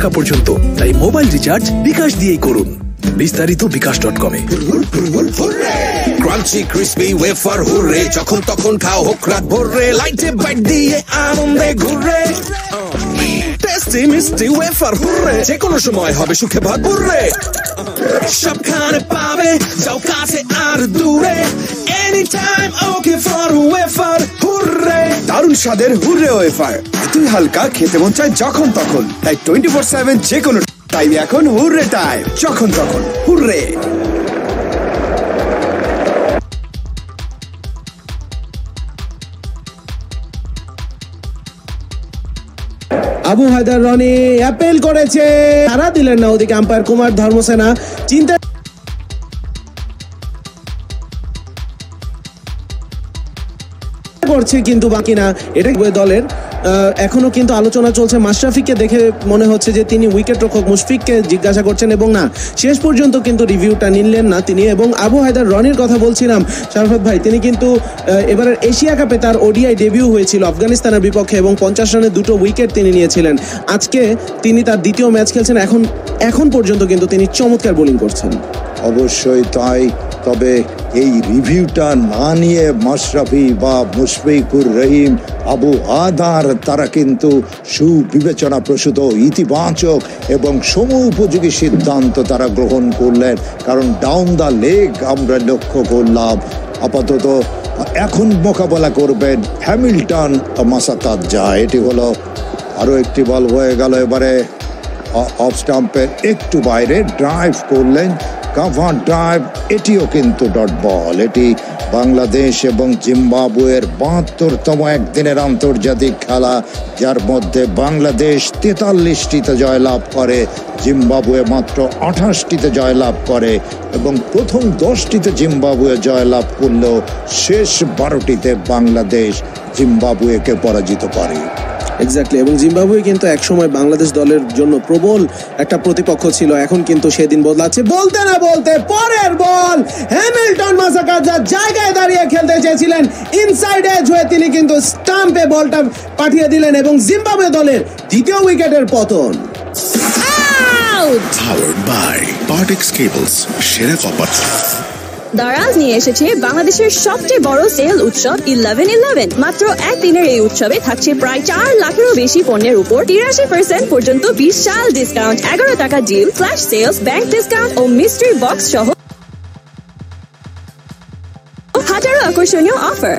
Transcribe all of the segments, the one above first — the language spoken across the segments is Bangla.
টাকা পর্যন্ত তাই মোবাইল রিচার্জ বিকাশ দিয়েই করুন। বিস্তারিত বিকাশ ডট কমে ক্রাঞ্চি ক্রিসপি ওয়েফার হুররে যখন তখন খাও হোক রাত ভোররে লাইটে বাইট দিয়ে আনন্দে ঘুরে টেস্টি মিষ্টি ওয়েফার হুররে। যে কোনো সময় হবে সুখে ভরপুর রে সবখানে পাবে যাও কাছে আর দূরে। Any time okay for wafer. Hurray! স্বাদের হুররে ওয়েফার। এতই হালকা, খেতে মন চায় যখন তখন। তাই টোয়েন্টি ফোর সেভেন যে কোনো এখন হুররে টাইম যখন তখন। হুররে! আবু হায়দার রনি অ্যাপেল করেছে। তারা দিলেন না ওদিকে আম্পায়ার কুমার ধর্মসেনা। চিন্তা করছে কিন্তু বাকি না এটা দলের। এখনও কিন্তু আলোচনা চলছে। মাশরাফিকে দেখে মনে হচ্ছে যে তিনি উইকেট রক্ষক মুশফিককে জিজ্ঞাসা করছেন এবং না, শেষ পর্যন্ত কিন্তু রিভিউটা নিলেন না তিনি এবং আবু হায়দার রনির কথা বলছিলাম, শারফত ভাই, তিনি কিন্তু এবারের এশিয়া কাপে তার ওডিআই ডেবিউ হয়েছিল আফগানিস্তানের বিপক্ষে এবং পঞ্চাশ রানে দুটো উইকেট তিনি নিয়েছিলেন। আজকে তিনি তার দ্বিতীয় ম্যাচ খেলছেন। এখন এখন পর্যন্ত কিন্তু তিনি চমৎকার বোলিং করছেন। অবশ্যই তাই। তবে এই রিভিউটা না নিয়ে মাশরাফি বা মুশফিকুর রহিম, আবু আদার, তারা কিন্তু সুবিবেচনা প্রসূত ইতিবাচক এবং সম উপযোগী সিদ্ধান্ত তারা গ্রহণ করলেন। কারণ ডাউন দ্য লেগ আমরা লক্ষ্য করলাম। আপাতত এখন মোকাবেলা করবেন হ্যামিল্টন মাসাকাজ্জা এটি হলো আরও একটি বল হয়ে গেল এবারে। অফ স্টাম্পের একটু বাইরে ড্রাইভ করলেন। কাভার ড্রাইভ এটিও কিন্তু ডট বল এটি বাংলাদেশ এবং জিম্বাবুয়ের বাহাত্তরতম একদিনের আন্তর্জাতিক খেলা, যার মধ্যে বাংলাদেশ তেতাল্লিশটিতে জয়লাভ করে, জিম্বাবুয়ে মাত্র আঠাশটিতে জয়লাভ করে এবং প্রথম দশটিতে জিম্বাবুয়ে জয়লাভ করলেও শেষ বারোটিতে বাংলাদেশ জিম্বাবুয়েকে পরাজিত করে। এক্স্যাক্টলি এবং জিম্বাবুয়ে কিন্তু একসময় বাংলাদেশ দলের জন্য প্রবল একটা প্রতিপক্ষ ছিল। এখন কিন্তু সেদিন বদলাচ্ছে। বলতে না বলতে পরের বল! হ্যামিল্টন মাসাকাজা জায়গায় দাঁড়িয়ে খেলতে চেয়েছিলেন ইনসাইড এজ হয়ে তিনি কিন্তু স্টাম্পে বলটা পাঠিয়ে দিলেন এবং জিম্বাবুয়ে দলের দ্বিতীয় উইকেটের পতন। Powered by Partex Cables, সেরা কপার দারাজ নিয়ে এসেছে বাংলাদেশের সবচেয়ে বড় সেল উৎসব ইলেভেন ইলেভেন মাত্র একদিনের এই উৎসবে থাকছে প্রায় চার লাখেরও বেশি পণ্যের উপর তিরাশি পার্সেন্ট পর্যন্ত বিশাল ডিসকাউন্ট এগারো টাকা deal flash sales bank discount ও মিস্ট্রি বক্স সহ হাজারো আকর্ষণীয় অফার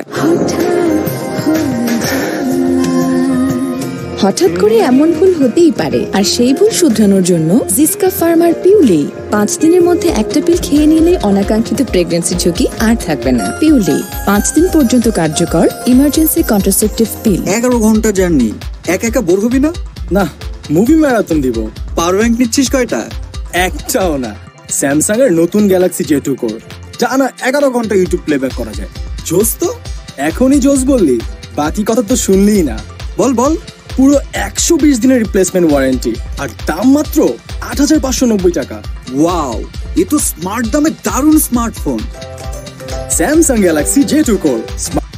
হঠাৎ করে এমন ভুল হতেই পারে। আর সেই ভুল শুধরানোর জন্য জিসকা ফার্মার পিউলি পাঁচ দিনের মধ্যে একটা পিল খেয়ে নিলে অনাকাঙ্ক্ষিত প্রেগনেন্সির ঝুঁকি আর থাকবে না। পিউলি পাঁচ দিন পর্যন্ত কার্যকর ইমার্জেন্সি কন্ট্রাসেপটিভ পিল এগারো ঘণ্টা জার্নি একা একা বোর হবি না? না মুভি ম্যারাথন দিব। পাওয়ার ব্যাংক নিচ্ছিস কয়টা? একটাও না। স্যামসাং এর নতুন গ্যালাক্সি জে টু কোর টানা এগারো ঘণ্টা ইউটিউব প্লেব্যাক করা যায়। জোস তো? এখনই জোস বললি। বাকি কথা তো শুনলিই না। বল বল। পুরো একশো বিশ দিনের রিপ্লেসমেন্ট ওয়ারেন্টি আর দাম মাত্র আট হাজার পাঁচশো নব্বই টাকা। ওয়াও এ তো স্মার্ট দামে দারুণ smartphone Samsung Galaxy J two core smart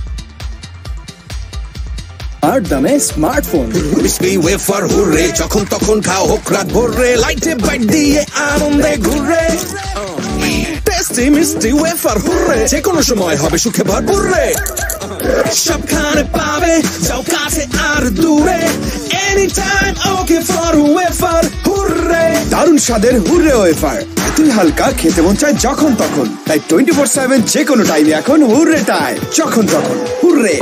দামে স্মার্টফোন ওয়েফার হুররে যখন তখন খাও হোক রাত ভোররে লাইটে বাইট দিয়ে আনন্দে ঘুরে টেস্টি মিষ্টি ওয়েফার হুররে যে কোনো সময় হবে সুখে ভরপুর রে। সবখানে পাবে যাও কাছে আর দূরে। Any time okay for wafer hurray. দারুণ স্বাদের হুররে ওয়েফার এতই হালকা খেতে মন চায় যখন তখন। তাই টোয়েন্টি ফোর সেভেন যে কোনো টাইমে এখন হুররে টাইম যখন তখন হুররে।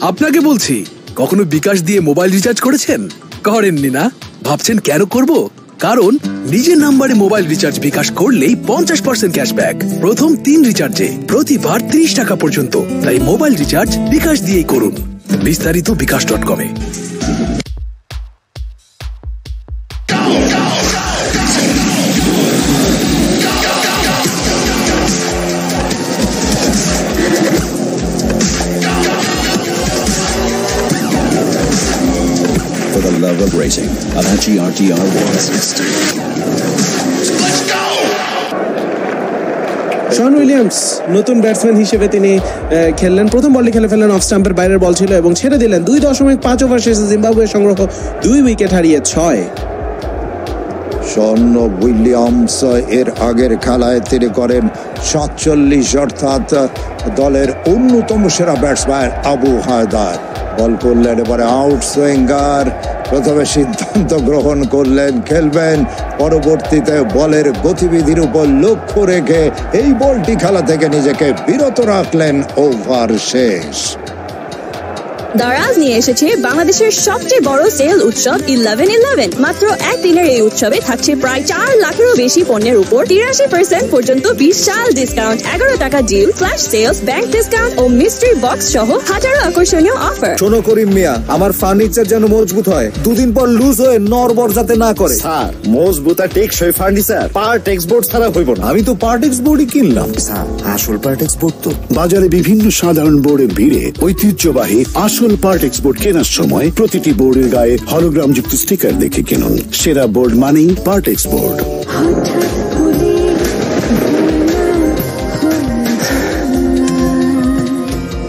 আপনাকে বলছি কখনো বিকাশ দিয়ে মোবাইল রিচার্জ করেছেন? করেননি না? ভাবছেন কেন করব? কারণ নিজের নাম্বারে মোবাইল রিচার্জ বিকাশ করলেই পঞ্চাশ পার্সেন্ট ক্যাশব্যাক। প্রথম তিন রিচার্জে প্রতিবার ত্রিশ টাকা পর্যন্ত। তাই মোবাইল রিচার্জ বিকাশ দিয়েই করুন। বিস্তারিত বিকাশ ডট কমে racing, Apache RTR 160. Shaun Williams নতুন ব্যাটসম্যান হিসেবে তিনি খেললেন। প্রথম বলটি খেলে ফেললেন অফ স্টাম্পের বাইরের বল ছিল এবং ছেড়ে দিলেন। দুই দশমিক পাঁচ ওভার শেষে জিম্বাবুয়ে সংগ্রহ দুই উইকেট হারিয়ে ছয়। স্বর্ণ উইলিয়ামস এর আগের খেলায় তিনি করেন সাতচল্লিশ অর্থাৎ দলের অন্যতম সেরা ব্যাটসম্যান আবু হায়দার। বল করলেন, এবারে আউট সুইঙ্গার প্রথমে সিদ্ধান্ত গ্রহণ করলেন, খেলবেন। পরবর্তীতে বলের গতিবিধির উপর লক্ষ্য রেখে এই বলটি খেলা থেকে নিজেকে বিরত রাখলেন ওভার শেষ। দারাজ নিয়ে এসেছে বাংলাদেশের সবচেয়ে বড় সেল উৎসব ইলেভেন ইলেভেন মাত্র একদিনের এই উৎসবে থাকছে প্রায় চার লাখেরও বেশি পণ্যের উপর তিরাশি পার্সেন্ট পর্যন্ত বিশাল ডিসকাউন্ট এগারো টাকা deal flash sales bank discount ও মিস্ট্রি বক্স সহ হাজারো আকর্ষণীয় অফার শোনো করিম মিয়া আমার ফার্নিচার যেন মজবুত হয়। দুদিন পর লুজ হয়ে নরবর যাতে না করে। স্যার মজবুত আর টেকসই ফার্নিচার পার টেক্স বোর্ড ছাড়া হইব না। আমি তো পার্টেক্স বোর্ডই কিনলাম। স্যার আসল পার্টেক্স বোর্ড তো। বাজারে বিভিন্ন সাধারণ বোর্ডের ভিড়ে ঐতিহ্যবাহী আসল পার্টেক্স এক্সপোর্ট কেনার সময় প্রতিটি বোর্ডের গায়ে হলোগ্রাম যুক্ত স্টিকার দেখে কিনুন। সেরা বোর্ড মানেই পার্ট এক্সপোর্ট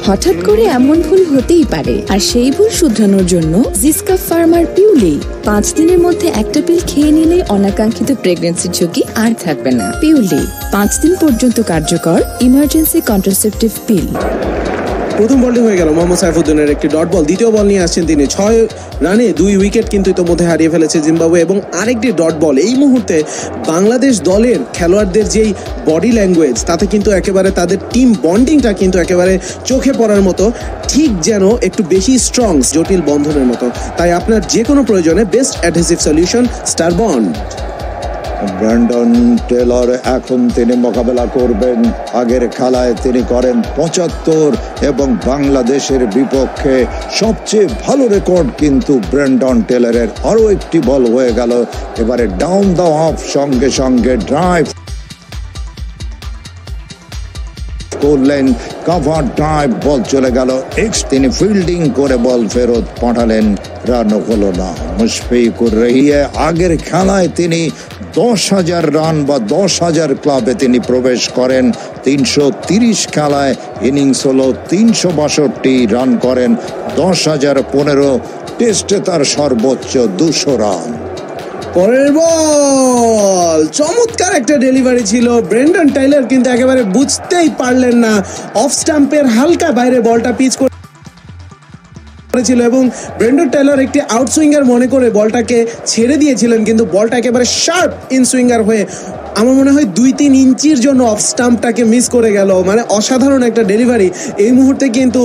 হঠাৎ করে এমন ভুল হতেই পারে, আর সেই ভুল শুধরানোর জন্য জিসকা ফার্মার পিউলি পাঁচ দিনের মধ্যে একটা পিল খেয়ে নিলে অনাকাঙ্ক্ষিত প্রেগনেন্সির ঝুঁকি আর থাকবে না। পিউলি পাঁচ দিন পর্যন্ত কার্যকর ইমার্জেন্সি কন্ট্রাসেপটিভ পিল প্রথম বলটি হয়ে গেল। মোহাম্মদ সাইফুদ্দিনের একটি ডট বল। দ্বিতীয় বল নিয়ে আসছেন তিনি। ছয় রানে দুই উইকেট কিন্তু ইতোমধ্যে হারিয়ে ফেলেছে জিম্বাবুয়ে এবং আরেকটি ডট বল। এই মুহূর্তে বাংলাদেশ দলের খেলোয়াড়দের যেই বডি ল্যাঙ্গুয়েজ, তাতে কিন্তু একেবারে তাদের টিম বন্ডিংটা কিন্তু একেবারে চোখে পড়ার মতো, ঠিক যেন একটু বেশি স্ট্রং জটিল বন্ধনের মতো। তাই আপনার যে কোনো প্রয়োজনে best adhesive solution star bond Brandon Taylor এখন তিনি মোকাবেলা করবেন। আগের খেলায় তিনি করেন পঁচাত্তর এবং বাংলাদেশের বিপক্ষে সবচেয়ে ভালো রেকর্ড কিন্তু ব্র্যান্ডন টেলরের আরও একটি বল হয়ে গেল। এবারে ডাউন দ্য অফ সঙ্গে সঙ্গে ড্রাইভ করলেন। কাভার ড্রাইভ বল চলে গেল। এক্স তিনি ফিল্ডিং করে বল ফেরত পাঠালেন। রান হলো না। মুশফিকুর রহিয়ে আগের খেলায় তিনি দশ হাজার রান বা দশ হাজার ক্লাবে তিনি প্রবেশ করেন। তিনশো তিরিশ খেলায় ইনিংস হলো তিনশো বাষট্টি রান করেন। দশ হাজার পনেরো টেস্টে তার সর্বোচ্চ দুশো রান পরের বল! চমৎকার একটা ডেলিভারি ছিল। ব্রেন্ডন টাইলার কিন্তু একেবারে বুঝতেই পারলেন না। অফ স্টাম্পের হালকা বাইরে বলটা পিচ করে করেছিল এবং ব্রেন্ডন টেলর একটি আউটসুইঙ্গার মনে করে বলটাকে ছেড়ে দিয়েছিলেন, কিন্তু বলটা একেবারে শার্প ইনসুইঙ্গার হয়ে আমার মনে হয় দুই তিন ইঞ্চির জন্য অফ স্টাম্পটাকে মিস করে গেল। মানে অসাধারণ একটা ডেলিভারি এই মুহূর্তে কিন্তু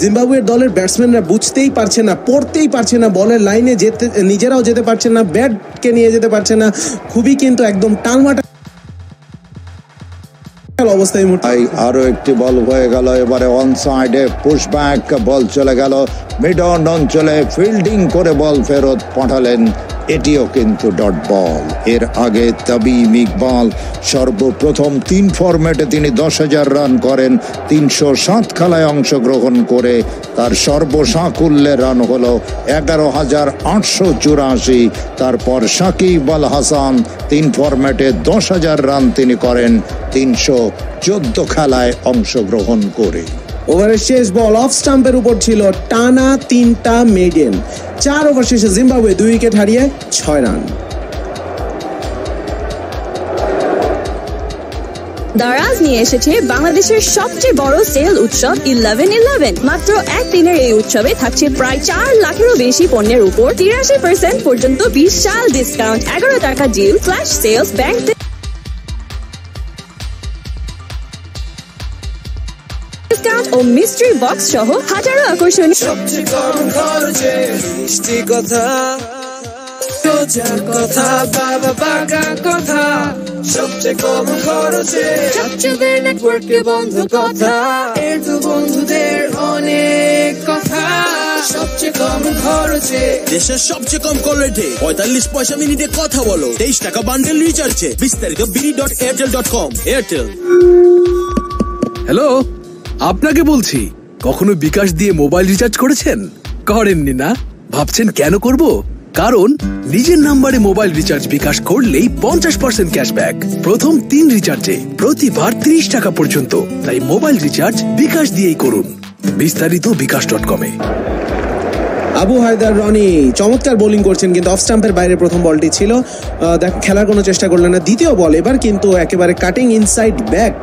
জিম্বাবুয়ের দলের ব্যাটসম্যানরা বুঝতেই পারছে না, পড়তেই পারছে না, বলের লাইনে যেতে, নিজেরাও যেতে পারছে না ব্যাটকে নিয়ে যেতে পারছে না। খুবই কিন্তু একদম টানমাটা অবস্থা এই মুহূর্তে তাই আরও একটি বল হয়ে গেল এবারে অন সাইডে পুশ ব্যাক বল চলে গেল। মিডন অঞ্চলে ফিল্ডিং করে বল ফেরত পাঠালেন এটিও কিন্তু ডট বল। এর আগে তাবিম ইকবাল সর্বপ্রথম তিন ফরম্যাটে তিনি দশ হাজার রান করেন, তিনশো সাত খেলায় অংশগ্রহণ করে। তার সর্বসাকুল্যে রান হল এগারো হাজার আটশো চুরাশি। তারপর সাকিব আল হাসান তিন ফরম্যাটে দশ হাজার রান তিনি করেন, তিনশো চোদ্দ খেলায় অংশগ্রহণ করে। ওভারের শেষ বল অফ স্টাম্পের উপর ছিল টানা তিনটা মেডেন চার ওভার শেষে জিম্বাবুয়ে দুই উইকেট হারিয়ে ছয় রান। দারাজ নিয়ে এসেছে বাংলাদেশের সবচেয়ে বড় সেল উৎসব ইলেভেন ইলেভেন মাত্র এক দিনের এই উৎসবে থাকছে প্রায় চার লাখেরও বেশি পণ্যের উপর তিরাশি পার্সেন্ট পর্যন্ত বিশাল ডিসকাউন্ট এগারো টাকা ডিল ফ্ল্যাশ সেলস ব্যাংক ও মিস্ট্রি বক্স সহ হাজারো আকর্ষণীয় সবচেয়ে কম খরচে মিষ্টি কথা সোজা কথা বাবা বাগা কথা সবচেয়ে কম খরচে বাচ্চাদের নেটওয়ার্কে বন্ধ কথা। এর তো বন্ধুদের অনেক কথা। সবচেয়ে কম খরচে দেশের সবচেয়ে কম কল রেটে পঁয়তাল্লিশ পয়সা মিনিটে কথা বলো। তেইশ টাকা বান্ডেল রিচার্জে বিস্তারিত BD dot Airtel dot com Airtel hello আপনাকে বলছি, কখনো বিকাশ দিয়ে মোবাইল রিচার্জ করেছেন? করেননি না? ভাবছেন কেন করব? কারণ, নিজের নাম্বারে মোবাইল রিচার্জ বিকাশ করলেই পঞ্চাশ পার্সেন্ট ক্যাশব্যাক। প্রথম তিন রিচার্জে প্রতিবার ত্রিশ টাকা পর্যন্ত। তাই মোবাইল রিচার্জ বিকাশ দিয়েই করুন। বিস্তারিত বিকাশ ডট কমে আবু হায়দার রনি চমৎকার বোলিং করছেন, কিন্তু অফ স্টাম্পের বাইরে প্রথম বলটি ছিল। দেখ, খেলার কোনো চেষ্টা করলেন না। দ্বিতীয় বল এবার কিন্তু একেবারে কাটিং ইনসাইড ব্যাক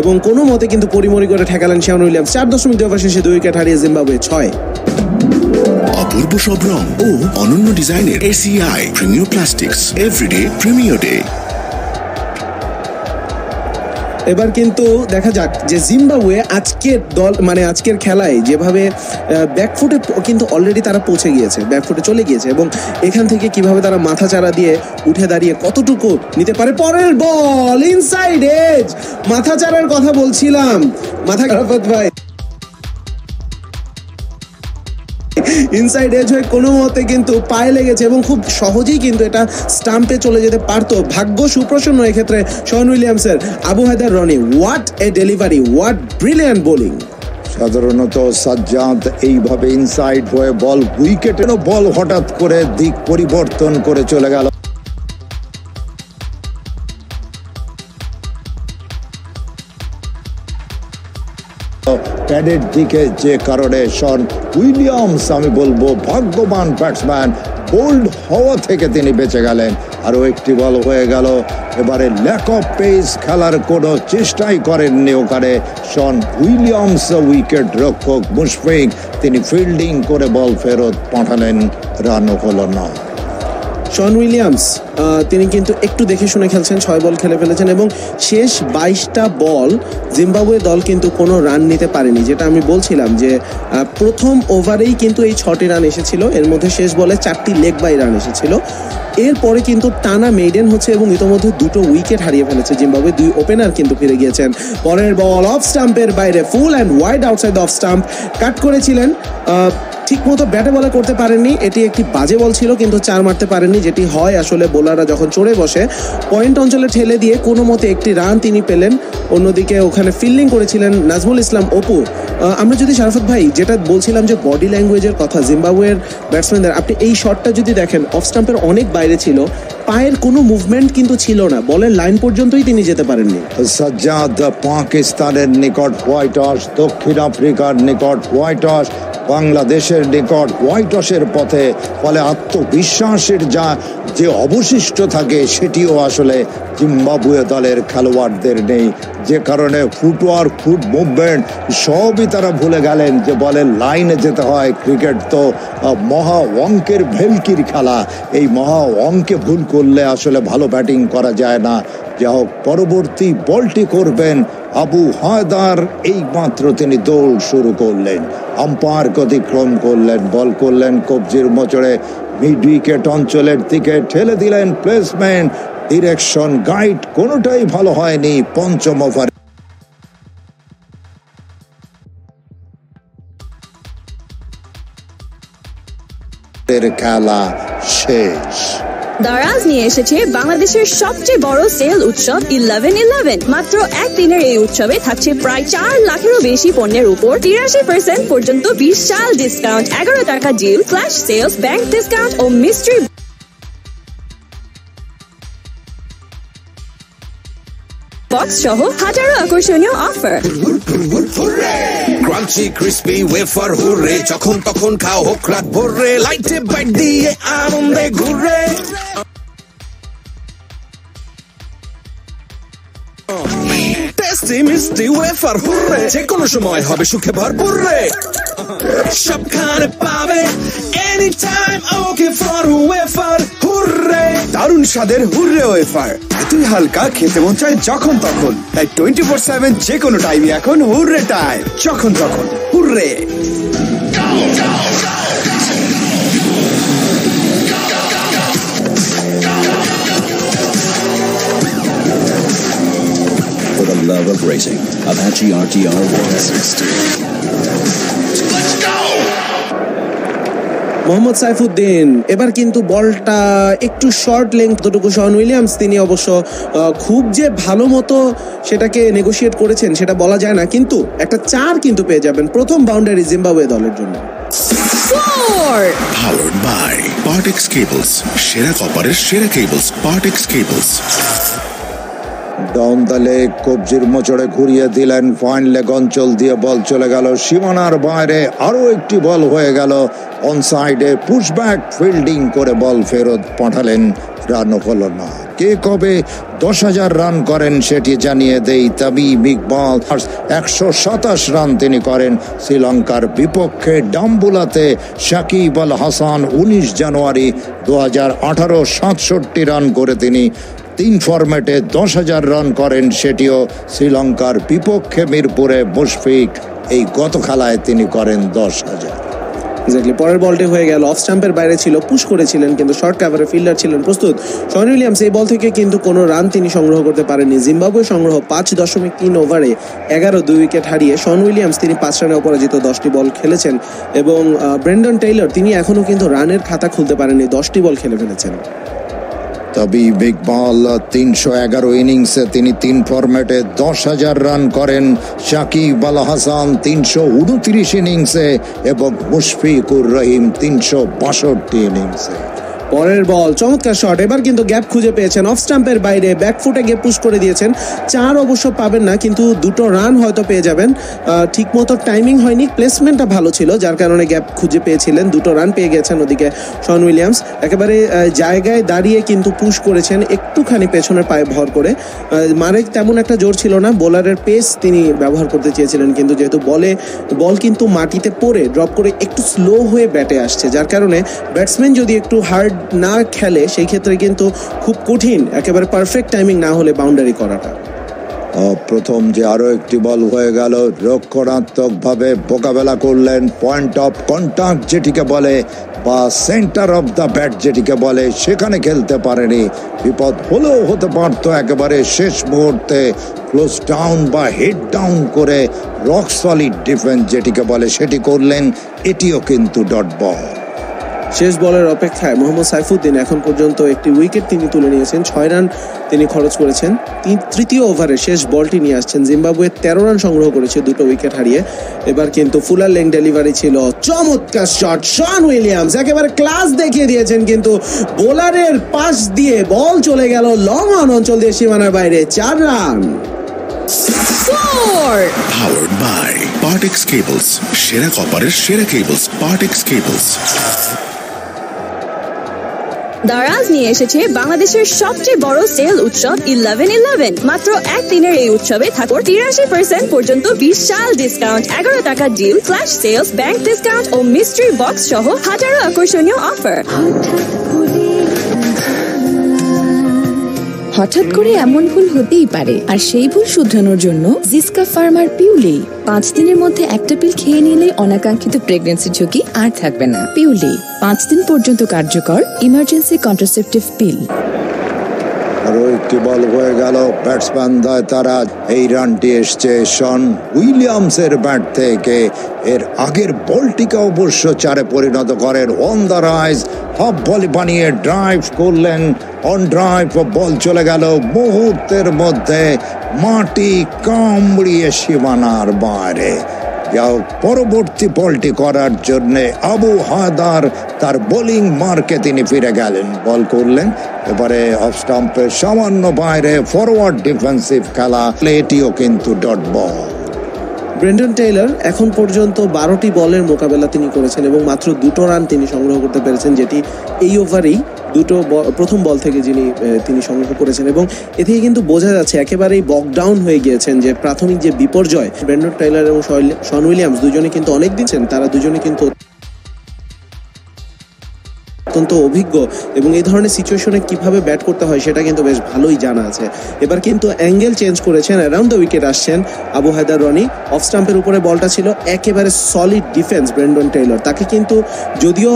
এবং কোনো মতে কিন্তু পরিমরি করে ঠেকালেন শ্যান উইলিয়ামস। চার দশমিক দুই ওভার শেষে দুই উইকেট হারিয়ে জিম্বাবুয়ে ছয়। অপূর্ব সব রং ও অনন্য ডিজাইনের ACI premier plastics everyday premier day এবার কিন্তু দেখা যাক যে জিম্বাবুয়ে আজকের দল মানে আজকের খেলায় যেভাবে ব্যাকফুটে কিন্তু অলরেডি তারা পৌঁছে গিয়েছে ব্যাকফুটে চলে গিয়েছে এবং এখান থেকে কীভাবে তারা মাথা চারা দিয়ে উঠে দাঁড়িয়ে কতটুকু নিতে পারে? পরের বল ইনসাইড এজ মাথা চারার কথা বলছিলাম। মাথা খারাপ ভাই। ইনসাইড এজ হয়ে কোনো মতে কিন্তু পায়ে লেগেছে এবং খুব সহজেই কিন্তু এটা স্টাম্পে চলে যেতে পারতো। ভাগ্য সুপ্রসন্ন এক্ষেত্রে Shaun উইলিয়ামসের Abu Haider, Rony what a delivery what brilliant bowling সাধারণত সাজ্জাদ এইভাবে ইনসাইড হয়ে বল উইকেটেরও বল হঠাৎ করে দিক পরিবর্তন করে চলে গেল। প্যাডের দিকে যে কারণে শন উইলিয়ামস, আমি বলব ভাগ্যবান ব্যাটসম্যান, বোল্ড হওয়া থেকে তিনি বেঁচে গেলেন। আরও একটি বল হয়ে গেল। এবারে ল্যাক অফ পেস খেলার কোনো চেষ্টাই করেননি ওখানে শন উইলিয়ামস উইকেট রক্ষক মুশফিক। তিনি ফিল্ডিং করে বল ফেরত পাঠালেন। রানও হল না শন উইলিয়ামস তিনি কিন্তু একটু দেখে শুনে খেলছেন, ছয় বল খেলে ফেলেছেন এবং শেষ বাইশটা বল জিম্বাবুয়ে দল কিন্তু কোনো রান নিতে পারেনি। যেটা আমি বলছিলাম যে প্রথম ওভারেই কিন্তু এই ছটি রান এসেছিল। এর মধ্যে শেষ বলে চারটি লেগ বাই রান এসেছিল। এরপরে কিন্তু টানা মেইডেন হচ্ছে এবং ইতোমধ্যে দুটো উইকেট হারিয়ে ফেলেছে জিম্বাবুয়ে। দুই ওপেনার কিন্তু ফিরে গিয়েছেন। পরের বল অফ স্টাম্পের বাইরে full and wide outside off stump cut করেছিলেন আহ, ঠিক মতো ব্যাটে বলে করতে পারেননি। এটি একটি বাজে বল ছিল কিন্তু চার মারতে পারেননি যেটি হয় আসলে বোলাররা যখন চড়ে বসে পয়েন্ট অঞ্চলে ঠেলে দিয়ে কোনো মতে একটি রান তিনি পেলেন। অন্যদিকে ওখানে ফিল্ডিং করেছিলেন নাজমুল ইসলাম অপু। আমরা যদি শারাফত ভাই যেটা বলছিলাম যে বডি ল্যাঙ্গুয়েজের কথা জিম্বাবুয়ের ব্যাটসম্যানদের আপনি এই শটটা যদি দেখেন অফ স্টাম্পের অনেক বাইরে ছিল পায়ের কোনো মুভমেন্ট কিন্তু ছিল না। বলের লাইন পর্যন্তই তিনি যেতে পারেননি। সাজ্জাদ পাকিস্তানের নিকট হোয়াইট দক্ষিণ আফ্রিকার নিকট হোয়াইট হাউস বাংলাদেশের নিকট হোয়াইট হাউসের পথে, ফলে আত্মবিশ্বাসের যা, যে অবশিষ্ট থাকে সেটিও আসলে জিম্বাবুয়ে দলের খেলোয়াড়দের নেই। যে কারণে ফুটওয়ার ফুট মুভমেন্ট, সবই তারা ভুলে গেলেন যে বলের লাইনে যেতে হয়। ক্রিকেট তো মহা অঙ্কের ভেলকির খেলা। এই মহা অঙ্কে ভুল করলে আসলে ভালো ব্যাটিং করা যায় না। যা পরবর্তী বলটি করবেন আবু হায়দার। এই মাত্র তিনি দৌড় শুরু করলেন আম্পায়ারকে অতিক্রম করলেন, বল করলেন, কবজির মোচড়ে মিড উইকেট অঞ্চলের দিকে ঠেলে দিলেন প্লেসমেন্ট ডিরেকশন গাইড কোনোটাই ভালো হয়নি, পঞ্চম ওভার। খেলা শেষ। দারাজ নিয়ে এসেছে বাংলাদেশের সবচেয়ে বড় সেল উৎসব ইলেভেন ইলেভেন মাত্র একদিনের এই উৎসবে থাকছে প্রায় চার লাখেরও বেশি পণ্যের উপর তিরাশি পার্সেন্ট পর্যন্ত বিশাল ডিসকাউন্ট এগারো টাকা deal flash sales bank discount ও মিস্ট্রি বক্স সহ হাজারো আকর্ষণীয় offer crunchy crispy wafer hurray যখন তখন খাও হোক রাত ভোরে লাইটে বাইট দিয়ে আনন্দে ঘুরে টেস্টি মিষ্টি ওয়েফার হুররে যে কোনো সময় হবে সুখে ভরপুর রে সবখানে পাবে any time okay for wafer hurray দারুণ স্বাদের হুররে ওয়েফার এতই হালকা খেতে মন চায় যখন তখন তাই টোয়েন্টি ফোর সেভেন যে কোনো টাইমে এখন হুররে টাইম যখন তখন hurray For the love of racing, Apache RTR 160. Mohammad Saifuddin এবার কিন্তু বলটা একটু শর্ট লেন্থ যতটুকু শন উইলিয়ামস তিনি অবশ্য খুব যে ভালো মতো সেটাকে নেগোশিয়েট করেছেন সেটা বলা যায় না কিন্তু একটা চার কিন্তু পেয়ে যাবেন প্রথম বাউন্ডারি জিম্বাবুয়ে দলের জন্য Powered by Partex Cables. সেরা কপারের সেরা cables Partex Cables. The leg কবজির মোচড়ে ঘুরিয়ে দিলেন। ফাইন লেগ অঞ্চল দিয়ে বল চলে গেল। সীমানার বাইরে আরও একটি বল হয়ে গেল। অন সাইডে পুশব্যাক ফিল্ডিং করে বল ফেরত পাঠালেন রানও হলো না কে কবে দশ হাজার রান করেন সেটি জানিয়ে দেই তামিম ইকবাল। একশো সাতাশ রান তিনি করেন। শ্রীলঙ্কার বিপক্ষে ডাম্বুলাতে শাকিব আল হাসান উনিশ জানুয়ারি দু হাজার আঠারো সাতষট্টি রান করে তিনি তিন ফরম্যাটে দশ হাজার রান করেন সেটিও শ্রীলঙ্কার বিপক্ষে মিরপুরে মুশফিক। এই গত খেলায় তিনি করেন দশ হাজার। এক্স্যাক্টলি পরের বলটি হয়ে গেল। অফ স্টাম্পের বাইরে ছিল পুশ করেছিলেন, কিন্তু শর্ট কাভারে ফিল্ডার ছিলেন প্রস্তুত। শন উইলিয়ামস এই বল থেকে কিন্তু কোনো রান তিনি সংগ্রহ করতে পারেননি। জিম্বাবুয়ে সংগ্রহ পাঁচ দশমিক তিন ওভারে এগারো দুই উইকেট হারিয়ে শন উইলিয়ামস তিনি পাঁচ রানে অপরাজিত দশটি বল খেলেছেন। এবং ব্রেন্ডন টেইলর তিনি এখনও কিন্তু রানের খাতা খুলতে পারেননি, দশটি বল খেলে ফেলেছেন। তাবিব ইকবাল তিনশো এগারো ইনিংসে তিনি তিন ফরম্যাটে দশ হাজার রান করেন। সাকিব আল হাসান তিনশো উনত্রিশ ইনিংসে এবং মুশফিকুর রহিম তিনশো বাষট্টি ইনিংসে। পরের বল, চমৎকার শট এবার কিন্তু গ্যাপ খুঁজে পেয়েছেন। অফ স্টাম্পের বাইরে ব্যাকফুটে গিয়ে পুশ করে দিয়েছেন। চার অবশ্য পাবেন না, কিন্তু দুটো রান হয়তো পেয়ে যাবেন। ঠিক মতো টাইমিং হয়নি প্লেসমেন্টটা ভালো ছিল, যার কারণে গ্যাপ খুঁজে পেয়েছিলেন। দুটো রান পেয়ে গেছেন ওদিকে শন উইলিয়ামস একেবারে জায়গায় দাঁড়িয়ে কিন্তু পুশ করেছেন, একটুখানি পেছনের পায়ে ভর করে। মারে তেমন একটা জোর ছিল না বোলারের পেস তিনি ব্যবহার করতে চেয়েছিলেন, কিন্তু যেহেতু বলে, বল কিন্তু মাটিতে পড়ে ড্রপ করে একটু স্লো হয়ে ব্যাটে আসছে। যার কারণে ব্যাটসম্যান যদি একটু হার্ড না খেলে সেই ক্ষেত্রে কিন্তু খুব কঠিন, একেবারে পারফেক্ট টাইমিং না হলে বাউন্ডারি করাটা। প্রথম যে আরও একটি বল হয়ে গেল রক্ষণাত্মক ভাবে মোকাবেলা করলেন পয়েন্ট অফ কন্টাক্ট যেটিকে বলে, বা সেন্টার অফ দ্য ব্যাট যেটিকে বলে, সেখানে খেলতে পারেনি। বিপদ হলেও হতে পারত একেবারে শেষ মুহূর্তে ক্লোজ ডাউন বা হেড ডাউন করে রক সলিড ডিফেন্স যেটিকে বলে, সেটি করলেন, এটিও কিন্তু ডট বল শেষ বলের অপেক্ষায় মোহাম্মদ সাইফুদ্দিন এখন পর্যন্ত একটি উইকেট তিনি তুলে নিয়েছেন। ছয় রান তিনি খরচ করেছেন। তৃতীয় ওভারে শেষ বলটি নিয়ে আসছেন জিম্বাবুয়ে। তেরো রান সংগ্রহ করেছে দুটো উইকেট হারিয়ে। এবার কিন্তু ফুলার লেং ডেলিভারি ছিল চমৎকার শট। শন উইলিয়ামস একেবারে ক্লাস দেখিয়ে দিয়েছেন কিন্তু বোলারের পাশ দিয়ে বল চলে গেল লং অন অঞ্চল দিয়ে সীমানার বাইরে। চার run. Powered by Partex Cables. সেরা কপারের সেরা কেবলস Partex Cables. দারাজ নিয়ে এসেছে বাংলাদেশের সবচেয়ে বড় সেল উৎসব ইলেভেন ইলেভেন মাত্র এক দিনের এই উৎসবে থাকো তিরাশি পার্সেন্ট পর্যন্ত বিশাল ডিসকাউন্ট এগারো টাকা deal flash sales bank discount ও মিস্ট্রি বক্স সহ হাজারো আকর্ষণীয় অফার হঠাৎ করে এমন ভুল হতেই পারে। আর সেই ভুল শুধরানোর জন্য জিসকা ফার্মার পিউলি পাঁচ দিনের মধ্যে একটা পিল খেয়ে নিলে অনাকাঙ্ক্ষিত প্রেগনেন্সি ঝুঁকি আর থাকবে না। পিউলি, পাঁচ দিন পর্যন্ত কার্যকর ইমার্জেন্সি কন্ট্রাসেপটিভ পিল একটি বল হয়ে গেল। ব্যাটসম্যান দয় তারা এই রানটি এসছে শন উইলিয়ামসের ব্যাট থেকে। এর আগের বলটিকে অবশ্য চারে পরিণত করেন on the rise. Half ball বানিয়ে ড্রাইভ করলেন। অন ড্রাইভ বল চলে গেল মুহূর্তের মধ্যে। মাটি কামড়িয়ে সীমানার বাইরে। পরবর্তী বলটি করার জন্য আবু হাদার তার বোলিং মার্কে তিনি ফিরে গেলেন। বল করলেন। এবারে অফ স্টাম্পের সামান্য বাইরে ফরওয়ার্ড ডিফেন্সিভ খেলা এটিও কিন্তু ডট বল ব্রেন্ডন টেইলর এখন পর্যন্ত বারোটি বলের মোকাবেলা তিনি করেছেন এবং মাত্র দুটো রান তিনি সংগ্রহ করতে পেরেছেন, যেটি এই ওভারেই দুটো প্রথম বল থেকে যিনি তিনি সংগ্রহ করেছেন এবং এ থেকে কিন্তু বোঝা যাচ্ছে একেবারেই বকডাউন হয়ে গিয়েছেন যে প্রাথমিক যে বিপর্যয় ব্রেন্ডন টেইলর এবং শন উইলিয়ামস দুজনে কিন্তু অনেক দিচ্ছেন, তারা দুজনে কিন্তু অত্যন্ত অভিজ্ঞ এবং এই ধরনের সিচুয়েশনে কীভাবে ব্যাট করতে হয় সেটা কিন্তু বেশ ভালোই জানা আছে। এবার কিন্তু অ্যাঙ্গেল চেঞ্জ করেছেন অ্যারাউন্ড দ্য উইকেট আসছেন আবু হায়দার রনি। অফ স্টাম্পের উপরে বলটা ছিল একেবারে সলিড ডিফেন্স ব্রেন্ডন টেইলর তাকে কিন্তু যদিও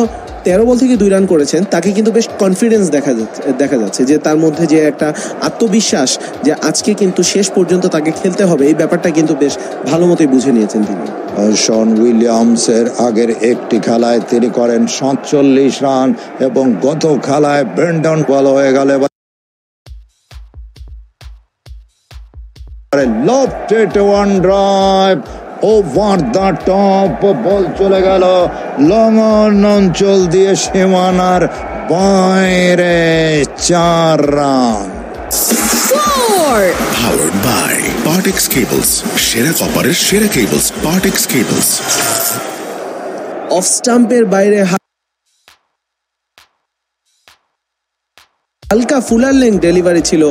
তেরো বল থেকে দুই রান করেছেন, তাকে কিন্তু বেশ কনফিডেন্স দেখা যাচ্ছে দেখা যাচ্ছে যে তার মধ্যে যে একটা আত্মবিশ্বাস যে আজকে কিন্তু শেষ পর্যন্ত তাকে খেলতে হবে, এই ব্যাপারটা কিন্তু বেশ ভালো মতোই বুঝে নিয়েছেন তিনি। শন উইলিয়ামসের আগের একটি খেলায় তিনি করেন সাতচল্লিশ রান এবং গত খেলায় ব্রেন্ডন বল হয়ে গেল। Lofted on drive over the top ball চলে গেল লং অঞ্চল দিয়ে সীমানার বাইরে চার run. Powered by Partex Cables. সেরা কপারের সেরা কেবলস Partex Cables. অফ স্টাম্পের বাইরে হালকা ফুলার লেং ডেলিভারি ছিল।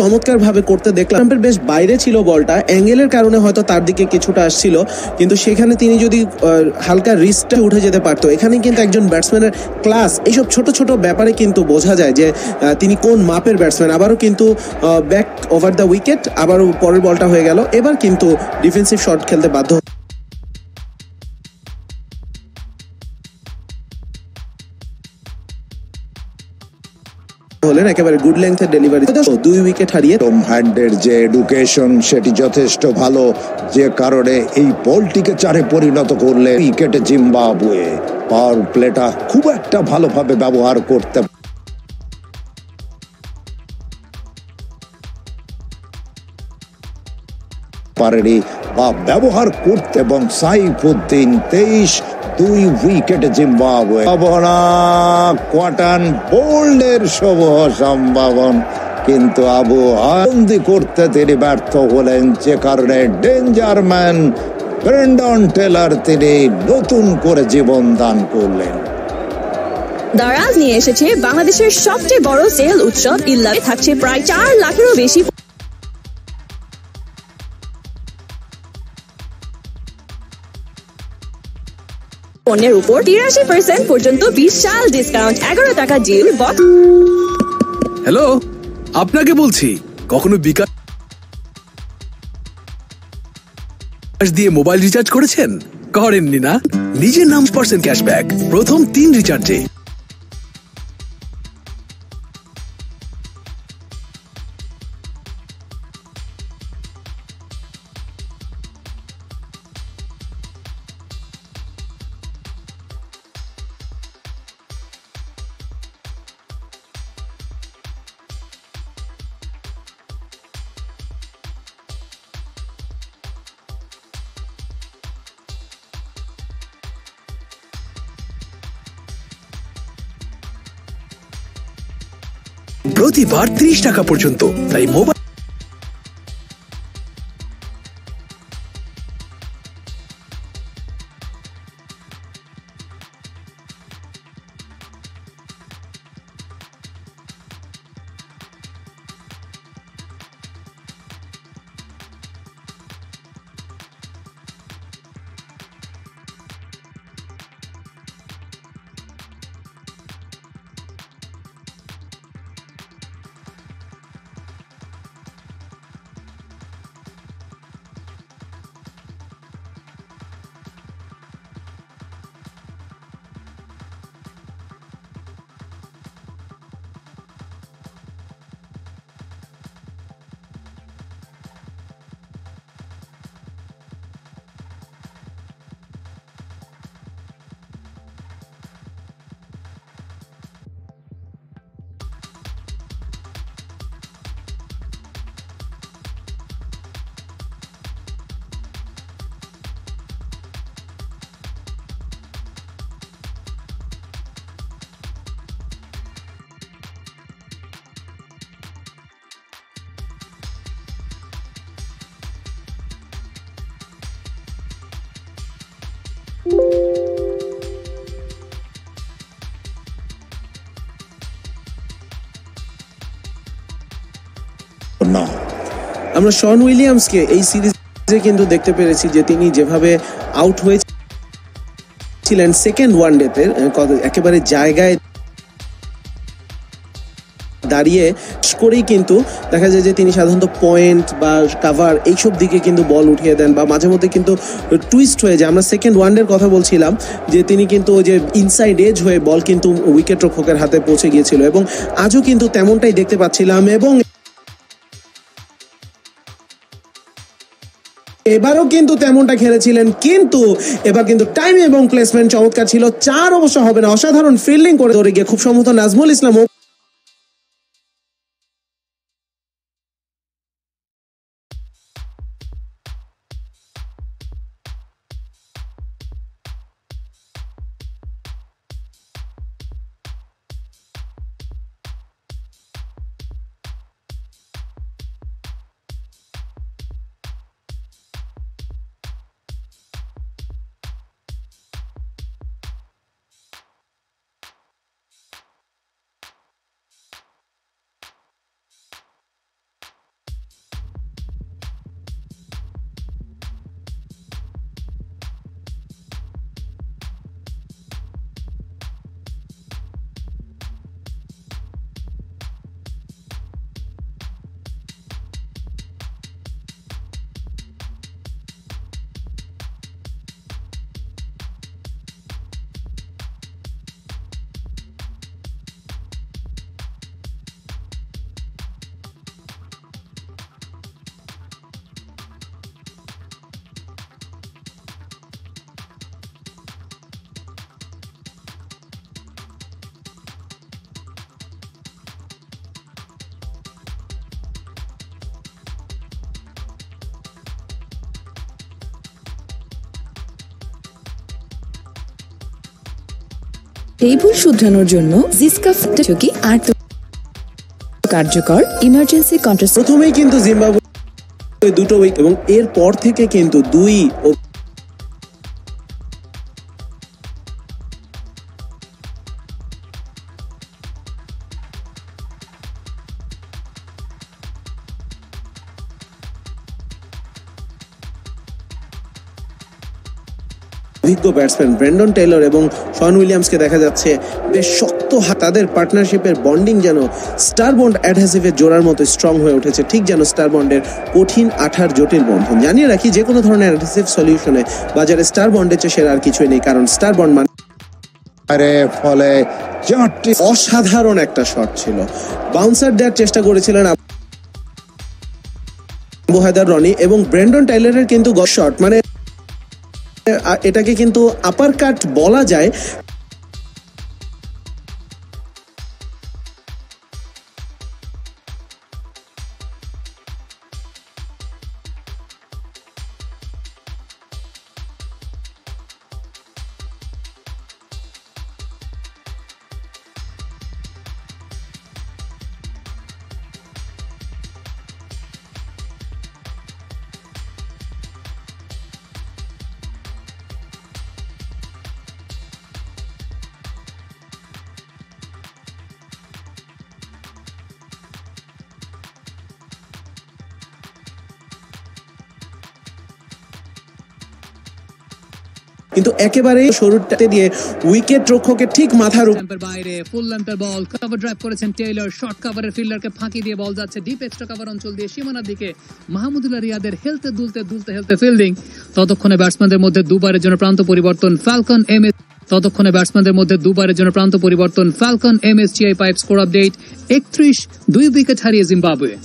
চমৎকার ভাবে করতে দেখলাম। স্টাম্পের বেশ বাইরে ছিল বলটা। অ্যাঙ্গেলের কারণে হয়তো তার দিকে কিছুটা আসছিল। কিন্তু সেখানে তিনি যদি হালকা রিস্কটা উঠে যেতে পারতো। এখানে কিন্তু একজন ব্যাটসম্যানের ক্লাস। এইসব ছোট ছোট ব্যাপারে কিন্তু বোঝা যায় যে তিনি কোন মাপের ব্যাটসম্যান। আবারও কিন্তু ব্যাক ওভার দ্য উইকেট আবারও পরের বলটা হয়ে গেল। এবার কিন্তু ডিফেন্সিভ শট খেলতে বাধ্য হলেন একেবারে গুড লেন্থের ডেলিভারি দুই উইকেট হারিয়ে টম হ্যান্ডের যে এডুকেশন সেটি যথেষ্ট ভালো। যে কারণে এই বলটিকে চারে পরিণত করলে উইকেটে জিম্বাবুয়ে পাওয়ার প্লেটা খুব একটা ভালোভাবে ব্যবহার করতে পারেনি বা ব্যবহার করতে এবং সাইফুদ্দিন তেইশ দুই উইকেটে জিম্বাবুয়ে। সম্ভাবনা, কোয়াটান বোল্ডের শুভ সম্ভাবন। কিন্তু আবু আনন্দি করতে তিনি ব্যর্থ হলেন যে কারণে ডেঞ্জার ম্যান ব্রেন্ডন টেলার তিনি নতুন করে জীবন দান করলেন। দারাজ নিয়ে এসেছে বাংলাদেশের সবচেয়ে বড় সেল উৎসব। ইল্লাবে থাকছে প্রায় চার লাখেরও বেশি পণ্যের উপর তিরাশি পার্সেন্ট পর্যন্ত বিশাল ডিসকাউন্ট এগারো টাকা বক্স হ্যালো আপনাকে বলছি, কখনো বিকাশ দিয়ে মোবাইল রিচার্জ করেছেন? করেননি না? নিজের নাম পার্সেন্ট ক্যাশব্যাক প্রথম তিন রিচার্জে প্রতিবার ত্রিশ টাকা পর্যন্ত। তাই মোবাইল না। আমরা শন উইলিয়ামসকে এই সিরিজে কিন্তু দেখতে পেরেছি যে তিনি যেভাবে আউট হয়েছিলেন সেকেন্ড ওয়ান ডেতে একেবারে জায়গায় দাঁড়িয়ে করেই কিন্তু দেখা যায় যে তিনি সাধারণত পয়েন্ট বা কাভার এইসব দিকে কিন্তু বল উঠিয়ে দেন বা মাঝে মধ্যে কিন্তু টুইস্ট হয়ে যায়। আমরা সেকেন্ড ওয়ানডের কথা বলছিলাম যে তিনি কিন্তু ওই যে ইনসাইড এজ হয়ে বল কিন্তু উইকেট রক্ষকের হাতে পৌঁছে গিয়েছিল এবং আজও কিন্তু তেমনটাই দেখতে পাচ্ছিলাম এবং এবারও কিন্তু তেমনটা খেলেছিলেন কিন্তু এবার কিন্তু টাইম এবং প্লেসমেন্ট চমৎকার ছিল। চার অবশ্য হবে না। অসাধারণ ফিল্ডিং করে ধরে গিয়ে খুব সম্ভবত নাজমুল ইসলাম এই ভুল শুধরানোর জন্য জিসকা ঝুঁকি আর কার্যকর ইমার্জেন্সি কন্ট্রাস্ট প্রথমেই কিন্তু জিম্বাবুয়ে দুটো উইকেট এবং এরপর থেকে কিন্তু দুই ব্যাটসম্যান ব্রেন্ডন টেইলর এবং শন উইলিয়ামসকে দেখা যাচ্ছে বেশ শক্ত তাদের পার্টনারশিপের বন্ডিং যেন স্টার বন্ড অ্যাডহেসিভের জোড়ার মতো স্ট্রং হয়ে উঠেছে, ঠিক যেন স্টার বন্ডের কঠিন আঠার জটিল বন্ধন। জানিয়ে রাখি, যে কোনো ধরনের অ্যাডহেসিভ সলিউশনে বাজারে স্টার বন্ডের চেয়ে সেরা আর কিছুই নেই, কারণ স্টার বন্ড মানে ফলে অসাধারণ একটা শট ছিল। বাউন্সার দেওয়ার চেষ্টা করেছিলেন রনি এবং ব্রেন্ডন টাইলারের কিন্তু শট মানে এটাকে কিন্তু আপার কাট বলা যায়। কিন্তু একেবারে শুরুটাতে দিয়ে উইকেট রক্ষকের ঠিক মাথার বাইরে ফুল ল্যাম্পের বল কভার ড্রাইভ করেছেন টেইলর শর্ট কভারের ফিল্ডারকে ফাঁকি দিয়ে বল যাচ্ছে ডিপ এক্সট্রা কভার অঞ্চল দিয়ে সীমানার দিকে। মাহমুদুল্লাহ রিয়াদের হেলতে দুলতে দুলতে হেলতে ফিল্ডিং ততক্ষণে ব্যাটসম্যানদের মধ্যে দুবারের জন্য প্রান্ত পরিবর্তন ফ্যালকন এম এস ততক্ষণে ব্যাটসম্যানদের মধ্যে দুবারের জন্য প্রান্ত পরিবর্তন Falcon M S GI pipe score update একত্রিশ, দুই উইকেট হারিয়ে জিম্বাবুয়ে।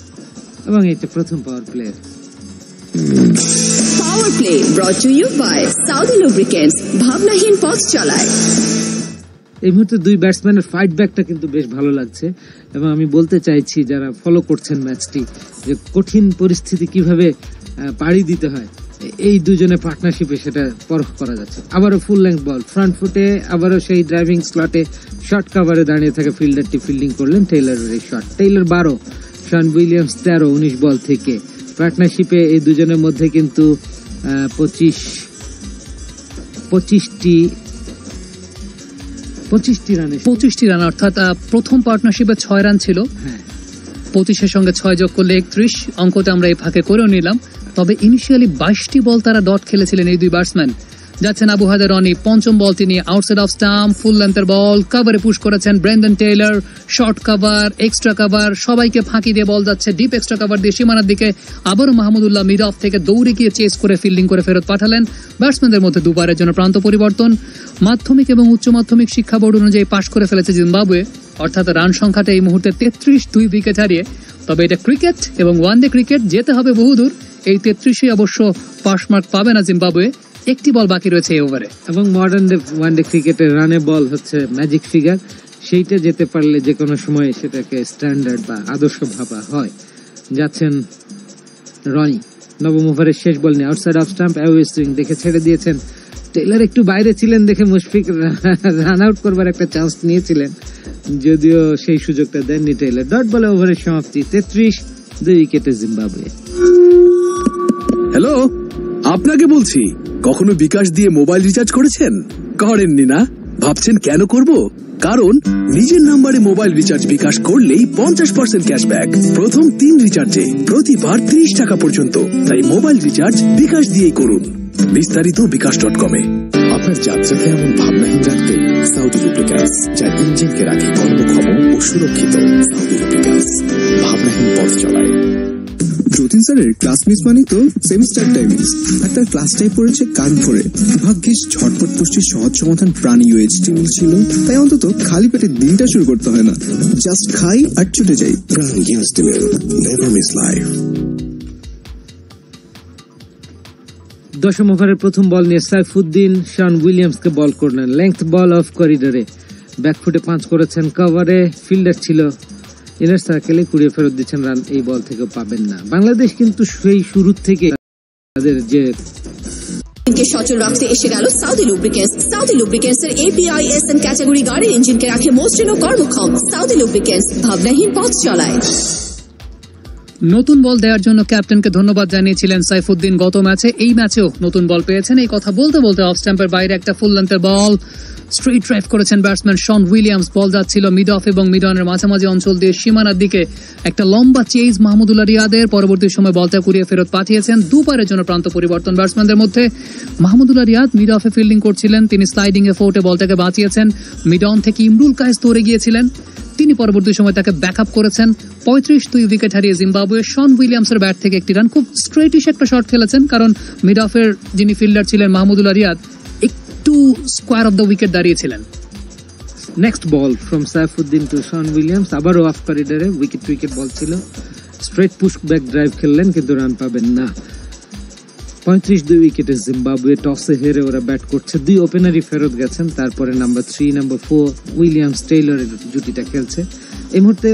এবং এটা প্রথম power play power play brought to you by Saudi lubricants ভাবনাহীন পথ চলায়। এই মুহূর্তে দুই ব্যাটসম্যানের ফাইট ব্যাকটা কিন্তু বেশ ভালো লাগছে এবং আমি বলতে চাইছি, যারা ফলো করছেন ম্যাচটি যে কঠিন পরিস্থিতি কীভাবে পাড়ি দিতে হয়, এই দুজনে পার্টনারশিপে সেটা পরখ করা যাচ্ছে। আবারও ফুল লেন্থ বল ফ্রন্ট ফুটে আবারও সেই ড্রাইভিং স্লটে শর্ট কাভারে দাঁড়িয়ে থাকা ফিল্ডারটি ফিল্ডিং করলেন টেইলরের এই শট টেইলর বারো শন উইলিয়ামস তেরো, উনিশ বল থেকে। পার্টনারশিপে এই দুজনের মধ্যে কিন্তু পঁচিশ পঁচিশটি পঁচিশটি রানে পঁচিশটি রান অর্থাৎ প্রথম পার্টনারশিপে ছয় রান ছিল। পঁচিশের সঙ্গে ছয় যোগ করলে একত্রিশ অঙ্কটা আমরা এই ফাঁকে করেও নিলাম। তবে ইনিশিয়ালি বাইশটি বল তারা ডট খেলেছিলেন এই দুই ব্যাটসম্যান যাচ্ছেন আবু হায়দার রনি। পঞ্চম বল তিনি আউটসাইড অফ স্টাম্প ফুল লেন্থের বল কাভারে পুশ করেছেন Brendan Taylor short cover extra cover সবাইকে ফাঁকি দিয়ে বল যাচ্ছে ডিপ এক্সট্রা কভার দিয়ে সীমানার দিকে। আবারও মাহমুদুল্লাহ মিড অফ থেকে দৌড়ে গিয়ে চেস করে ফিল্ডিং করে ফেরত পাঠালেন। ব্যাটসম্যানদের মধ্যে দুবারের জন্য প্রান্ত পরিবর্তন। মাধ্যমিক এবং উচ্চ মাধ্যমিক শিক্ষা বোর্ড অনুযায়ী পাশ করে ফেলেছে জিম্বাবুয়ে। অর্থাৎ রান সংখ্যাটা এই মুহূর্তে তেত্রিশ দুই উইকেট হারিয়ে। তবে এটা ক্রিকেট এবং ওয়ান ডে ক্রিকেট যেতে হবে বহুদূর। এই তেত্রিশে অবশ্য পাস মার্ক পাবে না জিম্বাবুয়ে। একটি বল বাকি রয়েছে এই ওভারে। এবং মডার্ন ডে ওয়ান ডে ক্রিকেটে রানে বল হচ্ছে ম্যাজিক ফিগার সেইটা যেতে পারলে যে কোনো সময় সেটাকে স্ট্যান্ডার্ড বা আদর্শ ভাবা হয়। যাচ্ছেন রনি। নবম ওভারের শেষ বল নিয়ে outside off stump away swing দেখে ছেড়ে দিয়েছেন। টেইলার একটু বাইরে ছিলেন দেখে মুশফিক রান আউট করবার একটা চান্স নিয়েছিলেন। যদিও সেই সুযোগটা দেননি টেইলার ডট বলে ওভারের সমাপ্তি তেত্রিশ, দুই উইকেটে জিম্বাবুয়ে। হ্যালো আপনাকে বলছি, কখনো বিকাশ দিয়ে মোবাইল রিচার্জ করেছেন? করেননি না? ভাবছেন কেন করব? কারণ নিজের নাম্বারে মোবাইল রিচার্জ বিকাশ করলেই পঞ্চাশ পার্সেন্ট ক্যাশব্যাক। প্রথম তিন রিচার্জে প্রতিবার ত্রিশ টাকা পর্যন্ত। তাই মোবাইল রিচার্জ বিকাশ দিয়েই করুন। বিস্তারিত বিকাশ ডট কমে। আপনার যাত্রাকে এমন ভাবনাহীন রাখতে সাউদি লুব্রিক্যান্টস যা ইঞ্জিনকে রাখে কর্মক্ষম ও সুরক্ষিত। সাউদি লুব্রিক্যান্টস ভাবনাহীন পথ চলায়। যতীন স্যারের ক্লাস মিস মানে তো সেমিস্টার টাইমিংস আর তার ক্লাসটাই পড়েছে কান ভরে। ভাগ্যিস ঝটপট পুষ্টির সহজ সমাধান প্রাণী ওয়েজিটেবল ছিল। তাই অন্তত খালি পেটে দিনটা শুরু করতে হয় না। জাস্ট খাই আর ছুটে যাই। প্রাণ ইউস্টিমেল নেভার মিস লাইফ দশম ওভারের প্রথম বল নিয়ে সাইফুদ্দিন শান উইলিয়ামসকে বল করলেন। লেংথ বল অফ করিডোরে ব্যাকফুটে পাঁচ করেছেন কভারে ফিল্ডার ছিল ইনার সার্কেলে কুড়িয়ে ফেরত দিচ্ছেন রান, এই বল থেকে পাবেন না। বাংলাদেশ কিন্তু সেই শুরু থেকে তাদের যে ইঞ্জিনকে সচল রাখতে এসে গেল সাউদি লুব্রিকেন্টস সাউদি লুব্রিকেন্টস এর এপিআই এস এন ক্যাটাগরি গাড়ির ইঞ্জিনকে রাখে মসৃণ ও কর্মক্ষম। সাউদি লুব্রিকেন্টস ভাবনাহীন পথ চলায়। নতুন বল দেওয়ার জন্য ক্যাপ্টেনকে ধন্যবাদ জানিয়েছিলেন সাইফুদ্দিন। গত ম্যাচে এই ম্যাচেও নতুন বল পেয়েছেন। এই কথা বলতে বলতে অফ স্ট্যাম্পের বাইরে একটা ফুল লেন্থের বল স্ট্রেট ড্রাইভ করেছেন ব্যাটসম্যান শন উইলিয়ামস বল যাচ্ছিল মিড অফ এবং মিড অনের মাঝামাঝি অঞ্চল দিয়ে সীমানার দিকে। একটা লম্বা চেজ মাহমুদুল্লাহ রিয়াদের। পরবর্তী সময় বলটা কুড়িয়ে ফেরত পাঠিয়েছেন দুপারের জন্য প্রান্ত পরিবর্তন ব্যাটসম্যানদের মধ্যে। মাহমুদুল্লাহ রিয়াদ মিড অফে ফিল্ডিং করছিলেন। তিনি স্লাইডিং এ ফোর্টে বলটাকে বাঁচিয়েছেন। মিড অন থেকে ইমরুল কায়েস দৌড়ে গিয়েছিলেন। তিনি পরবর্তী সময় তাকে ব্যাকআপ করেছেন। পঁয়ত্রিশ দুই উইকেট হারিয়ে জিম্বাবুয়ে শন উইলিয়ামসের ব্যাট থেকে একটি রান খুব স্ট্রেটিশ একটা শট খেলেছেন, কারণ মিড অফের যিনি ফিল্ডার ছিলেন মাহমুদুল্লাহ রিয়াদ একটু স্কোয়ার অফ দ্য উইকেট দাঁড়িয়েছিলেন। Next ball from Saifuddin to Shaun Williams আবারও অফ করিডারে উইকেট উইকেট বল ছিল। স্ট্রেট পুশ ব্যাক ড্রাইভ খেললেন, কিন্তু রান পাবেন না। পঁয়ত্রিশ দুই উইকেটে জিম্বাবুয়ে টসে হেরে ওরা ব্যাট করছে। দুই ওপেনারই ফেরত গেছেন, তারপরে number three, number four, Williams টেইলরের জুটিটা খেলছে। এই মুহূর্তে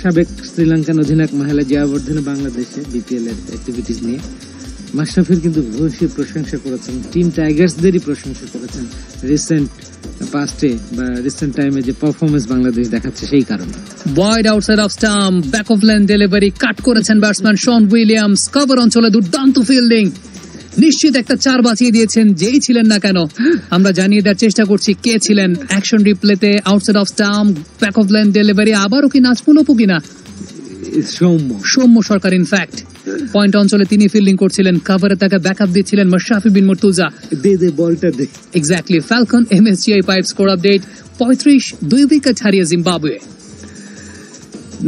সাবেক শ্রীলঙ্কান অধিনায়ক মাহেলা জয়াবর্ধনে বাংলাদেশে বিপিএল এর অ্যাক্টিভিটিস নিয়ে। মাশরাফির কিন্তু ভূয়সী প্রশংসা করেছেন, টিম টাইগার্সদেরই প্রশংসা করেছেন। রিসেন্ট পাস্টে বা রিসেন্ট টাইমে যে পারফরমেন্স বাংলাদেশ দেখাচ্ছে সেই কারণে। Wide outside off stump back of length delivery cut করেছেন ব্যাটসম্যান শন উইলিয়ামস কভার অঞ্চলে দুর্দান্ত ফিল্ডিং নিশ্চিত একটা চার বাঁচিয়ে দিয়েছেন যেই ছিলেন না কেন। আমরা জানিয়ে দেওয়ার চেষ্টা করছি কে ছিলেন। Action রিপ্লেতে outside off stump back off length delivery আবারও কি নাচমূলক কিনা? Soumya. Soumya Sarkar in fact point অঞ্চলে তিনি ফিল্ডিং করছিলেন কাভারে তাকে ব্যাকআপ দিচ্ছিলেন মাশরাফি বিন মুর্তুজা। দে দে বলটা দে। Exactly Falcon MSGI pipe score update পঁয়ত্রিশ দুই উইকেট হারিয়ে জিম্বাবুয়ে।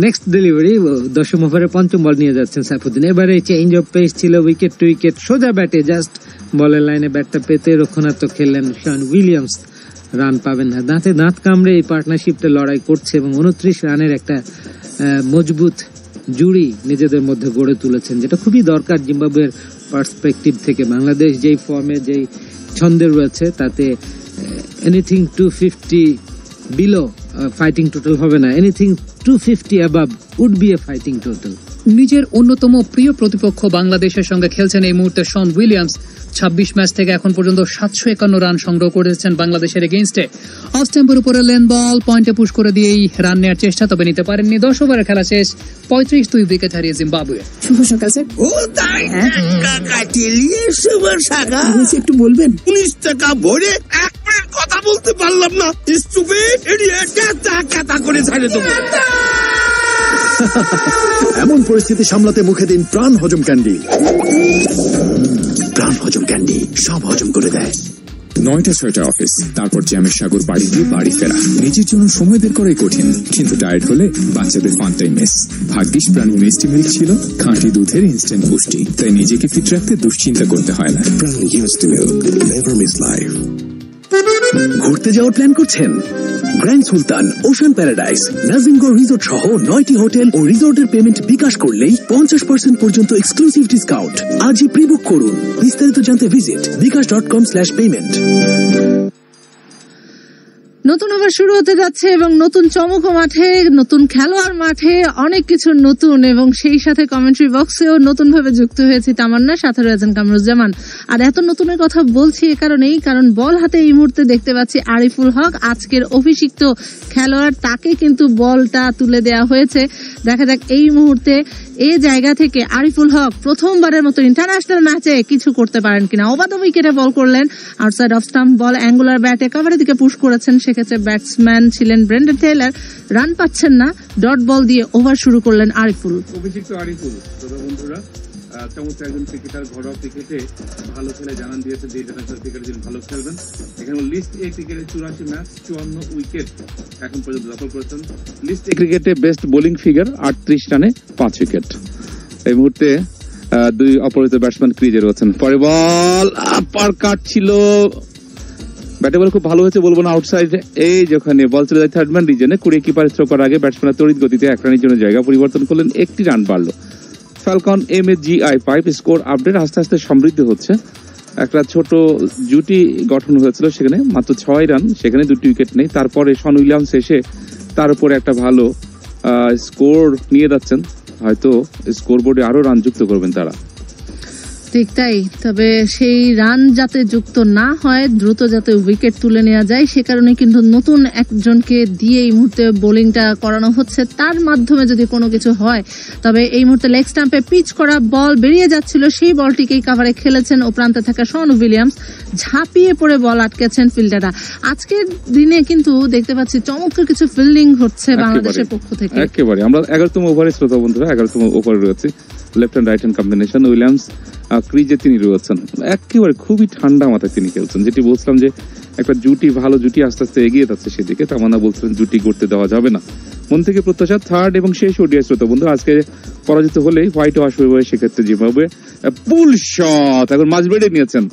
নেক্সট ডেলিভারি দশম ওভারে পঞ্চম বল নিয়ে যাচ্ছেন সাইফুদ্দিন। এবারে চেঞ্জ অফ পেস ছিল উইকেট টু উইকেট সোজা ব্যাটে জাস্ট বলের লাইনে ব্যাটটা পেতে রক্ষণাত্মক খেললেন শন উইলিয়ামস রান পাবেন না। দাঁতে দাঁত কামড়ে এই পার্টনারশিপটা লড়াই করছে এবং উনত্রিশ রানের একটা মজবুত জুড়ি নিজেদের মধ্যে গড়ে তুলেছেন, যেটা খুবই দরকার জিম্বাবুয়ের পার্সপেক্টিভ থেকে। বাংলাদেশ যেই ফর্মে যেই ছন্দে রয়েছে, তাতে anything two fifty below fighting total হবে না। এনিথিং নিজের অন্যতম প্রিয় প্রতিপক্ষ বাংলাদেশের সঙ্গে খেলছেন এই মুহূর্তে শন উইলিয়ামস ছাব্বিশ ম্যাচ থেকে এখন পর্যন্ত সাতশো একান্ন রান সংগ্রহ করেছেন বাংলাদেশের এগেইনস্টে। অফ স্ট্যাম্পের উপরে লেন বল পয়েন্টে পুশ করে দিয়েই রান নেওয়ার চেষ্টা তবে নিতে পারেননি। দশ ওভারের খেলা শেষ পঁয়ত্রিশ দুই উইকেট হারিয়ে জিম্বাবুয়ে। শুভ সকাল স্যার। ও তাই টাকা শুভ শাখা একটু বলবেন? উনিশ টাকা ভরে কথা বলতে পারলাম না। স্টুপিড ইডিয়েট করে ছাড়ে দেবো? এমন পরিস্থিতি সামলাতে মুখে দিন প্রাণ হজম ক্যান্ডি। প্রাণ হজম ক্যান্ডি সব হজম করে দেয়। নয়টা ছয়টা অফিস তারপর জ্যামের সাগর বাড়ি দিয়ে বাড়ি ফেরা। নিজের জন্য সময় বের করাই কঠিন কিন্তু টায়ার্ড হলে বাচ্চাদের ফান্টাই মেস ভাগ্যিস প্রাণী মিষ্টি মিল্ক ছিল খাঁটি দুধের ইনস্ট্যান্ট পুষ্টি তাই নিজেকে ফিট রাখতে দুশ্চিন্তা করতে হয় না। প্রাণ মিষ্টি মিল্ক নেভার মিস লাইফ ঘুরতে যাওয়ার প্ল্যান করছেন? Grand sultan, ocean paradise Nazimgarh resort সহ নয়টি হোটেল ও রিসোর্টের পেমেন্ট বিকাশ করলেই পঞ্চাশ পার্সেন্ট পর্যন্ত এক্সক্লুসিভ ডিসকাউন্ট আজই প্রি বুক করুন। বিস্তারিত জানতে visit bKash dot com slash payment নতুন ওভার শুরু হতে যাচ্ছে এবং নতুন চমক মাঠে, নতুন খেলোয়াড় মাঠে অনেক কিছু নতুন এবং সেই সাথে কমেন্ট্রি বক্সেও নতুন ভাবে যুক্ত হয়েছে তামান্না, সাথে রয়েছেন কামরুজ্জামান। আর এত নতুনের কথা বলছি এ কারণেই, কারণ বল হাতে এই মুহূর্তে দেখতে পাচ্ছি আরিফুল হক, আজকের অভিষিক্ত খেলোয়াড়, তাকে কিন্তু বলটা তুলে দেওয়া হয়েছে। দেখা যাক এই মুহূর্তে এই জায়গা থেকে আরিফুল হক প্রথমবারের মতো ইন্টারন্যাশনাল ম্যাচে কিছু করতে পারেন কিনা? অবাধ উইকেটে বল করলেন। Outside off stump ball angular ব্যাটে কাভারের দিকে পুশ করেছেন। সেক্ষেত্রে ব্যাটসম্যান ছিলেন ব্রেন্ডেন টেইলার রান পাচ্ছেন না। ডট বল দিয়ে ওভার শুরু করলেন আরিফুল। অভিষিক্ত আরিফুল বন্ধুরা। চমৎকার একজন ক্রিকেটার ঘরোয়া ক্রিকেটে ভালো খেলে জানান দিয়েছে যে ইন্টারন্যাশনাল ক্রিকেটে যিনি ভালো খেলবেন। এখানে লিস্ট এ ক্রিকেটে চুরাশি ম্যাচ চুয়ান্ন উইকেট এখন পর্যন্ত দখল করেছেন। লিস্ট এ ক্রিকেটে বেস্ট বোলিং ফিগার আটত্রিশ রানে পাঁচ উইকেট এই মুহূর্তে দুই অপরাজিত ব্যাটসম্যান ক্রিজে রয়েছেন। পরে বল পার কাট ছিল ব্যাটে বল খুব ভালো হয়েছে, বলব না আউটসাইড এই যেখানে বল চলে যায় থার্ড ম্যান রিজনে কুড়ি কিপার থ্রো করার আগে ব্যাটসম্যান তড়িৎ গতিতে এক রানের জন্য জায়গা পরিবর্তন করলেন। একটি রান বাড়লো। Falcon M A G I five score update আস্তে আস্তে সমৃদ্ধ হচ্ছে। একটা ছোট জুটি গঠন হয়েছিল সেখানে, মাত্র ছয় রান সেখানে দুটি উইকেট নেই। তারপরে সন উইলিয়ামস এসে তার উপরে একটা ভালো স্কোর নিয়ে যাচ্ছেন। হয়তো স্কোর বোর্ডে আরও রান যুক্ত করবেন তারা। ঠিক তাই। তবে সেই রান যাতে যুক্ত না হয় দ্রুত যাতে উইকেট তুলে নেওয়া যায় সে কারণে কিন্তু নতুন একজনকে দিয়ে এই মুহূর্তে বোলিংটা করানো হচ্ছে। তার মাধ্যমে যদি কোনো কিছু হয় তবে এই মুহূর্তে লেগ স্টাম্পে পিচ করা বল বেরিয়ে যাচ্ছিল। সেই বলটিকেই কাভারে খেলেছেন ও প্রান্তে থাকা শন উইলিয়ামস। ঝাঁপিয়ে পড়ে বল আটকেছেন ফিল্ডাররা আজকের দিনে কিন্তু দেখতে পাচ্ছি চমৎকার কিছু ফিল্ডিং হচ্ছে বাংলাদেশের পক্ষ থেকে। একেবারে। আমরা এগারোতম ওভারে শ্রোতা বন্ধুরা এগারোতম ওভারে রয়েছে। Left hand right hand combination Williams ক্রিজে তিনি রয়েছেন। একেবারে খুবই ঠান্ডা মাথায় তিনি খেলছেন, যেটি বলছিলাম যে একটা জুটি, ভালো জুটি আস্তে আস্তে এগিয়ে যাচ্ছে সেদিকে। তামান্না বলছিলেন, জুটি করতে দেওয়া যাবে না। মন থেকে প্রত্যাশা থার্ড এবং শেষ ওডিআই শ্রোতা বন্ধু, আজকে পরাজিত হলেই হোয়াইট ওয়াশ হয়ে সেক্ষেত্রে জিম্বাবুয়ে পুল শট এখন মাঝ বেড়ে নিয়েছেন।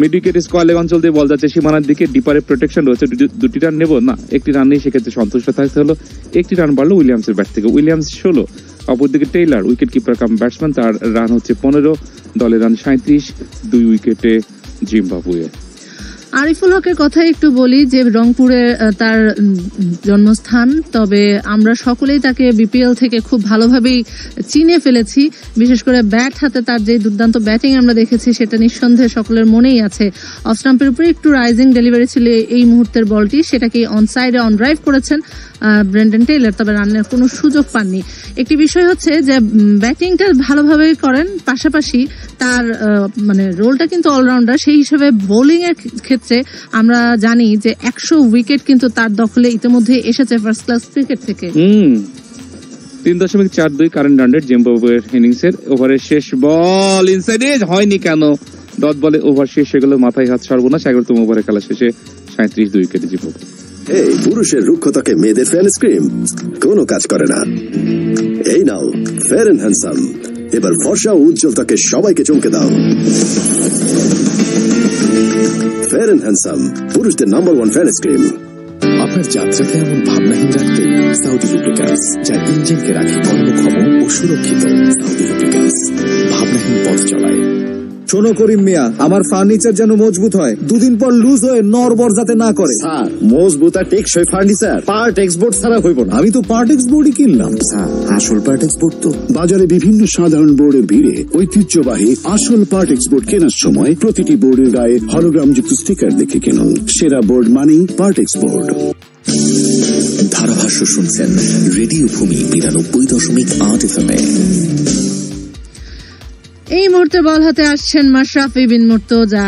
মিড উইকেট স্কোয়ার লেগ অঞ্চল দিয়ে বল যাচ্ছে, সীমানার দিকে ডিপারে প্রোটেকশন রয়েছে। দুটি রান নেব, না, একটি রান নিয়ে সেক্ষেত্রে সন্তুষ্ট থাকতে হলো, একটি রান বাড়লো উইলিয়ামসের ব্যাট থেকে। উইলিয়ামস ষোলো অপরদিকে Taylor wicket keeper cum batsman তার রান হচ্ছে পনেরো, দলে রান সাঁত্রিশ দুই উইকেটে জিম্বাবুয়ে। আরিফুল হকের কথা একটু বলি যে রংপুরে তার জন্মস্থান, তবে আমরা সকলেই তাকে বিপিএল থেকে খুব ভালোভাবেই চিনে ফেলেছি। বিশেষ করে ব্যাট হাতে তার যে দুর্দান্ত ব্যাটিং আমরা দেখেছি, সেটা নিঃসন্দেহে সকলের মনেই আছে। অফ স্টাম্পের উপরে একটু রাইজিং ডেলিভারি ছিল এই মুহূর্তের বলটি। সেটাকে অন সাইডে অন ড্রাইভ করেছেন। ব্রেন্ডন টেইলার, তবে রানের কোনো সুযোগ পাননি। একটি বিষয় হচ্ছে যে ব্যাটিংটা ভালোভাবে করেন, পাশাপাশি তার মানে রোলটা কিন্তু অলরাউন্ডার সেই হিসেবে বোলিং এর ক্ষেত্রে আমরা জানি যে একশো উইকেট কিন্তু তার দখলে ইতিমধ্যে এসেছে ফার্স্ট ক্লাস ক্রিকেট থেকে। তিন দশমিক চার দুই কারেন্ট রানের জিম্বাবুয়ের ইনিংসের ওভারের শেষ বল ইনসাইডে হয়নি কেন? ডট বলে ওভার শেষ হয়ে গেল, মাথায় হাত সর্বনাশ, এগারোতম ওভারে খেলা শেষে সাঁত্রিশ দুই উইকেটে জিম্বাবুয়ে। এই পুরুষের রুক্ষতাকে মেয়েদের ফ্যান স্ক্রিম। কোনো কাজ করে না। এই নাও, ফেয়ার এন্ড হ্যান্ডসাম। এবার ফর্সা ও উজ্জ্বলতাকে সবাইকে চমকে দাও। ফেয়ার এন্ড হ্যান্ডসাম, পুরুষদের নাম্বার ওয়ান ফ্যান স্ক্রিম। আপনার যাত্রাকে এমন ভাবনাহীন রাখতে সাউদি লুব্রিক্যান্টস যা ইঞ্জিনকে রাখে কর্মক্ষম ও সুরক্ষিত সাউদি লুব্রিক্যান্টস, ভাবনাহীন পথ চলায়। শোনো করিম মিয়া আমার ফার্নিচার যেন মজবুত হয়। দুদিন পর লুজ হয়ে নরবর যাতে না করে। স্যার মজবুত আর টেকসই ফার্নিচার পার্ট এক্সপোর্ট ছাড়া হইব না। আমি তো পার্ট বোর্ডই কিনলাম। স্যার আসল পার্ট এক্সপোর্ট তো। বাজারে বিভিন্ন সাধারণ বোর্ডের ভিড়ে ঐতিহ্যবাহী আসল পার্ট এক্সপোর্ট কেনার সময় প্রতিটি বোর্ডের গায়ে হলোগ্রাম যুক্ত স্টিকার দেখে কিনুন। সেরা বোর্ড মানেই পার্ট এক্সপোর্ট ধারাভাষ্য শুনছেন রেডিও ভূমি বিরানব্বই দশমিক আট এফ এই মুহূর্তে বল হাতে আসছেন মাশরাফি বিন মুর্তজা।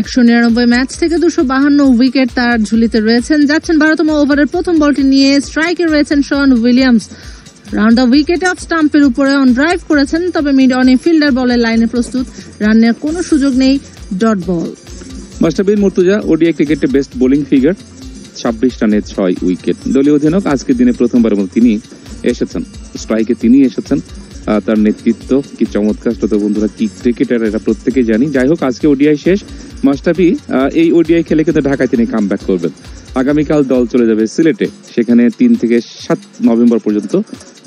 একশো নিরানব্বই ম্যাচ থেকে দুশো বাহান্ন উইকেট তার ঝুলিতে রয়েছেন। যাচ্ছেন বারোতম ওভারের প্রথম বলটি নিয়ে স্ট্রাইকে রয়েছেন Sean Williams. Round the wicket off স্টাম্পের উপরে অন ড্রাইভ করেছেন, তবে মিড অনে ফিল্ডার বলের লাইনে প্রস্তুত। রানের কোনো সুযোগ নেই dot ball. Mashrafe Bin Mortaza, ODI ক্রিকেটে বেস্ট বোলিং ফিগার, ছাব্বিশ রানে ছয় উইকেট। দলীয় অধিনায়ক আজকের দিনে প্রথমবারের মতো তিনি এসেছেন। স্ট্রাইকে তিনি এসেছেন। তার নেতৃত্ব কি চমৎকার শ্রোতা বন্ধুরা কি ক্রিকেটার এটা প্রত্যেকে জানি। যাই হোক আজকে ওডিআই শেষ। মাস্টাফি আহ, এই ওডিআই খেলে কিন্তু ঢাকায় তিনি কাম করবেন। আগামীকাল দল চলে যাবে সিলেটে। সেখানে তিন থেকে সাত নভেম্বর পর্যন্ত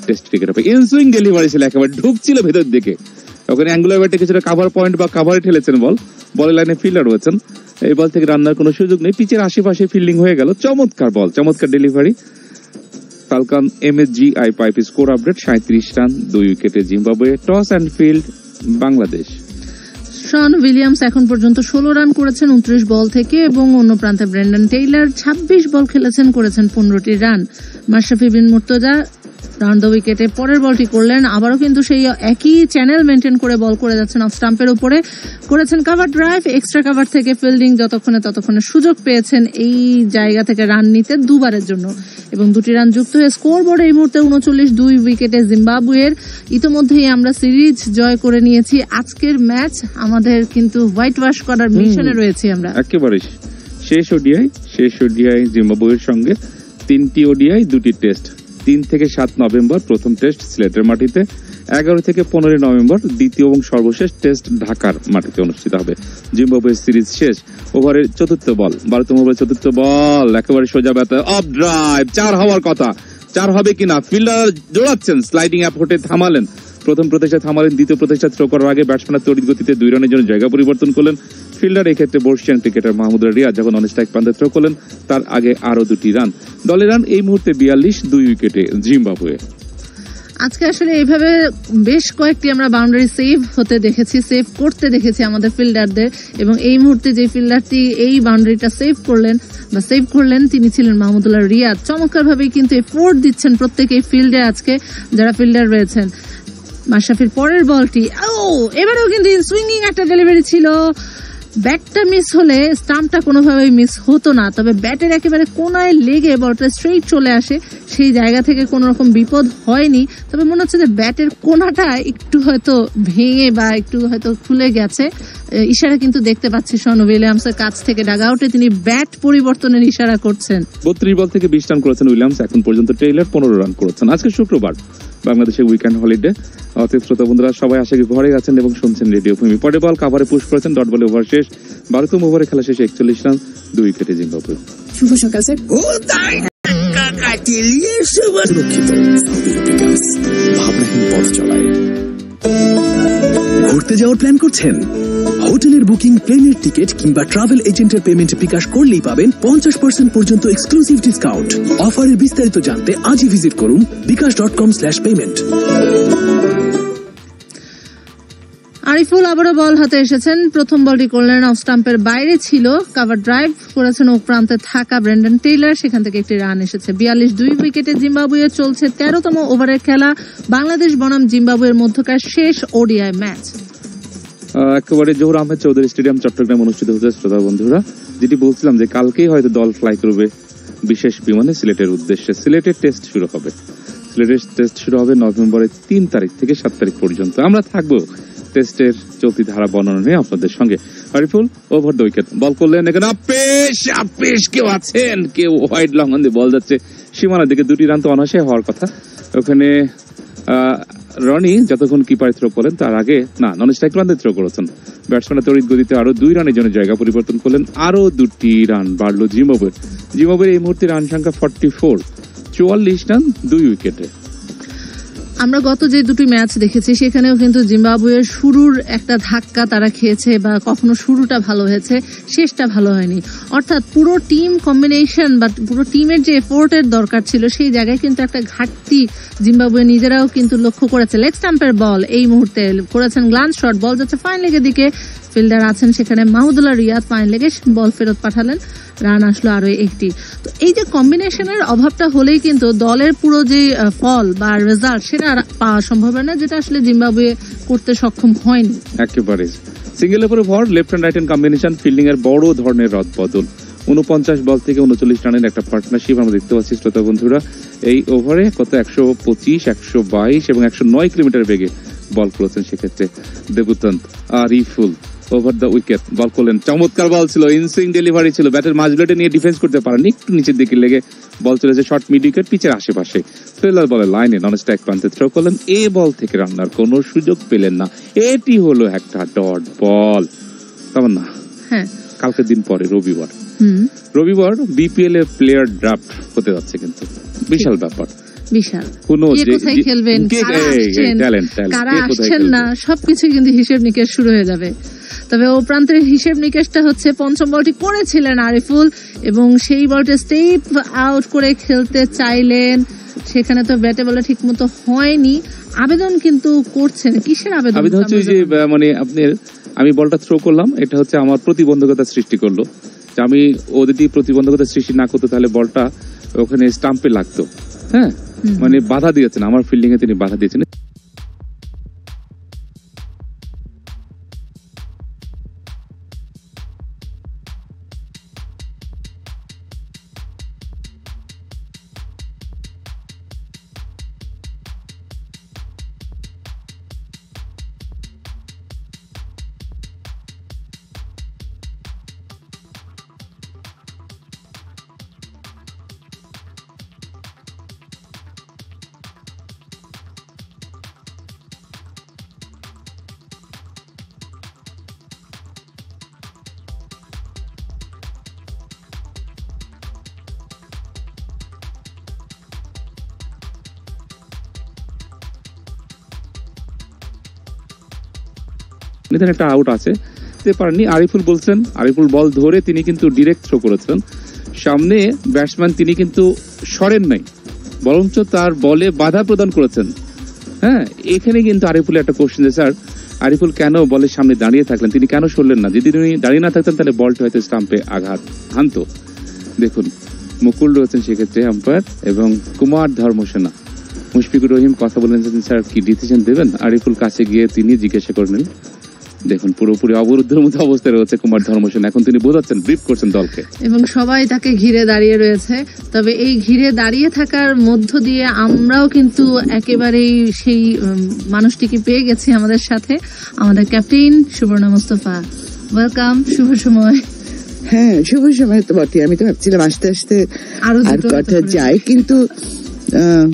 টেস্ট ক্রিকেট হবে। ইনসুইং ডেলিভারি ছিল একেবারে ঢুকছিল ভেতর দিকে। ওখানে অ্যাঙ্গুলার ব্যাটে কিছুটা কাভার পয়েন্ট বা কাভারে ঠেলেছেন বল বলের লাইনে ফিল্ডার রয়েছেন। এই বল থেকে রান্নার কোনো সুযোগ নেই। পিচের আশেপাশে ফিল্ডিং হয়ে গেল। চমৎকার বল চমৎকার delivery Falcon M S G I pipe score update সাঁত্রিশ রান, দুই উইকেটে Zimbabwe toss and field Bangladesh. Sean Williams এখন পর্যন্ত ষোলো রান করেছেন উনত্রিশ বল থেকে এবং অন্য প্রান্তে ব্রেন্ডন টেইলার ছাব্বিশ বল খেলেছেন, করেছেন পনেরোটি রান। মাশরাফি বিন মুর্তজা দ্য উইকেটে পরের বলটি করলেন। আবারও কিন্তু সেই একই চ্যানেল মেনটেন করে বল করে যাচ্ছেন অফ স্টাম্পের উপরে। করেছেন কাভার ড্রাইভ এক্সট্রা কাভার থেকে ফিল্ডিং যতক্ষণে ততক্ষণে সুযোগ পেয়েছেন এই জায়গা থেকে রান নিতে দুবারের জন্য। এবং দুটি রান যুক্ত হয়ে স্কোর বোর্ডে এই মুহূর্তে উনচল্লিশ দুই উইকেটে জিম্বাবুয়ের। ইতিমধ্যেই আমরা সিরিজ জয় করে নিয়েছি। আজকের ম্যাচ আমাদের কিন্তু হোয়াইট ওয়াশ করার মিশনে রয়েছি আমরা। একেবারে শেষ ওডিআই শেষ ওডিআই জিম্বাবুয়ের সঙ্গে। তিনটি ওডিআই দুটি টেস্ট তিন থেকে সাত নভেম্বর প্রথম টেস্ট সিলেটের মাটিতে, এগারো থেকে পনেরোই নভেম্বর দ্বিতীয় এবং সর্বশেষ টেস্ট ঢাকার মাটিতে অনুষ্ঠিত হবে। জিম্বাবুয়ের সিরিজ শেষ, ওভারের চতুর্থ বল। ভারতীয় ওভারের চতুর্থ বল, একেবারে সোজা ব্যথা। অফ ড্রাইভ, চার হওয়ার কথা। চার হবে কিনা? ফিল্ডার জোড়াচ্ছেন স্লাইডিং অ্যাপ হোটে থামালেন। প্রথম প্রতিষ্ঠা থামালেন, দ্বিতীয় প্রতিষ্ঠা থ্রো করার আগে ব্যাটসম্যানের তড়িৎ গতিতে দুই রানের জন্য জায়গা পরিবর্তন করলেন। ফিল্ডার এক্ষেত্রে বর্ষিয়ান ক্রিকেটার মাহমুদুল রিয়াজ যখন অন স্ট্রাইক প্রান্তে থ্রো করলেন, তার আগে আরও দুটি রান দলের রান এই মুহূর্তে বিয়াল্লিশ, দুই উইকেটে জিম্বাবুয়ে। আজকে আসলে এইভাবে বেশ কয়েকটি আমরা বাউন্ডারি সেভ হতে দেখেছি সেভ করতে দেখেছি আমাদের ফিল্ডারদের এবং এই মুহূর্তে যে ফিল্ডারটি এই বাউন্ডারিটা সেভ করলেন বা সেভ করলেন, তিনি ছিলেন মাহমুদুল্লাহ রিয়াদ। চমৎকার ভাবে কিন্তু এফোর্ট দিচ্ছেন প্রত্যেকেই ফিল্ডে আজকে যারা ফিল্ডার রয়েছেন। মাশরাফির পরের বলটি। ও, এবারেও কিন্তু সুইঙ্গিং একটা ডেলিভারি ছিল। ব্যাটটা মিস হলে স্টাম্পটা কোনোভাবেই মিস হতো না। তবে ব্যাটের একেবারে কোনায় লেগে বলটা স্ট্রেইট চলে আসে। সেই জায়গা থেকে কোনো রকম বিপদ হয়নি। তবে মনে হচ্ছে যে ব্যাটের কোনাটা একটু হয়তো ভেঙে বা একটু হয়তো খুলে গেছে। ইশারা কিন্তু দেখতে পাচ্ছি শন উইলিয়ামসের কাছ থেকে। ডাগআউটে তিনি ব্যাট পরিবর্তনের ইশারা করছেন। বত্রিশ বল থেকে বিশ রান করেছেন উইলিয়ামস। এখন পর্যন্ত টেইলার পনেরো রান করেছেন। আজকে শুক্রবার বাংলাদেশের উইকেন্ড হলিডে অতএব শ্রোতা বন্ধুরা সবাই আশা করি ঘরে আছেন এবং শুনছেন রেডিও ভূমি পরের বল কাভারে পুশ করেছেন ডট বলে ওভার শেষ। বারোতম ওভারে খেলা শেষে একচল্লিশ রান দুই উইকেটে জিম্বাবুয়ে। শুভ সকাল স্যার। ভাবনাহীন পথ চলায়। ঘুরতে যাওয়ার প্ল্যান করছেন? হোটেলের বুকিং, প্লেনের টিকিট কিংবা ট্রাভেল এজেন্টের পেমেন্ট বিকাশ করলেই পাবেন পঞ্চাশ পার্সেন্ট পর্যন্ত এক্সক্লুসিভ ডিসকাউন্ট অফারের বিস্তারিত জানতে আজই ভিজিট করুন bKash dot com slash payment Ariful, আবারও বল হাতে এসেছেন। প্রথম বলটি করলেন অফ স্টাম্পের বাইরে ছিল। কাভার ড্রাইভ করেছেন ও প্রান্তে থাকা ব্রেন্ডন টেইলার। সেখান থেকে একটি রান এসেছে। বিয়াল্লিশ দুই উইকেটে জিম্বাবুয়ে চলছে তেরোতম ওভারের খেলা। বাংলাদেশ বনাম জিম্বাবুয়ের মধ্যকার শেষ ওডিআই ম্যাচ। একেবারে জোহর আহমেদ চৌধুরী স্টেডিয়াম চট্টগ্রামে অনুষ্ঠিত হচ্ছে শ্রোতা বন্ধুরা। যেটি বলছিলাম যে কালকেই হয়তো দল ফ্লাই করবে বিশেষ বিমানে সিলেটের উদ্দেশ্যে। সিলেটের টেস্ট শুরু হবে। সিলেটের টেস্ট শুরু হবে নভেম্বরের তিন তারিখ থেকে সাত তারিখ পর্যন্ত। আমরা থাকব টেস্টের চলতি ধারা বর্ণনা নিয়ে আপনাদের সঙ্গে। Ariful over the wicket ball করলেন এখানে আপেশ আপেশ কেউ আছেন? কেউ হোয়াইট লং বল যাচ্ছে। সীমানার দিকে দুটি রান তো অনায়াসে হওয়ার কথা। ওখানে রনি যতক্ষণ কিপার থ্রো করেন তার আগে, না নন স্ট্রাইক রান থ্রো করেছেন। ব্যাটসম্যানের তড়িৎ গতিতে আরও দুই রানের জন্য জায়গা পরিবর্তন করলেন আরও দুটি রান বাড়ল জিম্বাবুয়ের। জিম্বাবুয়ের এই মুহূর্তে রান সংখ্যা ফর্টি ফোর চুয়াল্লিশ রান, দুই উইকেটে। আমরা গত যে দুটি ম্যাচ দেখেছি, সেখানেও কিন্তু জিম্বাবুয়ের শুরুর একটা ধাক্কা তারা খেয়েছে বা কখনো শুরুটা ভালো হয়েছে, শেষটা ভালো হয়নি। অর্থাৎ পুরো টিম কম্বিনেশন বা পুরো টিমের যে এফোর্টের দরকার ছিল, সেই জায়গায় কিন্তু একটা ঘাটতি জিম্বাবুয়ে নিজেরাও কিন্তু লক্ষ্য করেছে। লেগ স্টাম্পের বল এই মুহূর্তে করেছেন গ্লান্স শট বল যাচ্ছে ফাইন লেগের দিকে। ফিল্ডার আছেন সেখানে মাহমুদুল্লাহ রিয়াদ ফাইন লেগে বল ফেরত পাঠালেন। রান আসলো আরও একটি। তো এই যে কম্বিনেশনের অভাবটা হলেই কিন্তু দলের পুরো যে ফল বা রেজাল্ট সেটা পাওয়া সম্ভব না, যেটা আসলে জিম্বাবুয়ে করতে সক্ষম হয়নি। একেবারে। সিঙ্গেল উপরে ভর left hand right hand combination fielding এর বড় ধরনের রদ বদল উনপঞ্চাশ বল থেকে উনচল্লিশ রানের একটা পার্টনারশিপ আমরা দেখতে পাচ্ছি শ্রোতা বন্ধুরা। এই ওভারে কত? একশো পঁচিশ, একশো বাইশ এবং একশো নয় কিলোমিটার বেগে বল করেছেন সেক্ষেত্রে দেবুতন্ত Ariful. Over the wicket ball করলেন। চমৎকার বল ছিল ইনসুইং ডেলিভারি ছিল। ব্যাটের মাঝ ব্লেডে নিয়ে ডিফেন্স করতে পারেন একটু নিচের দিকে লেগে বল চলেছে শর্ট মিড উইকেট পিচের আশেপাশে। থ্রিলার বলে লাইনে নন স্ট্রাইক প্রান্তে থ্রো করলেন এ বল থেকে রান্নার কোনো সুযোগ পেলেন না। এটি হলো একটা ডট বল তেমন না হ্যাঁ। কালকের দিন পরে রবিবার। হুম। রবিবার বিপিএল এর প্লেয়ার ড্রাফট হতে যাচ্ছে কিন্তু। বিশাল ব্যাপার। বিশাল। কে কোথায় খেলবেন কারা আসছেন কারা আসছেন না সবকিছু কিন্তু হিসেব নিকেশ শুরু হয়ে যাবে। তবে ও প্রান্তের হিসেব নিকেশটা হচ্ছে পঞ্চম বলটি করেছিলেন আরিফুল এবং সেই বলটা স্টেপ আউট করে খেলতে চাইলেন। সেখানে তো ব্যাটে বলে ঠিক মতো হয়নি। আবেদন কিন্তু করছেন। কিসের আবেদন? আবেদন হচ্ছে যে মানে আপনার আমি বলটা থ্রো করলাম এটা হচ্ছে আমার প্রতিবন্ধকতা সৃষ্টি করল। আমি ও যদি প্রতিবন্ধকতা সৃষ্টি না করতো তাহলে বলটা ওখানে স্টাম্পে লাগতো। হ্যাঁ? মানে বাধা দিয়েছেন আমার ফিল্ডিং এ তিনি বাধা দিয়েছেন। নিতেন একটা আউট আছে। দিতে পারেননি, আরিফুল বলছেন, আরিফুল বল ধরে তিনি কিন্তু ডিরেক্ট থ্রো করেছেন সামনে ব্যাটসম্যান তিনি কিন্তু সরেন নাই, বরঞ্চ তার বলে বাধা প্রদান করেছেন। হ্যাঁ এখানে কিন্তু আরিফুলের একটা কোশ্চেন যে স্যার। আরিফুল কেন বলের সামনে দাঁড়িয়ে থাকলেন? তিনি কেন সরলেন না? যদি তিনি দাঁড়িয়ে না থাকতেন, তাহলে বলটা হয়তো স্টাম্পে আঘাত হানতো। দেখুন, মুকুল রয়েছেন সেক্ষেত্রে আম্পায়ার এবং কুমার ধর্মসেনা। মুশফিকুর রহিম কথা বলেন স্যার, কি ডিসিশন দেবেন? আরিফুল কাছে গিয়ে তিনি জিজ্ঞাসা করলেন দেখুন পুরোপুরি অবরুদ্ধের মতো অবস্থায় রয়েছে কুমার ধর্মসেনা। এখন তিনি বোঝাচ্ছেন ব্রিফ করছেন দলকে। এবং সবাই তাকে ঘিরে দাঁড়িয়ে রয়েছে। তবে এই ঘিরে দাঁড়িয়ে থাকার মধ্য দিয়ে আমরাও কিন্তু একেবারেই সেই মানুষটিকে পেয়ে গেছি আমাদের সাথে। আমাদের ক্যাপ্টেন সুবর্ণা মুস্তফা ওয়েলকাম শুভ সময়। হ্যাঁ শুভ সময় তো বটে আমি তো ভাবছিলাম আস্তে আস্তে আরও কথা। যায় কিন্তু আহ,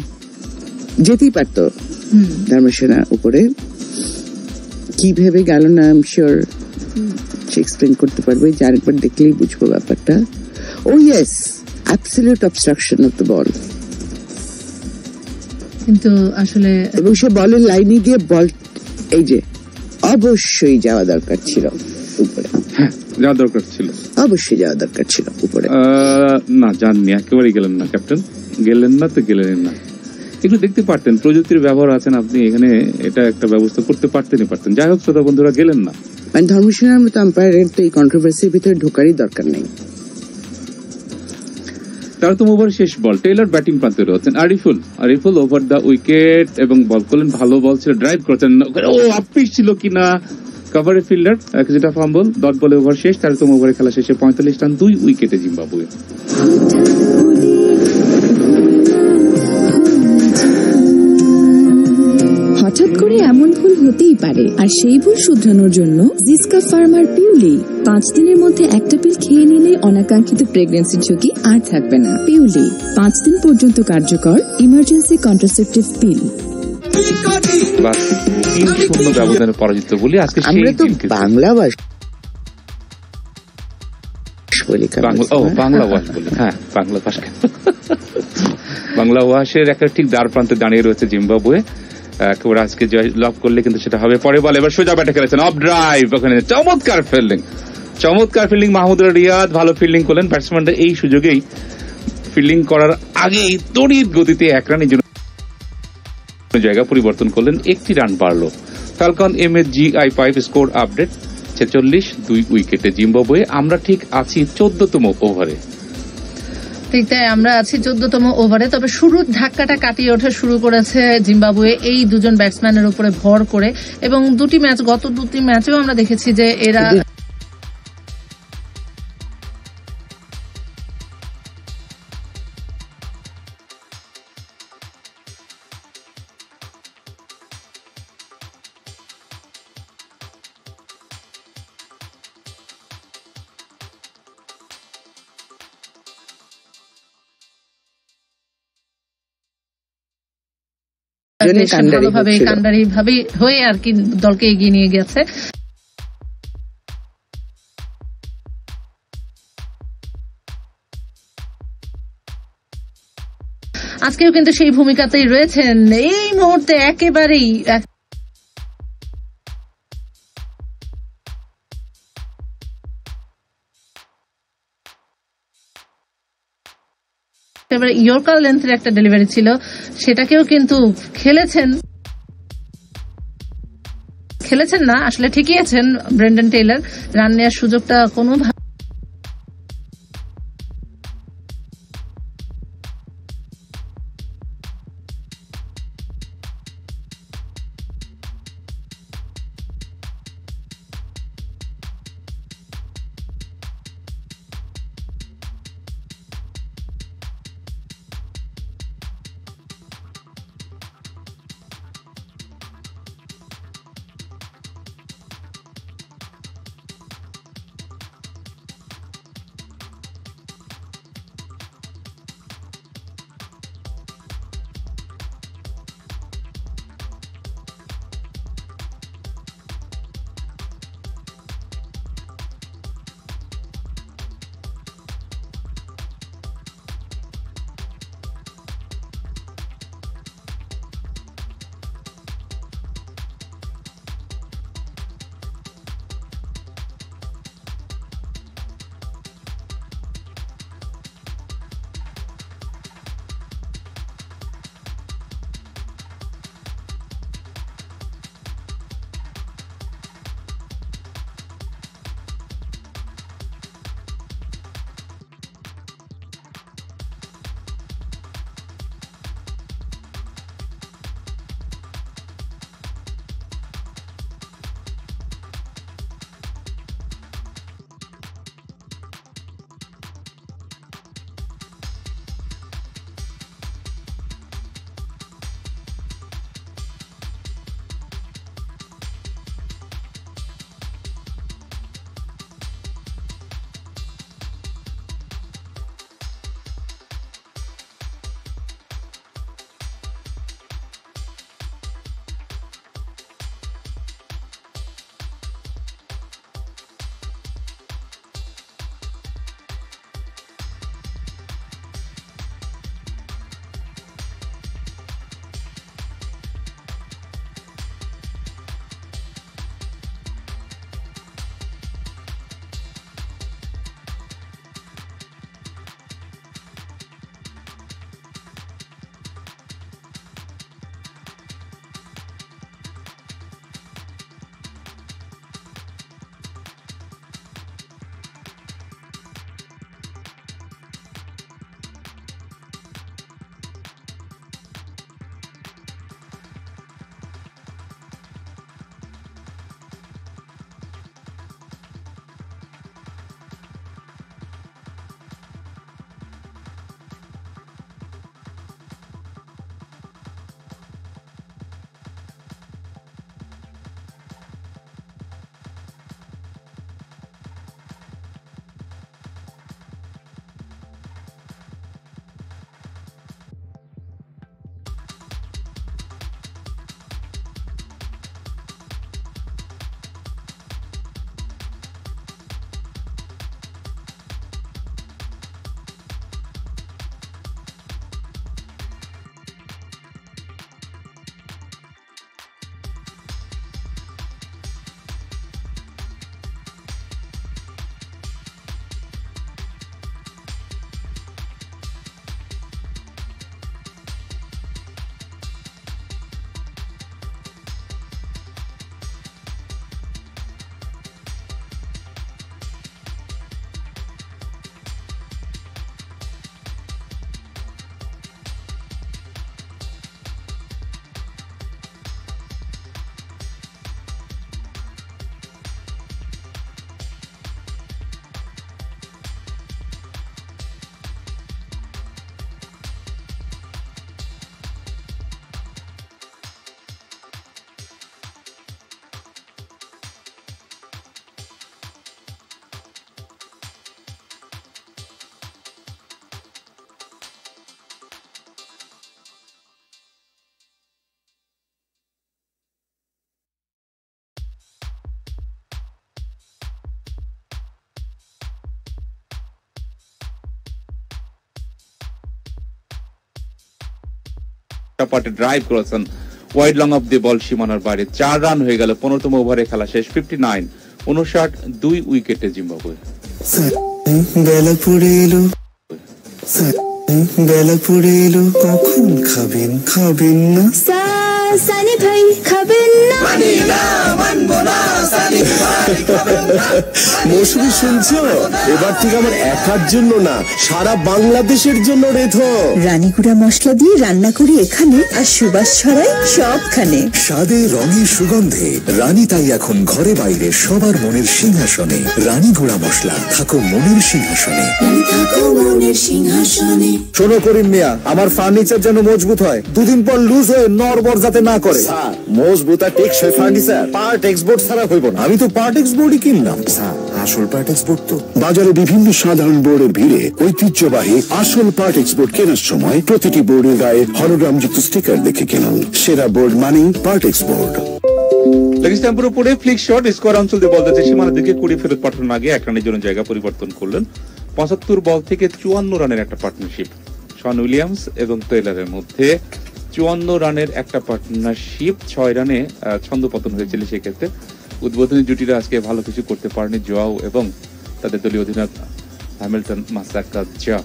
যেতেই পারতো হুম। ধর্মসেনা উপরে। কি ভেবে গেল না আই এম শিওর সে এক্সপ্লেন করতে পারবে যে আরেকবার দেখলেই বুঝব ব্যাপারটা। ও yes absolute obstruction of the ball কিন্তু আসলে এবং সে বলের লাইনে গিয়ে বল এই যে অবশ্যই যাওয়া দরকার ছিল উপরে। হ্যাঁ যাওয়া দরকার ছিল। অবশ্যই যাওয়া দরকার ছিল উপরে। আহ, না যাননি একেবারেই গেলেন না ক্যাপ্টেন। গেলেন না তো গেলেন না। একটু দেখতে পারতেন প্রযুক্তির ব্যবহার আছেন আপনি এখানে এটা একটা ব্যবস্থা করতে পারতেনই পারতেন। যাই হোক শ্রোতা বন্ধুরা গেলেন না। মানে ধর্মসেনার মতো আম্পায়ারের তো এই কন্ট্রোভার্সির ভিতরে ঢোকারই দরকার নেই। তেরোতম ওভার শেষ বল। টেইলর ব্যাটিং প্রান্তে রয়েছেন Ariful. Ariful over the wicket এবং বল করলেন ভালো বল ছিল ড্রাইভ করছেন। ও আপিস ছিল কিনা কভারে ফিল্ডার যেটা ফাম্বল ডট বলে ওভার শেষ তেরোতম ওভারে খেলা শেষে পঁয়তাল্লিশ রান দুই উইকেটে জিম্বাবুয়ে। হঠাৎ করে এমন ভুল হতেই পারে। আর সেই ভুল শুধরানোর জন্য জিসকা ফার্মার পিউলি পাঁচ দিনের মধ্যে একটা পিল খেয়ে নিলে অনাকাঙ্ক্ষিত প্রেগন্যান্সির ঝুঁকি আর থাকবে না। পিউলি পাঁচ দিন পর্যন্ত কার্যকর ইমার্জেন্সি কন্ট্রাসেপ্টিভ পিল বা তিন শূন্য ব্যবধানে পরাজিত বলি আজকে সেই আমরা বাংলা ভাষ বলি বাংলা বাংলা ওয়াশ বলি। হ্যাঁ বাংলা ভাষা। বাংলা ওয়াশের একটা ঠিক দ্বার প্রান্তে দাঁড়িয়ে রয়েছে জিম্বাবুয়ে। করলে কিন্তু সেটা হবে। পরে বলে, এবার সোজা ব্যাটে খেলেছেন অফ ড্রাইভ ওখানে। চমৎকার ফিল্ডিং চমৎকার ফিল্ডিং মাহমুদুল রিয়াদ, ভালো ফিল্ডিং করলেন। ব্যাটসম্যানরা এই সুযোগেই ফিল্ডিং করার আগেই তড়িৎ গতিতে এক রানের জন্য জায়গা পরিবর্তন করলেন। একটি রান বাড়লো। Falcon M S G I five score update ছেচল্লিশ, দুই উইকেটে জিম্বাবুয়ে। আমরা ঠিক আছি চোদ্দতম ওভারে ঠিক আমরা আছি চোদ্দতম ওভারে, তবে শুরুর ধাক্কাটা কাটিয়ে ওঠা শুরু করেছে জিম্বাবুয়ে। এই দুজন ব্যাটসম্যানের উপরে ভর করে এবং দুটি ম্যাচ, গত দুটি ম্যাচেও আমরা দেখেছি যে এরা বেশ ভালোভাবে কান্ডারি ভাবে হয়ে আর কি দলকে এগিয়ে নিয়ে গেছে। আজকেও কিন্তু সেই ভূমিকাতেই রয়েছেন। এই মুহূর্তে একেবারেই একেবারে ইয়র্কার লেন্থের একটা ডেলিভারি ছিল, সেটাকেও কিন্তু খেলেছেন। খেলেছেন না, আসলে ঠিকই আছেন ব্রেন্ডন টেইলার। রান নেওয়ার সুযোগটা কোনো পার্টে ড্রাইভ করেছেন wide long off the ball সীমানার বাইরে। চার রান হয়ে গেল পনেরোতম ওভারে খেলা শেষ। ফিফটি নাইন উনষাট দুই উইকেটে জিম্বাবুয়ে। বেলা পড়ে এলো বেলা পড়ে এলো কখন খাবেন খাবেন না সানি ভাই খাবেন না। মৌসুমি শুনছো এবার থেকে আমার একার জন্য না সারা বাংলাদেশের জন্য রেধো। রানীগুড়া মশলা দিয়ে রান্না করি এখানে আর সুবাস ছড়াই সবখানে। স্বাদে রঙে সুগন্ধে রানী তাই এখন ঘরে বাইরে সবার মনের সিংহাসনে। রানী গুঁড়া মশলা থাকো মনের সিংহাসনে। শোনো করিম মিয়া আমার ফার্নিচার যেন মজবুত হয় দুদিন পর লুজ হয়ে নড়বড় যাতে না করে। মজবুত আর টেকসই ফার্নিচার। পার্ট এক্সপোর্ট ছাড়া হইব না। আমি তো পার্ট এক্সপোর্টই কিনলাম। আসল পার্ট এক্সপোর্ট তো। বাজারে বিভিন্ন সাধারণ বোর্ডের ভিড়ে ঐতিহ্যবাহী আসল পার্ট এক্সপোর্ট কেনার সময় প্রতিটি বোর্ডের গায়ে হলোগ্রাম যুক্ত স্টিকার দেখে কিনুন। সেরা বোর্ড মানেই পার্ট এক্সপোর্ট উপরে ফ্লিক শট স্কোয়ার অঞ্চল দিয়ে বল দিকে কুড়ি ফেরত পাঠানোর আগে এক রানের জন্য জায়গা পরিবর্তন করলেন। পঁচাত্তর বল থেকে চুয়ান্ন রানের একটা পার্টনারশিপ শন উইলিয়ামস এবং মধ্যে চুয়ান্ন রানের একটা পার্টনারশিপ ছয় রানে ছন্দপতন হয়েছিল সেক্ষেত্রে। উদ্বোধনী জুটিরা আজকে ভালো কিছু করতে পারেনি জোয়াও এবং তাদের দলীয় অধিনায়ক হ্যামিল্টন মাসাকা জা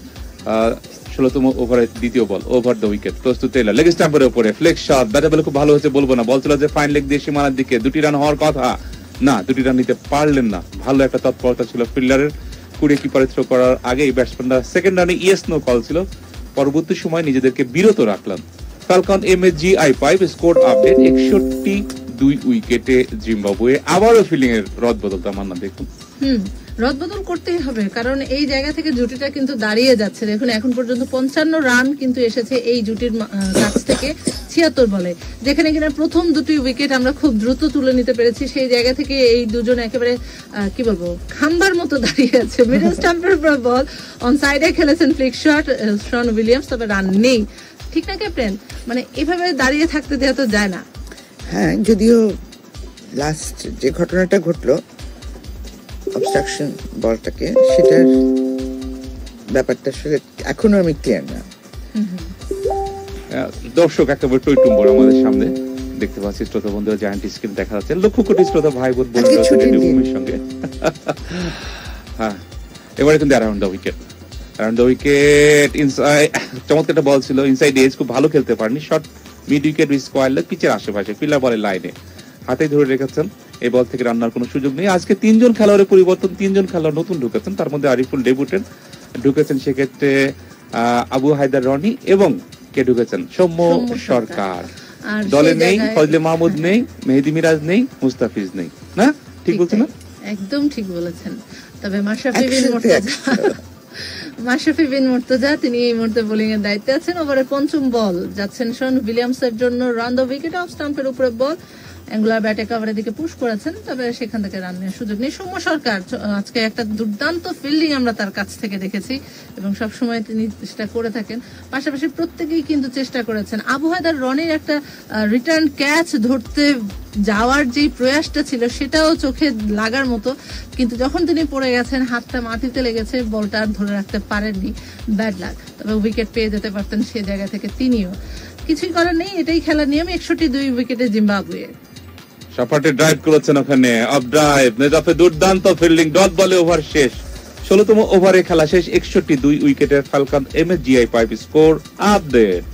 ষোলোতম ওভারের দ্বিতীয় বল ওভার দ্য উইকেট প্রস্তুত টেইলার লেগ স্ট্যাম্পের উপরে ফ্লেক্স শট ব্যাটে বলে খুব ভালো হয়েছে বলব না। বল চলে যে ফাইন লেগ দিয়ে সীমানার দিকে, দুটি রান হওয়ার কথা। না, দুটি রান নিতে পারলেন না। ভালো একটা তৎপরতা ছিল ফিল্ডারের কুড়িয়ে কিপারে থ্রো করার আগে এই ব্যাটসম্যানরা সেকেন্ড রানে ইয়েস নো কল ছিল। পরবর্তী সময় নিজেদেরকে বিরত রাখলেন Falcon M A G I five score update একষট্টি দুই উইকেটে জিম্বাবুয়ে আবারও ফিল্ডিং এর রদ বদল তামান্না দেখুন। হুম রদবদল করতেই হবে, কারণ এই জায়গা থেকে জুটিটা কিন্তু দাঁড়িয়ে যাচ্ছে। দেখুন, এখন পর্যন্ত পঞ্চান্ন রান কিন্তু এসেছে এই জুটির কাছ থেকে ছিয়াত্তর বলে। যেখানে কিনা প্রথম দুটি উইকেট আমরা খুব দ্রুত তুলে নিতে পেরেছি, সেই জায়গা থেকে এই দুজন একেবারে কি বলব, খাম্বার মতো দাঁড়িয়ে আছে। মিডল স্টাম্পের উপর বল অন সাইডে খেলেছেন ফ্লিক শট শন উইলিয়ামস তবে রান নেই। ঠিক না, ক্যাপ্টেন? মানে এভাবে দাঁড়িয়ে থাকতে দেওয়া তো যায় না। হ্যাঁ যদিও লাস্ট যে ঘটনাটা ঘটলো অবস্ট্রাকশন বলটাকে সেটার ব্যাপারটা আসলে এখনও আমি ক্লিয়ার না। দর্শক একেবারে টইটুম্বর আমাদের সামনে দেখতে পাচ্ছি। শ্রোতা বন্ধুরা জায়ান্ট স্ক্রিন দেখা যাচ্ছে। লক্ষ কোটি শ্রোতা ভাই বোন ভূমির সঙ্গে। হ্যাঁ এবারে কিন্তু around the wicket around the wicket inside চমৎকার একটা বল ছিল ইনসাইড এজ খুব ভালো খেলতে পারেনি। Short mid wicket square leg পিচের আশেপাশে ফিল্ডার বলের লাইনে। হাতে ধরে রেখেছেন এই বল থেকে রান্নার কোনো সুযোগ নেই। আজকে তিনজন খেলোয়াড়ের পরিবর্তন তিনজন খেলোয়াড় নতুন ঢুকেছেন। তার মধ্যে আরিফুল ডেবুটেন ঢুকেছেন সেক্ষেত্রে আবু হায়দার রনি এবং কে ঢুকেছেন? সৌম্য সরকার। দলে নেই ফজলে মাহমুদ নেই মেহেদি মিরাজ নেই মুস্তাফিজ নেই। না? ঠিক বলছি না একদম ঠিক বলেছেন। তবে মাশরাফি বিন মুর্তজা মাশরাফি বিন মুর্তজা, তিনি এই মুহূর্তে বোলিং এর দায়িত্বে আছেন। ওভারের পঞ্চম বল যাচ্ছেন শন উইলিয়ামসের জন্য রান দ্য উইকেট অফ স্টাম্পের উপরে বল অ্যাঙ্গুলার ব্যাটে কভারের দিকে পুশ করেছেন, তবে সেখান থেকে রান নেওয়ার সুযোগ নেই। সৌম্য সরকার আজকে একটা দুর্দান্ত ফিল্ডিং আমরা তার কাছ থেকে দেখেছি এবং সব সময় তিনি চেষ্টা করে থাকেন। পাশাপাশি প্রত্যেকেই কিন্তু চেষ্টা করেছেন। আবু হায়দার রনির একটা রিটার্ন ক্যাচ ধরতে যাওয়ার যে প্রয়াসটা ছিল, সেটাও চোখে লাগার মতো। কিন্তু যখন তিনি পড়ে গেছেন, হাতটা মাটিতে লেগেছে, বলটা আর ধরে রাখতে পারেননি। ব্যাড লাক তবে উইকেট পেয়ে যেতে পারতেন সে জায়গা থেকে তিনিও। কিছুই করার নেই, এটাই খেলার নিয়ম। একষট্টি দুই উইকেটে জিম্বাবুয়ে। সাপাটে ড্রাইভ করেছেন ওখানে। অফ ড্রাইভ নেজাফে দুর্দান্ত ফিল্ডিং ডট বলে ওভার শেষ। ষোলোতম ওভারে খেলা শেষ একষট্টি দুই উইকেটের Falcon M S GI pipe score update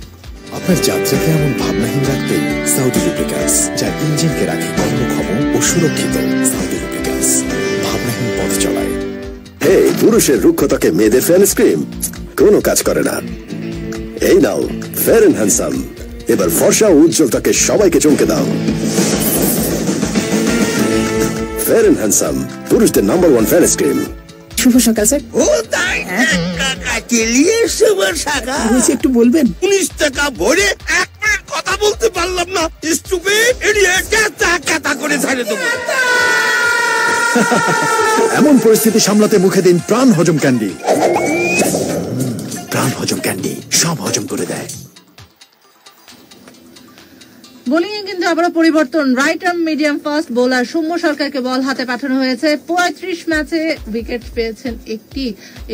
আপনার যাত্রাকে এমন ভাবনাহীন রাখতে সাউদি লুব্রিক্যান্টস যা ইঞ্জিনকে রাখে কর্মক্ষম ও সুরক্ষিত সাউদি লুব্রিক্যান্টস ভাবনাহীন পথ চলায়। হে পুরুষের রুক্ষতাকে মেয়েদের ফ্যান স্ক্রিম কোনো কাজ করে না। এই নাও ফেয়ার এন্ড হ্যান্ডসাম এবার ফর্সা উজ্জ্বলতাকে সবাইকে চমকে দাও। ফেয়ার এন্ড হ্যান্ডসাম পুরুষদের নাম্বার ওয়ান ফ্যান স্ক্রিম শুভ সকাল স্যার। ও তাই টাকা চেলিয়ে শুভ শাখা একটু বলবেন? উনিশ টাকা ভরে এক মিনিট কথা বলতে পারলাম না। স্টুপিড ইডিয়েট করে ছাড়ে এমন পরিস্থিতি সামলাতে মুখে দিন প্রাণ হজম ক্যান্ডি। প্রাণ হজম ক্যান্ডি সব হজম করে দেয়। বোলিং এ কিন্তু আবারও পরিবর্তন। Right arm medium fast bowler Soumya সরকারকে বল হাতে পাঠানো হয়েছে। পঁয়ত্রিশ ম্যাচে উইকেট পেয়েছেন একটি।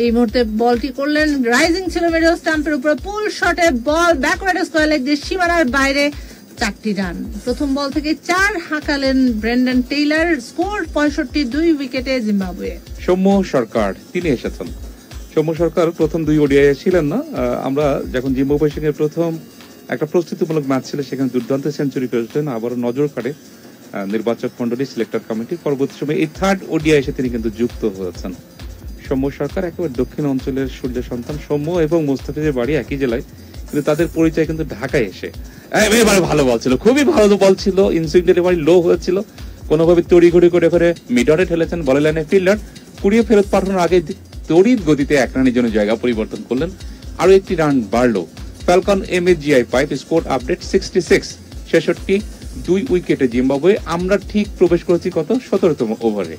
এই মুহূর্তে বলটি করলেন রাইজিং ছিল মিডল স্টাম্পের উপর। পুল শটে বল ব্যাকওয়ার্ড স্কোয়ার লেগ দিয়ে সীমানার বাইরে চারটি রান প্রথম বল থেকে চার হাঁকালেন ব্রেন্ডন টেইলার। স্কোর পঁয়ষট্টি দুই উইকেটে জিম্বাবুয়ে। সৌম্য সরকার, তিনি এসেছেন। সৌম্য সরকার প্রথম দুই ওডিআই ছিলেন না। আমরা যখন জিম্বাবুয়ের সঙ্গে প্রথম একটা প্রস্তুতিমূলক ম্যাচ ছিল, সেখানে দুর্দান্ত সেঞ্চুরি করেছিলেন। আবারও নজর কাড়ে নির্বাচক মন্ডলী সিলেক্টর কমিটি পরবর্তী সময় এই থার্ড ওডিআই এসে তিনি কিন্তু যুক্ত হয়েছেন। সৌম্য সরকার একেবারে দক্ষিণ অঞ্চলের সূর্য সন্তান। সৌম্য এবং মোস্তাফিজের বাড়ি একই জেলায়, কিন্তু তাদের পরিচয় কিন্তু ঢাকায় এসে। এবারে ভালো বল ছিল, খুবই ভালো বল ছিল। ইনসুইং ডেলিভারি লো হয়েছিল। কোনোভাবে তড়িঘড়ি করে করে মিডরে ঠেলেছেন বলে লাইনে ফিল্ডার। কুড়িয়ে ফেরত পাঠানোর আগে তড়িৎ গতিতে এক রানের জন্য জায়গা পরিবর্তন করলেন। আরও একটি রান বাড়লো। Falcon M GI pipe score update sixty six ছেষট্টি, দুই উইকেটে জিম্বাবুয়ে আমরা ঠিক প্রবেশ করেছি কত? সতেরোতম ওভারে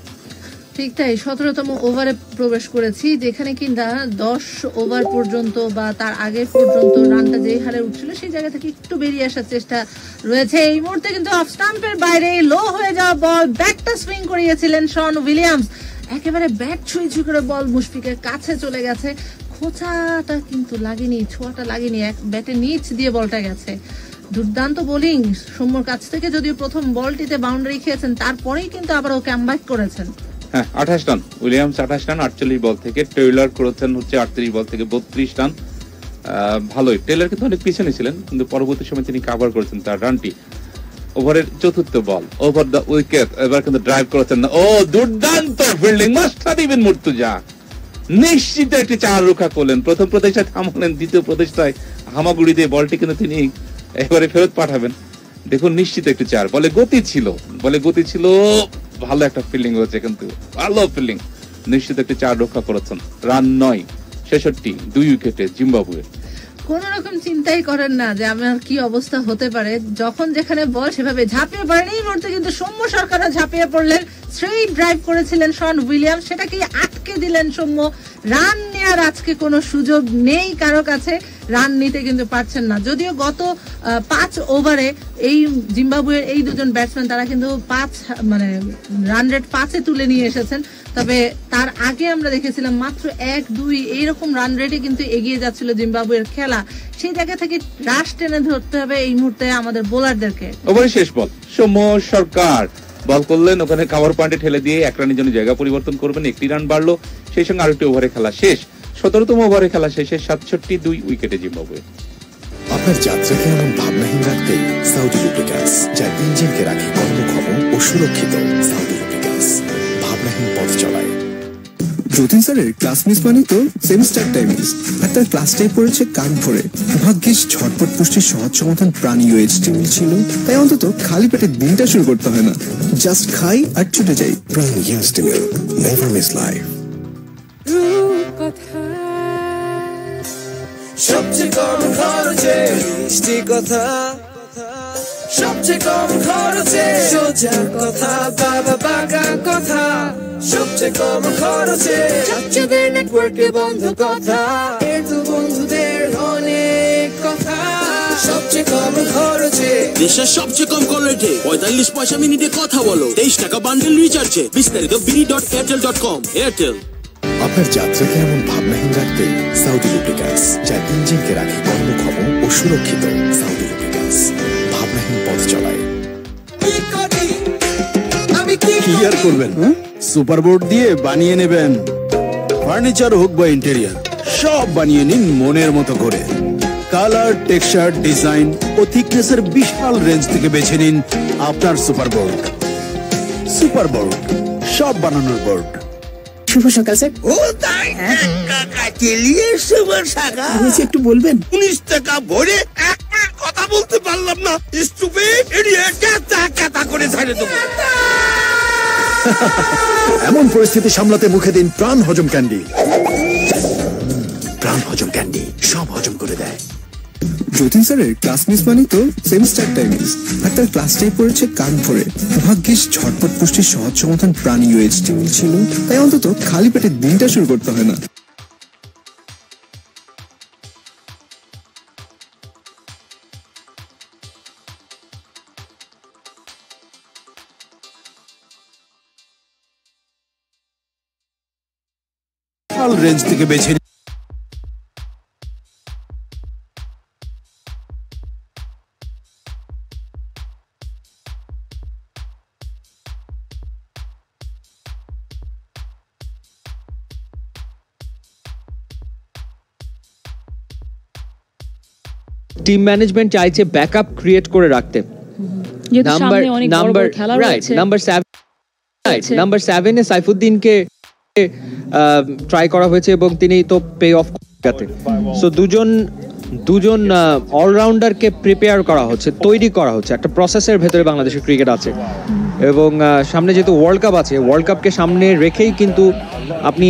ঠিক তাই, সতেরোতম ওভারে প্রবেশ করেছি, যেখানে কিনা দশ ওভার পর্যন্ত বা তার আগে পর্যন্ত রানটা যে হারে উঠছিল, সেই জায়গা থেকে একটু বেরিয়ে আসার চেষ্টা রয়েছে। এই মুহূর্তে কিন্তু অফ স্টাম্পের বাইরে লো হয়ে যাওয়া বল ব্যাটটা সুইং করিয়েছিলেন শন উইলিয়ামস একেবারে ব্যাট ছুঁই ছুঁই করে বল মুশফিকের কাছে চলে গেছে। খোঁচাটা কিন্তু লাগেনি, ছোঁয়াটা লাগেনি, এক ব্যাটের নিচ দিয়ে বলটা গেছে। দুর্দান্ত বোলিং, সৌম্যর কাছ থেকে যদিও প্রথম বলটিতে বাউন্ডারি খেয়েছেন, তারপরেই কিন্তু আবার ও ক্যামব্যাক করেছেন। হ্যাঁ আঠাশ রান, উইলিয়ামস আঠাশ রান, আটচল্লিশ বল থেকে, টেইলার করেছেন হচ্ছে আটত্রিশ বল থেকে বত্রিশ রান। ভালোই, টেইলার কিন্তু অনেক পিছনে ছিলেন, কিন্তু পরবর্তী সময় তিনি কাভার করেছেন তার রানটি। ওভারের চতুর্থ বল ওভার দ্য উইকেট এবার কিন্তু ড্রাইভ করেছেন ও, দুর্দান্ত ফিল্ডিং মাস্টার দিবেন মুর্তুজা। নিশ্চিত একটি চার রক্ষা করলেন। প্রথম প্রতিষ্ঠায় থামালেন, দ্বিতীয় প্রতিষ্ঠায় হামাগুড়ি দিয়ে বলটি কিন্তু তিনি এবারে ফেরত পাঠাবেন। দেখুন, নিশ্চিত একটি চার। বলে গতি ছিল, বলে গতি ছিল, ভালো একটা ফিল্ডিং হয়েছে কিন্তু, ভালো ফিল্ডিং নিশ্চিত একটি চার রক্ষা করেছেন। রান নয়, ছেষট্টি, দুই উইকেটে জিম্বাবুয়ে। কোন রকম চিন্তাই করেন না যে আমার কি অবস্থা হতে পারে। যখন যেখানে বল, সেভাবে ঝাঁপিয়ে পড়েন। এই মুহূর্তে কিন্তু সৌম্য সরকারও ঝাঁপিয়ে পড়লেন। স্ট্রেইট ড্রাইভ করেছিলেন শন উইলিয়াম। সেটাকে আটকে দিলেন সৌম্য। রান নেওয়ার আজকে কোনো সুযোগ নেই কারও কাছে। রান নিতে কিন্তু পারছেন না। যদিও গত পাঁচ ওভারে এই জিম্বাবুয়ের এই দুজন ব্যাটসম্যান তারা কিন্তু পাঁচ মানে রান রেট পাঁচে তুলে নিয়ে এসেছেন। তবে তার আগে আমরা দেখেছিলাম মাত্র এক, দুই এইরকম রান রেটে কিন্তু এগিয়ে যাচ্ছিল জিম্বাবুয়ের খেলা। সেই জায়গা থেকে রাশ টেনে ধরতে হবে এই মুহূর্তে আমাদের বোলারদেরকে ওভারে শেষ বল। সৌম্য সরকার। বল করলেন, ওখানে কাভার পয়েন্টে ঠেলে দিয়ে এক রানের জন্য জায়গা পরিবর্তন করবেন। একটি রান বাড়লো। সেই সঙ্গে আরেকটি ওভারে খেলা শেষ। সতেরোতম ওভারে খেলা শেষে সাতষট্টি দুই উইকেটে জিম্বাবুয়ে। আপনার যাত্রাকে এমন ভাবনাহীন রাখতে সাউদি লুব্রিক্যান্স যা ইঞ্জিনকে রাখে কর্মক্ষম ও সুরক্ষিত সাউদি লুব্রিক্যান্স ভাবনাহীন পথ চলায়। যতীন স্যারের ক্লাস মিস মানে তো সেমিস্টার টাইমিস আর তার ক্লাসটাই পড়েছে কান ভরে। ভাগ্যিস ঝটপট পুষ্টির সহজ সমাধান প্রাণী ওয়েস্টি ছিল। তাই অন্তত খালি পেটে দিনটা শুরু করতে হয় না। জাস্ট খাই আর ছুটে যাই। প্রাণ মিল নেভার মিস লাইফ খরচে। মিষ্টি কথা, সবচেয়ে কম খরচে। সোজা কথা, বাবা বাগান কথা, সবচেয়ে কম খরচে। বাচ্চাদের নেটওয়ার্কে বন্ধ কথা এতো বন্ধুদের অনেক কথা। সবচেয়ে কম খরচে। দেশের সবচেয়ে কম কল রেটে পঁয়তাল্লিশ পয়সা মিনিটে কথা বলো। তেইশ টাকা বান্ডেল রিচার্জে বিস্তারিত BD dot Airtel dot com Airtel আপনার যাত্রাকে এমন ভাবনাহীন রাখতে সাউদি লুব্রিক্যান্স যা ইঞ্জিনকে রাখে কর্মক্ষম ও সুরক্ষিত সাউদি লুব্রিক্যান্স ভাবনাহীন পথ চলায়। কি আর করবেন? সুপার বোর্ড দিয়ে বানিয়ে নেবেন। ফার্নিচার হোক বা ইন্টেরিয়ার সব বানিয়ে নিন মনের মতো করে। কালার টেক্সচার ডিজাইন ও থিকনেসের বিশাল রেঞ্জ থেকে বেছে নিন আপনার সুপার বোর্ড সুপার বোর্ড সব বানানোর বোর্ড শুভ সকাল স্যার। ও তাই টাকা চেলিয়ে শুভ হয়েছে একটু বলবেন? উনিশ টাকা ভরে এক মিনিট কথা বলতে পারলাম না। স্টুপিড ইডিয়েট করে দেবো। এমন পরিস্থিতি সামলাতে মুখে দিন প্রাণ হজম ক্যান্ডি। প্রাণ হজম ক্যান্ডি সব হজম করে দেয়। যতীন স্যারের ক্লাস মিস মানে তো সেমিস্টার টাইম মিস আর তার ক্লাসটাই পড়েছে কান ভরে। ভাগ্যিস ঝটপট পুষ্টির সহজ সমাধান প্রাণী ওয়েস্টি ছিল তাই অন্তত খালি পেটে দিনটা শুরু করতে হয় না। রেঞ্জ থেকে বেছে টিম ম্যানেজমেন্ট চাইছে ব্যাকআপ ক্রিয়েট করে রাখতে। বড় খেলা রাইট নাম্বার রাইট নাম্বার সেভেনে সাইফুদ্দিনকে ট্রাই করা হয়েছে এবং তিনি তো পে অফ গেতে সো দুজন দুজন অলরাউন্ডারকে প্রিপেয়ার করা হচ্ছে তৈরি করা হচ্ছে। একটা প্রসেসের ভেতরে বাংলাদেশের ক্রিকেট আছে। এবং সামনে যেহেতু ওয়ার্ল্ড কাপ আছে ওয়ার্ল্ড কাপকে সামনে রেখেই কিন্তু আপনি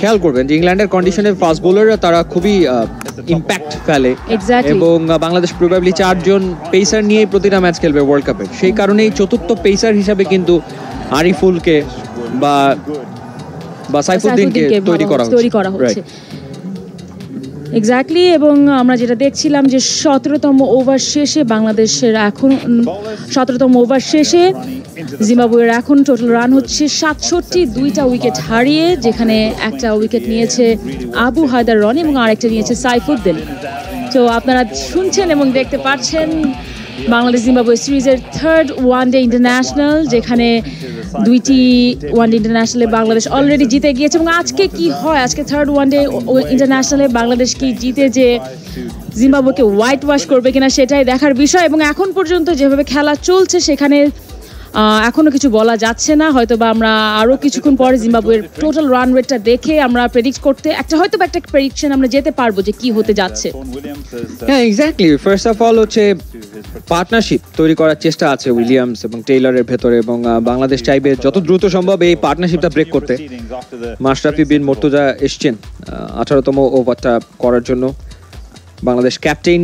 খেয়াল করবেন যে ইংল্যান্ডের কন্ডিশনে ফাস্ট বোলাররা তারা খুবই ইম্প্যাক্ট ফেলে। এবং বাংলাদেশ প্রবাবলি চারজন পেসার নিয়ে প্রতিটা ম্যাচ খেলবে ওয়ার্ল্ড কাপে সেই কারণেই চতুর্থ পেসার হিসাবে কিন্তু আরিফুলকে বা বা সাইফুদ্দিনকে তৈরি করা হচ্ছে। এক্স্যাক্টলি এবং আমরা যেটা দেখছিলাম যে সতেরোতম ওভার শেষে বাংলাদেশের এখন, সতেরোতম ওভার শেষে জিম্বাবুয়ের এখন টোটাল রান হচ্ছে সাতষট্টি, দুইটা উইকেট হারিয়ে, যেখানে একটা উইকেট নিয়েছে আবু হায়দার রনি এবং আরেকটা নিয়েছে সাইফুদ্দিন। তো আপনারা শুনছেন এবং দেখতে পাচ্ছেন বাংলাদেশ জিম্বাবুয়ে সিরিজের থার্ড ওয়ান ডে ইন্টারন্যাশনাল যেখানে দুইটি ওয়ান ডে ইন্টারন্যাশনালে বাংলাদেশ অলরেডি জিতে গিয়েছে। এবং আজকে কি হয়? আজকে থার্ড ওয়ান ডে ইন্টারন্যাশনালে বাংলাদেশ কি জিতে যে জিম্বাবুকে হোয়াইট ওয়াশ করবে কিনা সেটাই দেখার বিষয়। এবং এখন পর্যন্ত যেভাবে খেলা চলছে, সেখানে এখনও কিছু বলা যাচ্ছে না। হয়তো বা আমরা আরও কিছুক্ষণ পরে জিম্বাবুয়ের টোটাল রান রেটটা দেখে আমরা প্রেডিক্ট করতে একটা হয়তো একটা প্রেডিকশন আমরা যেতে পারব যে কি হতে যাচ্ছে। হ্যাঁ এক্স্যাক্টলি ফার্স্ট অফ অল হচ্ছে পার্টনারশিপ তৈরি করার চেষ্টা আছে উইলিয়ামস এবং টেইলরের ভেতরে এবং বাংলাদেশ চাইবে যত দ্রুত সম্ভব এই পার্টনারশিপটা ব্রেক করতে। মাশরাফি বিন মর্তুজা এসছেন আঠারোতম ওভারটা করার জন্য। বাংলাদেশ ক্যাপ্টেন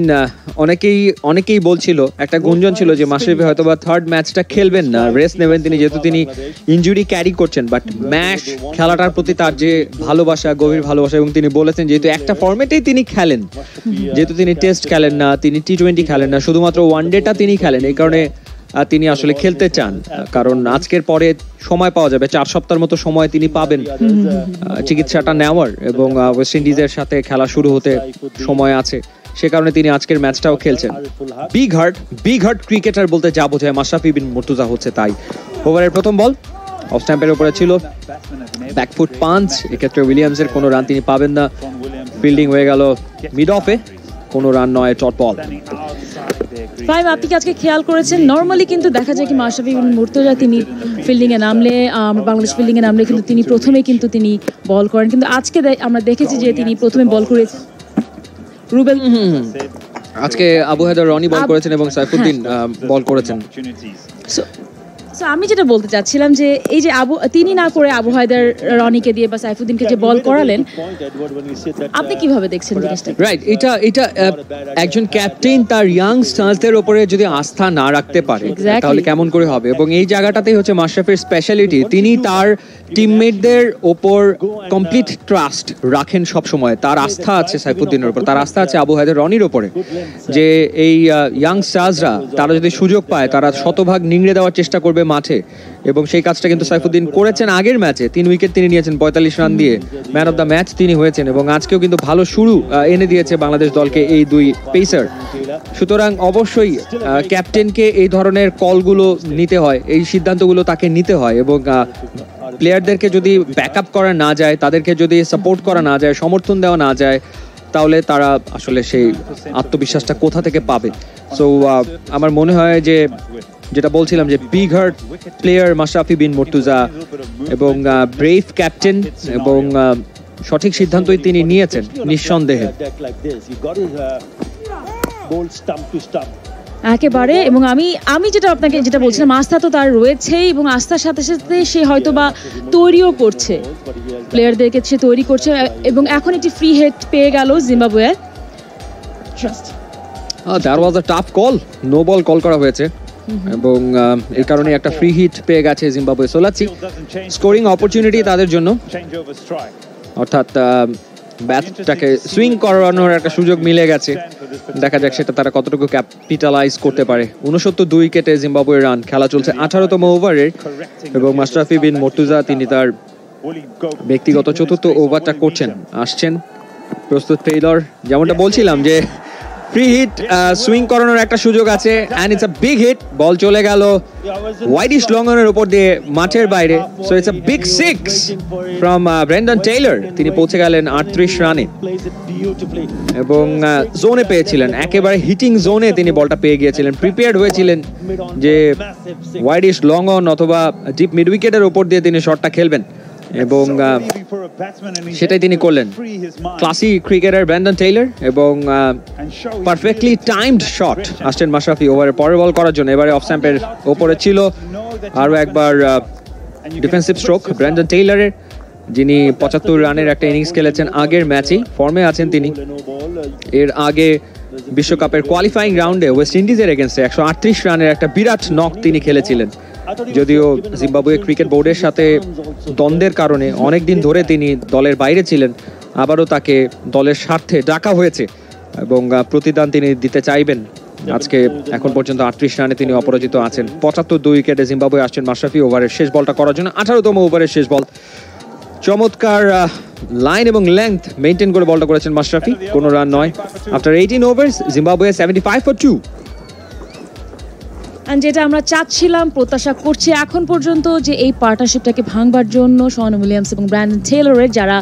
অনেকেই অনেকেই বলছিল, একটা গুঞ্জন ছিল যে মাশরাফি হয়তো বা থার্ড ম্যাচটা খেলবেন না রেস্ট নেবেন তিনি, যেহেতু তিনি ইঞ্জুরি ক্যারি করছেন বাট ম্যাচ খেলাটার প্রতি তার যে ভালোবাসা, গভীর ভালোবাসা, এবং তিনি বলেছেন যেহেতু একটা ফর্মেটেই তিনি খেলেন, যেহেতু তিনি টেস্ট খেলেন না, তিনি টি টোয়েন্টি খেলেন না, শুধুমাত্র ওয়ান ডেটা তিনি খেলেন, এই কারণে তিনি আসলে খেলতে চান কারণ আজকের পরে সময় পাওয়া যাবে চার সপ্তাহের মতো সময় তিনি পাবেন চিকিৎসাটা নেওয়ার এবং ওয়েস্ট ইন্ডিজের সাথে খেলা শুরু হতে সময় আছে। সে কারণে তিনি আজকের ম্যাচটাও খেলছেন। Big heart big heart cricketer বলতে যা বোঝায় মাশরাফি বিন মুর্তুজা হচ্ছে তাই। ওভারের প্রথম বল অফ স্ট্যাম্পের উপরে ছিল। ব্যাকফুট পাঞ্চ এক্ষেত্রে উইলিয়ামসের কোনো রান তিনি পাবেন না। ফিল্ডিং হয়ে গেল মিড অফে কোনো রান নয় চট বল ফাইভ আপনি কি আজকে খেয়াল করেছেন? নর্মালি কিন্তু দেখা যায় কি মাশরাফি বিন মুর্তজা তিনি ফিল্ডিং এ নামলে বাংলাদেশ ফিল্ডিংয়ে এ নামলে কিন্তু তিনি প্রথমে কিন্তু তিনি বল করেন। কিন্তু আজকে আমরা দেখেছি যে তিনি প্রথমে বল করে রুবেল আজকে আবু হায়দার রনি বল করেছেন এবং সাইফুদ্দিন বল করেছেন। So, আমি যেটা বলতে চাচ্ছিলাম যে এই যে আবু তিনি না করে আবু হায়দার রনিকে দিয়ে বা সাইফুদ্দিনকে যে বল করালেন আপনি কীভাবে দেখছেন জিনিসটা? রাইট এটা এটা একজন ক্যাপ্টেন তার ইয়াং স্টার্সদের উপরে যদি আস্থা না রাখতে পারে তাহলে কেমন করে হবে? এবং এই জায়গাটাতেই হচ্ছে মাশরাফের স্পেশালিটি তিনি তার টিমমেটদের ওপর কমপ্লিট ট্রাস্ট রাখেন সব সময় তার আস্থা আছে সাইফুদ্দিনের উপর তার আস্থা আছে আবু হায়দার রনির ওপরে। যে এই ইয়াং স্টার্সরা তারা যদি সুযোগ পায় তারা শতভাগ নিংড়ে দেওয়ার চেষ্টা করবে মাঠে। এবং সেই কাজটা কিন্তু সাইফুদ্দিন করেছেন আগের ম্যাচে। তিন উইকেট তিনি নিয়েছেন, পঁয়তাল্লিশ রান দিয়ে। ম্যান অফ দ্য ম্যাচ তিনি হয়েছেন এবং আজকেও কিন্তু ভালো শুরু এনে দিয়েছে বাংলাদেশ দলকে এই দুই পেসার সুতরাং অবশ্যই ক্যাপ্টেনকে এই ধরনের কলগুলো নিতে হয়, এই সিদ্ধান্তগুলো তাকে নিতে হয় এবং প্লেয়ারদেরকে যদি ব্যাকআপ করা না যায়, তাদেরকে যদি সাপোর্ট করা না যায়, সমর্থন দেওয়া না যায়, তাহলে তারা আসলে সেই আত্মবিশ্বাসটা কোথা থেকে পাবে? সো আমার মনে হয় যে যেটা বলছিলাম যে big heart player Mashrafe Bin Mortaza এবং ব্রেভ ক্যাপ্টেন এবং সঠিক সিদ্ধান্তই তিনি নিয়েছেন নিঃসন্দেহে। একেবারে এবং আমি আমি যেটা আপনাকে যেটা বলছিলাম আস্থা তো তার রয়েছেই এবং আস্থার সাথে সাথে সে হয়তো বা তৈরিও করছে। প্লেয়ারদেরকে সে তৈরি করছে এবং এখন একটি ফ্রি হেড পেয়ে গেল Zimbabwe. There was a tough call no ball call করা হয়েছে। এবং এই কারণে একটা ফ্রি হিট পেয়ে গেছে জিম্বাবুয়ে সোলাচ্ছি। স্কোরিং অপরচুনিটি তাদের জন্য। অর্থাৎ ব্যাটটাকে সুইং করানোর একটা সুযোগ মিলে গেছে। দেখা যাক সেটা তারা কতটুকু ক্যাপিটালাইজ করতে পারে। উনসত্তর দুই উইকেটে জিম্বাবুয়ের রান খেলা চলছে আঠারোতম ওভারের এবং মাশরাফি বিন মর্তুজা, তিনি তার ব্যক্তিগত চতুর্থ ওভারটা করছেন। আসছেন প্রস্তুত টেইলর যেমনটা বলছিলাম যে ফ্রি হিট সুইং করানোর একটা সুযোগ আছে and it's a big hit ball চলে গেল ওয়াইডিশ লঙ্গনের উপর দিয়ে মাঠের বাইরে। So it's a big six from Brendan Taylor তিনি পৌঁছে গেলেন আটত্রিশ রানে। এবং জোনে পেয়েছিলেন। একেবারে হিটিং জোনে তিনি বলটা পেয়ে গিয়েছিলেন। প্রিপেয়ার্ড হয়েছিলেন যে ওয়াইডিশ লং অন অথবা ডিপ মিড উইকেটের উপর দিয়ে তিনি শটটা খেলবেন। এবং সেটাই তিনি করলেন। ক্লাসি ক্রিকেটার ব্র্যান্ডন টেইলার এবং পারফেক্টলি টাইমড শট আসছেন মাশরাফি ওভারের পরের বল করার জন্য। এবারে অফ স্ট্যাম্পের ওপরে ছিল আরও একবার ডিফেন্সিভ স্ট্রোক ব্র্যান্ডন টেইলরের যিনি পঁচাত্তর রানের একটা ইনিংস খেলেছেন আগের ম্যাচেই ফর্মে আছেন তিনি। এর আগে বিশ্বকাপের কোয়ালিফাইং রাউন্ডে ওয়েস্ট ইন্ডিজের এগেনস্টে একশো আটত্রিশ রানের একটা বিরাট নক তিনি খেলেছিলেন। যদিও জিম্বাবুয়ে ক্রিকেট বোর্ডের সাথে দ্বন্দ্বের কারণে অনেক দিন ধরে তিনি দলের বাইরে ছিলেন, আবারও তাকে দলের স্বার্থে ডাকা হয়েছে এবং প্রতিদান তিনি দিতে চাইবেন। আজকে এখন পর্যন্ত আটত্রিশ রানে তিনি অপরাজিত আছেন। পঁচাত্তর দুই উইকেটে জিম্বাবুয়ে আসছেন মাশরাফি ওভারের শেষ বলটা করার জন্য। আঠারোতম ওভারের শেষ বল। চমৎকার লাইন এবং লেংথ মেনটেন করে বলটা করেছেন মাশরাফি। কোনো রান নয়। After eighteen overs Zimbabwe seventy five for two And যেটা আমরা চাচ্ছিলাম, প্রত্যাশা করছি এখন পর্যন্ত যে এই পার্টনারশিপটাকে ভাঙবার জন্য শন উইলিয়ামস এবং ব্র্যান্ডন টেলরের যারা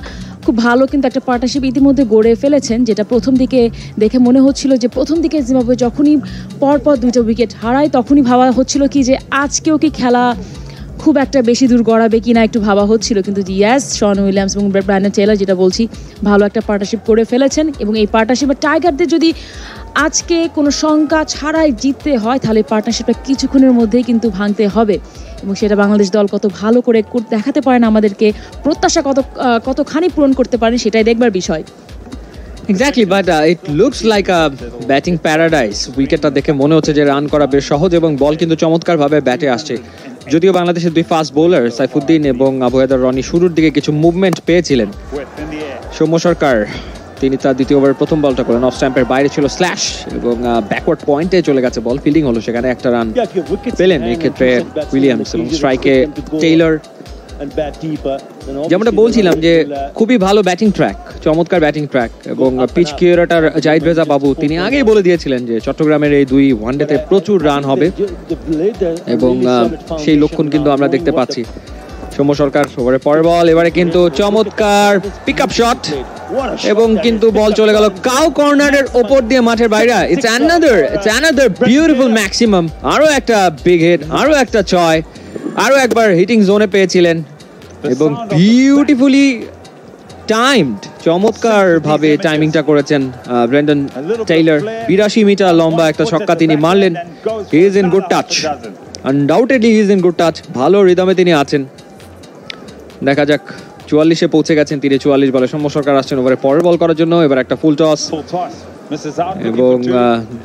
খুব ভালো কিন্তু একটা পার্টনারশিপ ইতিমধ্যে গড়ে ফেলেছেন, যেটা প্রথম দিকে দেখে মনে হচ্ছিল যে প্রথম দিকে জিম্বাবুয়ে যখনই পরপর দুইটা উইকেট হারায়, তখনই ভাবা হচ্ছিল কি যে আজকেও কি খেলা খুব একটা বেশি দূর গড়াবে কি না একটু ভাবা হচ্ছিল। কিন্তু ইয়াস শন উইলিয়ামস এবং ব্র্যান্ডন টেলর যেটা বলছি, ভালো একটা পার্টনারশিপ করে ফেলেছেন এবং এই পার্টনারশিপে টাইগারদের যদি আজকে কোনো শঙ্কা ছাড়াই জিততে হয় তাহলে পার্টনারশিপটা কিছুক্ষণের মধ্যেই কিন্তু ভাঙতে হবে। এবং সেটা বাংলাদেশ দল কত ভালো করে দেখাতে পারেন, আমাদেরকে প্রত্যাশা কত কতখানি পূরণ করতে পারেন, সেটাই দেখবার বিষয়। Exactly but it looks like a batting paradise উইকেটটা দেখে মনে হচ্ছে যে রান করা বেশ সহজ এবং বল কিন্তু চমৎকারভাবে ব্যাটে আসছে। যদিও বাংলাদেশের দুই ফাস্ট বোলার সাইফুদ্দিন এবং আবু হেদার রনি শুরুর দিকে কিছু মুভমেন্ট পেয়েছিলেন। সৌম্য সরকার তিনি তার দ্বিতীয় ওভারের প্রথম বলটা করেন। অফ স্ট্যাম্পের বাইরে ছিল স্ল্যাশ এবং ব্যাকওয়ার্ড পয়েন্টে চলে গেছে বল ফিল্ডিং হলো সেখানে একটা রান পেলেন এই ক্ষেত্রে উইলিয়ামস এবং স্ট্রাইকে টেইলর যেমনটা বলছিলাম যে, খুবই ভালো ব্যাটিং ট্র্যাক চমৎকার ব্যাটিং ট্র্যাক এবং পিচ কিউরেটার জাহিদ রেজা বাবু তিনি আগেই বলে দিয়েছিলেন যে, চট্টগ্রামের এই দুই ওয়ানডেতে প্রচুর রান হবে এবং সেই লক্ষণ কিন্তু আমরা দেখতে পাচ্ছি। সৌম্য সরকার ওভারে পরের বল। এবারে কিন্তু চমৎকার পিক আপ শট এবং কিন্তু বল চলে গেল কাউ কর্নারের ওপর দিয়ে মাঠের বাইরে। It's another it's another beautiful maximum আরও একটা বিগ হিট আরও একটা ছয়, আরও একবার হিটিং জোনে পেয়েছিলেন। এবং বিউটিফুলি টাইমড চমৎকার ভাবে টাইমিংটা করেছেন ব্রেন্ডন টেইলর বিরাশি মিটার লম্বা একটা ছক্কা তিনি মারলেন। He is in good touch undoubtedly he is in good touch ভালো রিদমে তিনি আছেন। দেখা যাক চুয়াল্লিশে পৌঁছে গেছেন তিনি চুয়াল্লিশ বলে সৌম্য সরকার আসছেন ওভারে পরের বল করার জন্য এবার একটা ফুল টস এবং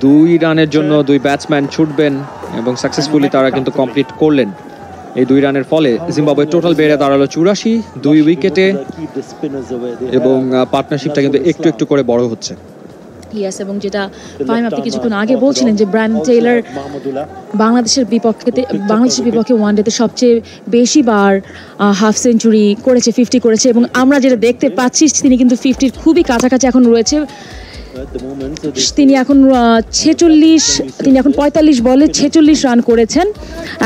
দুই রানের জন্য দুই ব্যাটসম্যান ছুটবেন এবং সাকসেসফুলি তারা কিন্তু কমপ্লিট করলেন। এই দুই রানের ফলে জিম্বাবুয়ে টোটাল বেড়ে দাঁড়াল চুরাশি দুই উইকেটে এবং পার্টনারশিপটা কিন্তু একটু একটু করে বড় হচ্ছে। ইয়াস এবং যেটা ফাহিম আপনি কিছুক্ষণ আগে বলছিলেন যে ব্র্যান্ড টেইলার বাংলাদেশের বিপক্ষে বাংলাদেশের বিপক্ষে ওয়ানডেতে সবচেয়ে বেশি বার হাফ সেঞ্চুরি করেছে ফিফটি করেছে এবং আমরা যেটা দেখতে পাচ্ছি তিনি কিন্তু ফিফটির খুবই কাছাকাছি এখন রয়েছে। তিনি এখন ছেচল্লিশ, তিনি এখন পঁয়তাল্লিশ বলে ছেচল্লিশ রান করেছেন।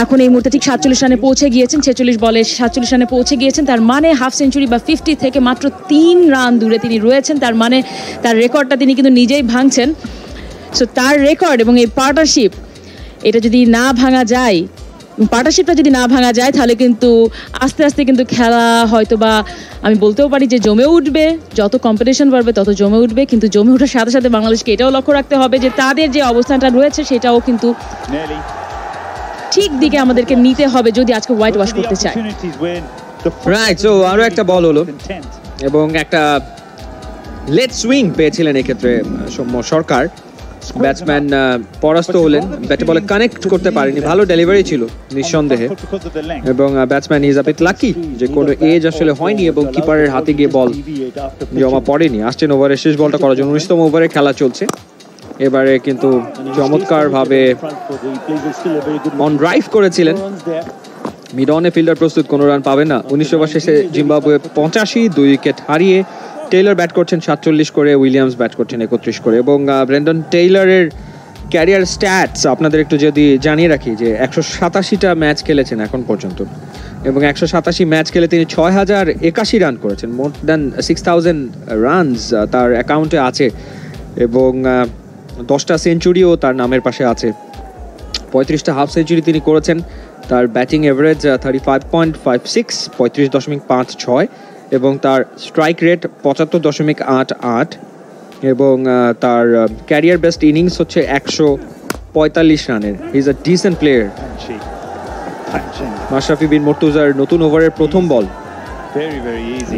এখন এই মুহূর্তে ঠিক সাতচল্লিশ রানে পৌঁছে গিয়েছেন, ছেচল্লিশ বলে সাতচল্লিশ রানে পৌঁছে গিয়েছেন। তার মানে হাফ সেঞ্চুরি বা ফিফটি থেকে মাত্র তিন রান দূরে তিনি রয়েছেন। তার মানে তার রেকর্ডটা তিনি কিন্তু নিজেই ভাঙছেন। সো তার রেকর্ড এবং এই পার্টনারশিপ এটা যদি না ভাঙা যায় পার্টনারশিপটা যদি না ভাঙা যায় তাহলে কিন্তু আস্তে আস্তে কিন্তু খেলা হয়তো বা আমি বলতেও পারি যে জমে উঠবে। যত কম্পিটিশন বাড়বে তত জমে উঠবে। কিন্তু জমে ওঠার সাথে সাথে বাংলাদেশকে এটাও লক্ষ্য রাখতে হবে যে তাদের যে অবস্থানটা রয়েছে সেটাও কিন্তু ঠিক দিকে আমাদেরকে নিতে হবে যদি আজকে হোয়াইট ওয়াশ করতে চায়। রাইট সো আরও একটা বল হলো। এবং একটা লেট সুইং পেয়েছিলেন এক্ষেত্রে সৌম্য সরকার। ব্যাটসম্যান পরাস্ত হলেন ব্যাটে বলে কানেক্ট করতে পারেনি। ভালো ডেলিভারি ছিল নিঃসন্দেহে। এবং ব্যাটসম্যান ইজ আপিত লাকি যে কোনো এজ আসলে হয়নি এবং কিপারের হাতে গিয়ে বল জমা পড়েনি। আসছেন ওভারের শেষ বলটা করার জন্য উনিশতম ওভারে খেলা চলছে। এবারে কিন্তু চমৎকার ভাবে অন ড্রাইভ করেছিলেন। মিডনে ফিল্ডার প্রস্তুত কোনো রান পাবে না। উনিশ ওভার শেষে জিম্বাবুয়ে পঁচাশি দুই উইকেট হারিয়ে টেইলর ব্যাট করছেন সাতচল্লিশ করে উইলিয়ামস ব্যাট করছেন একত্রিশ করে এবং ব্রেন্ডন টেইলরের ক্যারিয়ার স্ট্যাটস আপনাদের একটু যদি জানিয়ে রাখি যে একশো সাতাশিটা ম্যাচ খেলেছেন এখন পর্যন্ত এবং একশো সাতাশি ম্যাচ খেলে তিনি ছয় হাজার একাশি রান করেছেন more than six thousand runs তার অ্যাকাউন্টে আছে এবং দশটা সেঞ্চুরিও তার নামের পাশে আছে। পঁয়ত্রিশটা হাফ সেঞ্চুরি তিনি করেছেন, তার batting average thirty five point five six পঁয়ত্রিশ দশমিক পাঁচ ছয় এবং তার স্ট্রাইক রেট পঁচাত্তর দশমিক আট আট এবং তার ক্যারিয়ার বেস্ট ইনিংস হচ্ছে একশো পঁয়তাল্লিশ রানের। Is a decent player Mashrafe Bin মর্তুজার নতুন ওভারের প্রথম বল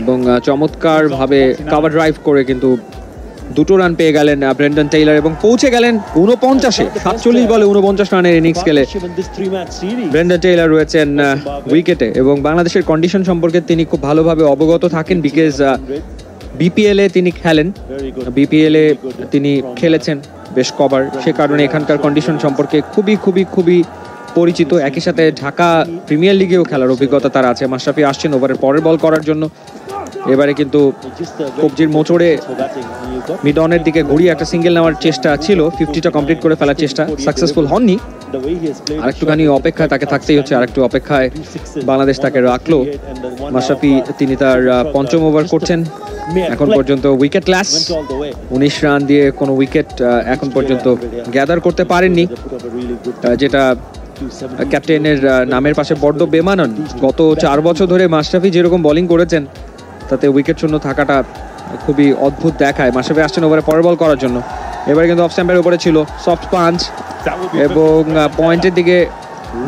এবং চমৎকারভাবে কাভার ড্রাইভ করে কিন্তু দুটো রান পেয়ে গেলেন ব্রেন্ডন টেইলার এবং পৌঁছে গেলেন উনপঞ্চাশে সাতচল্লিশ বলে উনপঞ্চাশ রানের ইনিংস খেলে ব্রেন্ডন টেইলার রয়েছেন উইকেটে এবং বাংলাদেশের কন্ডিশন সম্পর্কে তিনি খুব ভালোভাবে অবগত থাকেন বিকজ বিপিএল এ তিনি খেলেন। বিপিএল এ তিনি খেলেছেন বেশ কবার। সে কারণে এখানকার কন্ডিশন সম্পর্কে খুবই খুবই খুবই পরিচিত। একই সাথে ঢাকা প্রিমিয়ার লিগেও খেলার অভিজ্ঞতা তার আছে। মাশরাফি আসছেন ওভারের পরের বল করার জন্য। এবারে কিন্তু কবজির মোচড়ে মিড অনের দিকে ঘুরিয়ে একটা সিঙ্গেল নেওয়ার চেষ্টা ছিল। ফিফটিটা কমপ্লিট করে ফেলার চেষ্টা। সাকসেসফুল হননি। আরেকটুখানি অপেক্ষায় তাকে থাকতেই হচ্ছে। আরেকটু অপেক্ষায় বাংলাদেশ তাকে রাখল। মাশরাফি, তিনি তার পঞ্চম ওভার করছেন। এখন পর্যন্ত উইকেট ল্যাস। উনিশ রান দিয়ে কোনো উইকেট এখন পর্যন্ত গ্যাদার করতে পারেননি। যেটা ক্যাপ্টেনের নামের পাশে বড্ড বেমানন। গত চার বছর ধরে মাশরাফি যেরকম বোলিং করেছেন তাতে উইকেট শূন্য থাকাটা খুবই অদ্ভুত দেখায়। মাশরাফি আসছেন ওভারে পরের বল করার জন্য। এবারে কিন্তু অফ স্ট্যাম্পের উপরে ছিল সফট পাঞ্চ এবং পয়েন্টের দিকে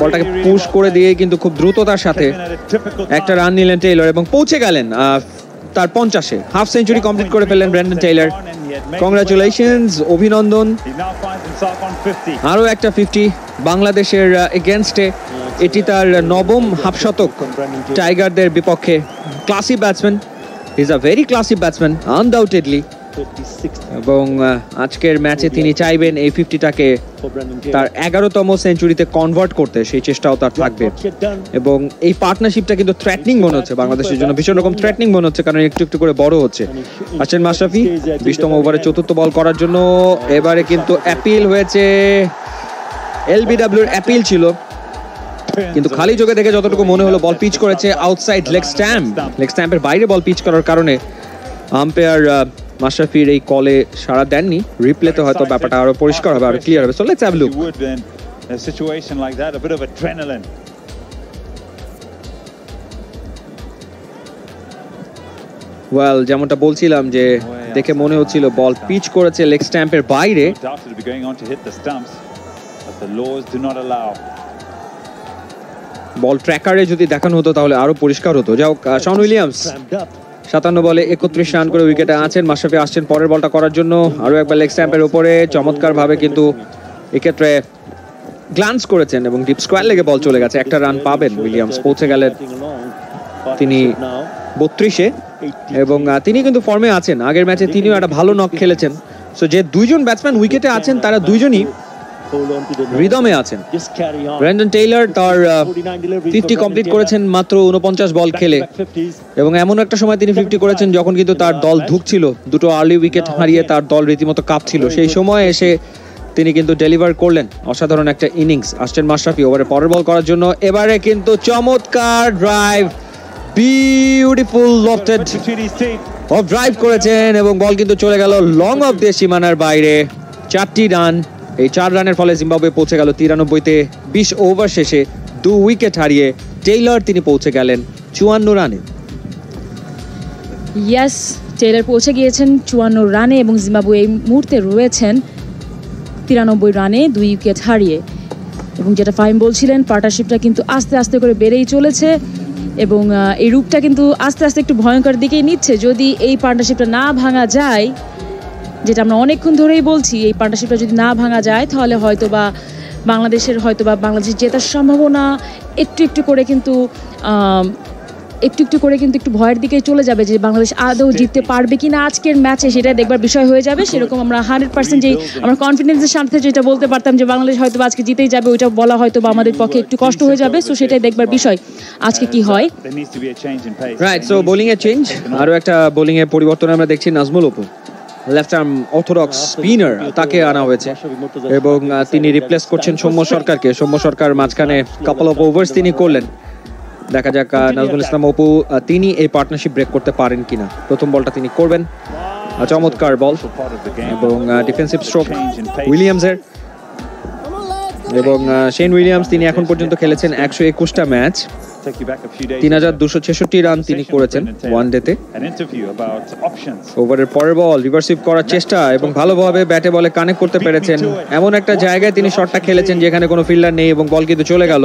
বলটাকে পুশ করে দিয়ে কিন্তু খুব দ্রুততার সাথে একটা রান নিলেন টেইলর এবং পৌঁছে গেলেন তার পঞ্চাশে। হাফ সেঞ্চুরি কমপ্লিট করে ফেললেন ব্র্যান্ডন টেইলর কংগ্রাচুলেশনস অভিনন্দন। আরও একটা ফিফটি বাংলাদেশের এগেনস্টে এটি তার নবম হাফ শতক টাইগারদের বিপক্ষে। Classy batsman is a very classy batsman undoubtedly এবং আহ, আজকের ম্যাচে তিনি চাইবেন এই ফিফটিটাকে তার এগারোতম সেঞ্চুরিতে কনভার্ট করতে সেই চেষ্টাও তার থাকবে। এবং এই পার্টনারশিপটা কিন্তু থ্রেটনিং মনে হচ্ছে বাংলাদেশের জন্য ভীষণ রকম থ্রেটনিং মনে হচ্ছে কারণ একটু একটু করে বড় হচ্ছে। আসছেন মাশরাফি বিশতম ওভারে চতুর্থ বল করার জন্য। এবারে কিন্তু অ্যাপিল হয়েছে এলবিডব্লিউর অ্যাপিল ছিল। কিন্তু খালি চোখে দেখে যতটুকু মনে হলো বল পিচ করেছে আউটসাইড লেগ স্ট্যাম্প লেগ স্ট্যাম্পের বাইরে বল পিচ করার কারণে আম্পায়ার মাশরাফির এই কলে সাড়া দেননি। রিপ্লেতে হয়তো ব্যাপারটা আরও পরিষ্কার হবে আরও ক্লিয়ার হবে। So let's have look You would in a situation like that, a bit of adrenaline. Well যেমনটা বলছিলাম যে দেখে মনে হচ্ছিল বল পিচ করেছে লেগ স্ট্যাম্পের বাইরে। বল ট্র্যাকারে যদি দেখানো হতো তাহলে আরও পরিষ্কার হতো। আহ, শন উইলিয়ামস সাতান্ন বলে একত্রিশ রান করে উইকেটে আছেন মাশরাফি আসছেন পরের বলটা করার জন্য। আরও একবার লেগ স্ট্যাম্পের উপরে চমৎকার ভাবে কিন্তু এক্ষেত্রে গ্লান্স করেছেন এবং ডিপ স্কোয়ার লেগে বল চলে গেছে। একটা রান পাবেন উইলিয়ামস পৌঁছে গেলেন তিনি বত্রিশে এবং তিনি কিন্তু ফর্মে আছেন। আগের ম্যাচে তিনিও একটা ভালো নক খেলেছেন। সো যে দুইজন ব্যাটসম্যান উইকেটে আছেন তারা দুইজনই রিদমে আছেন। ব্র্যান্ডন টেইলার তার ফিফটি কমপ্লিট করেছেন মাত্র উনপঞ্চাশ বল খেলে। এবং এমন একটা সময় তিনি ফিফটি করেছেন যখন কিন্তু তার দল ধুকছিল। দুটো আর্লি উইকেট হারিয়ে তার দল রীতিমতো কাঁপছিল। সেই সময় এসে তিনি কিন্তু ডেলিভার করলেন অসাধারণ একটা ইনিংস আসছেন মাশরাফি ওভারে পরের বল করার জন্য। এবারে কিন্তু চমৎকার drive beautiful lofted off drive করেছেন এবং বল কিন্তু চলে গেল লং অফ দিয়ে সীমানার বাইরে। চারটি রান এই চার রানের ফলে জিম্বাবুয়ে পৌঁছে গেল তিরানব্বইতে। বিশ ওভার শেষে দু উইকেট হারিয়ে টেইলর তিনি পৌঁছে গেলেন চুয়ান্ন রানে। ইয়াস টেইলার পৌঁছে গিয়েছেন চুয়ান্ন রানে এবং জিম্বাবুয়ে এই মুহূর্তে রয়েছেন তিরানব্বই রানে দুই উইকেট হারিয়ে। এবং যেটা ফাইম বলছিলেন পার্টনারশিপটা কিন্তু আস্তে আস্তে করে বেড়েই চলেছে এবং এই রূপটা কিন্তু আস্তে আস্তে একটু ভয়ঙ্কর দিকেই নিচ্ছে। যদি এই পার্টনারশিপটা না ভাঙা যায় যেটা আমরা অনেকক্ষণ ধরেই বলছি এই পার্টনারশিপটা যদি না ভাঙা যায় তাহলে হয়তো বা বাংলাদেশের হয়তো বা বাংলাদেশ জেতার সম্ভাবনা একটু একটু করে কিন্তু একটু একটু করে কিন্তু একটু ভয়ের দিকে চলে যাবে যে বাংলাদেশ আদৌ জিততে পারবে কিনা আজকের ম্যাচে সেটা দেখবার বিষয় হয়ে যাবে। সেরকম আমরা হান্ড্রেড পার্সেন্ট যেই আমরা কনফিডেন্সের সাথে যেটা বলতে পারতাম যে বাংলাদেশ হয়তো বা আজকে জিতেই যাবে ওইটা বলা হয়তো বা আমাদের পক্ষে একটু কষ্ট হয়ে যাবে। সো সেটাই দেখবার বিষয়। আজকে কি হয়. রাইট সো বোলিং এর চেঞ্জ আরও একটা বোলিং এর পরিবর্তন আমরা দেখছি Nazmul Apu. Left arm orthodox spinner তাকে আনা হয়েছে এবং তিনি রিপ্লেস করছেন সৌম্য সরকারকে। সৌম্য সরকার মাঝখানে কাপল অফ ওভার্স তিনি করলেন। দেখা যাক নাজমুল ইসলাম অপু তিনি এই পার্টনারশিপ ব্রেক করতে পারেন কিনা। প্রথম বলটা তিনি করবেন। চমৎকার বল এবং ডিফেন্সিভ স্ট্রোক উইলিয়ামসের। এবং শেন উইলিয়ামস, তিনি এখন পর্যন্ত খেলেছেন একশো একুশটা ম্যাচ। তিন হাজার দুশো ছেষট্টি রান তিনি করেছেন ওয়ান ডেতে ওভারের পরের বল রিভার্সিভ করার চেষ্টা এবং ভালোভাবে ব্যাটে বলে কানেক্ট করতে পেরেছেন। এমন একটা জায়গায় তিনি শটটা খেলেছেন যেখানে কোনো ফিল্ডার নেই এবং বল কিন্তু চলে গেল।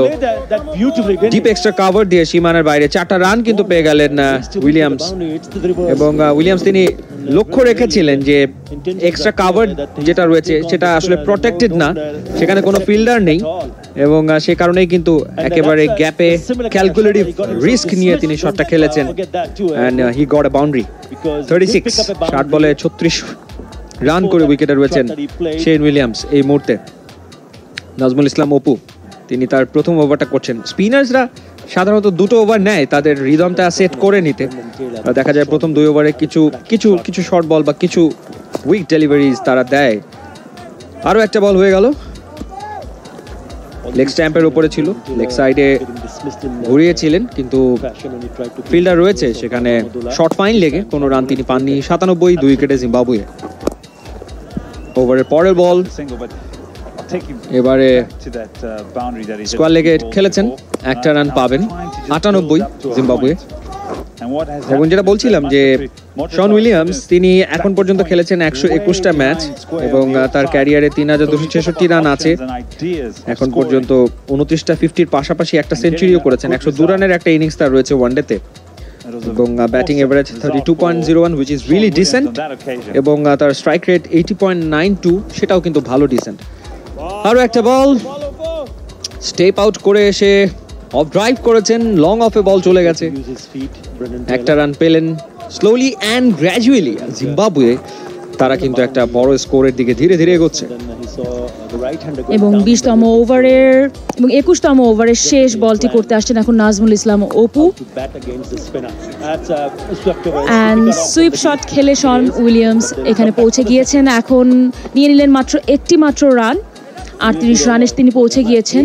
ডিপ এক্সট্রা কভার দিয়ে সীমানার বাইরে চারটা রান কিন্তু পেয়ে গেলেন উইলিয়ামস এবং উইলিয়ামস তিনি লক্ষ্য রেখেছিলেন যে এক্সট্রা কাভার যেটা রয়েছে সেটা আসলে প্রোটেক্টেড না। সেখানে কোনো ফিল্ডার নেই এবং সে কারণেই কিন্তু একেবারে গ্যাপে ক্যালকুলেটিভ রিস্ক নিয়ে তিনি শটটা খেলেছেন। And he got a boundary thirty six ষাট বলে ছত্রিশ রান করে উইকেটে রয়েছেন শেন উইলিয়ামস এই মুহূর্তে। নাজমুল ইসলাম অপু তিনি তার প্রথম ওভারটা করছেন। স্পিনার্সরা সাধারণত দুটো ওভার নেয় তাদের রিদমটা সেট করে নিতে। দেখা যায় প্রথম দুই ওভারে কিছু কিছু কিছু শর্ট বল বা কিছু উইক ডেলিভারিজ তারা দেয়। আরও একটা বল হয়ে গেল। লেগ স্ট্যাম্পের উপরে ছিল। লেগ সাইডে ঘুরিয়েছিলেন, কিন্তু ফিল্ডার রয়েছে, সেখানে শর্ট ফাইন লেগে কোনো রান তিনি পাননি। সাতানব্বই দুই উইকেটে জিম্বাবুয়ে। ওভারের পরের বল এবারে uh. স্কোয়ার লেগে খেলেছেন একটা রান পাবেন আটানব্বই জিম্বাবুয়ে। এবং যেটা বলছিলাম যে শন উইলিয়ামস তিনি এখন পর্যন্ত খেলেছেন একশো একুশটা ম্যাচ এবং তার ক্যারিয়ারে তিন হাজার দুশো ছেষট্টি রান আছে। এখন পর্যন্ত উনত্রিশটা ফিফটির পাশাপাশি একটা সেঞ্চুরিও করেছেন একশো দু রানের একটা ইনিংস তার রয়েছে ওয়ানডেতে এবং batting average thirty two point zero one which is really decent এবং তার strike rate eighty point nine two সেটাও কিন্তু ভালো ডিসেন্ট আরও একটা বল। স্টেপ আউট করে এসে অফ ড্রাইভ করেছেন লং অফে বল চলে গেছে। একটা রান পেলেন স্লোলি অ্যান্ড গ্র্যাজুয়ালি জিম্বাবুয়ে তারা কিন্তু একটা বড় স্কোরের দিকে ধীরে ধীরে এগোচ্ছে। এবং বিশতম ওভারের এবং একুশতম ওভারের শেষ বলটি করতে আসছেন এখন Nazmul Islam Apu. And sweep shot খেলে শন উইলিয়ামস এখানে পৌঁছে গিয়েছেন। এখন নিয়ে নিলেন মাত্র একটি মাত্র রান আটত্রিশ রানে তিনি পৌঁছে গিয়েছেন।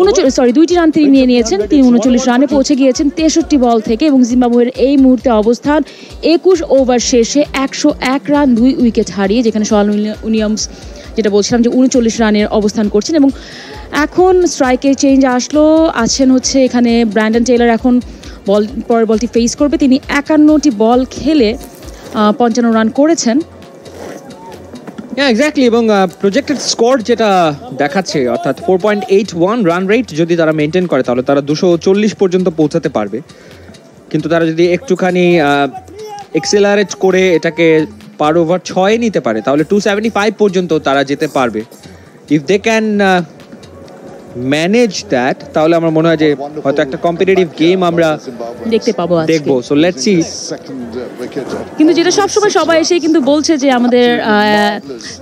উনচল্লিশ সরি দুইটি রান তিনি নিয়ে নিয়েছেন। তিনি উনচল্লিশ রানে পৌঁছে গিয়েছেন তেষট্টি বল থেকে এবং জিম্বাবুয়ের এই মুহূর্তে অবস্থান একুশ ওভার শেষে একশো এক রান, দুই উইকেট হারিয়ে, যেখানে শন উইলিয়ামস যেটা বলছিলাম যে উনচল্লিশ রানের অবস্থান করছেন এবং এখন স্ট্রাইকের চেঞ্জ আসলো। আছেন হচ্ছে এখানে ব্র্যান্ডন টেইলার, এখন বল, পরের বলটি ফেস করবে। তিনি একান্নটি বল খেলে পঞ্চান্ন রান করেছেন। হ্যাঁ এক্স্যাক্টলি এবং প্রজেক্টেড স্কোর যেটা দেখাচ্ছে, অর্থাৎ four point eight one run rate যদি তারা মেনটেন করে, তাহলে তারা দুশো চল্লিশ পর্যন্ত পৌঁছাতে পারবে। কিন্তু তারা যদি একটুখানি এক্সেলারেট করে এটাকে পার ওভার ছয়ে নিতে পারে, তাহলে টু সেভেন্টি ফাইভ পর্যন্ত তারা যেতে পারবে। If they can manage that তাহলে আমার মনে হয় যে হয়তো একটা কম্পিটিটিভ গেম আমরা দেখতে পাবো দেখব। সো লেটস সি কিন্তু যেটা সবসময় সবাই এসে কিন্তু বলছে যে আমাদের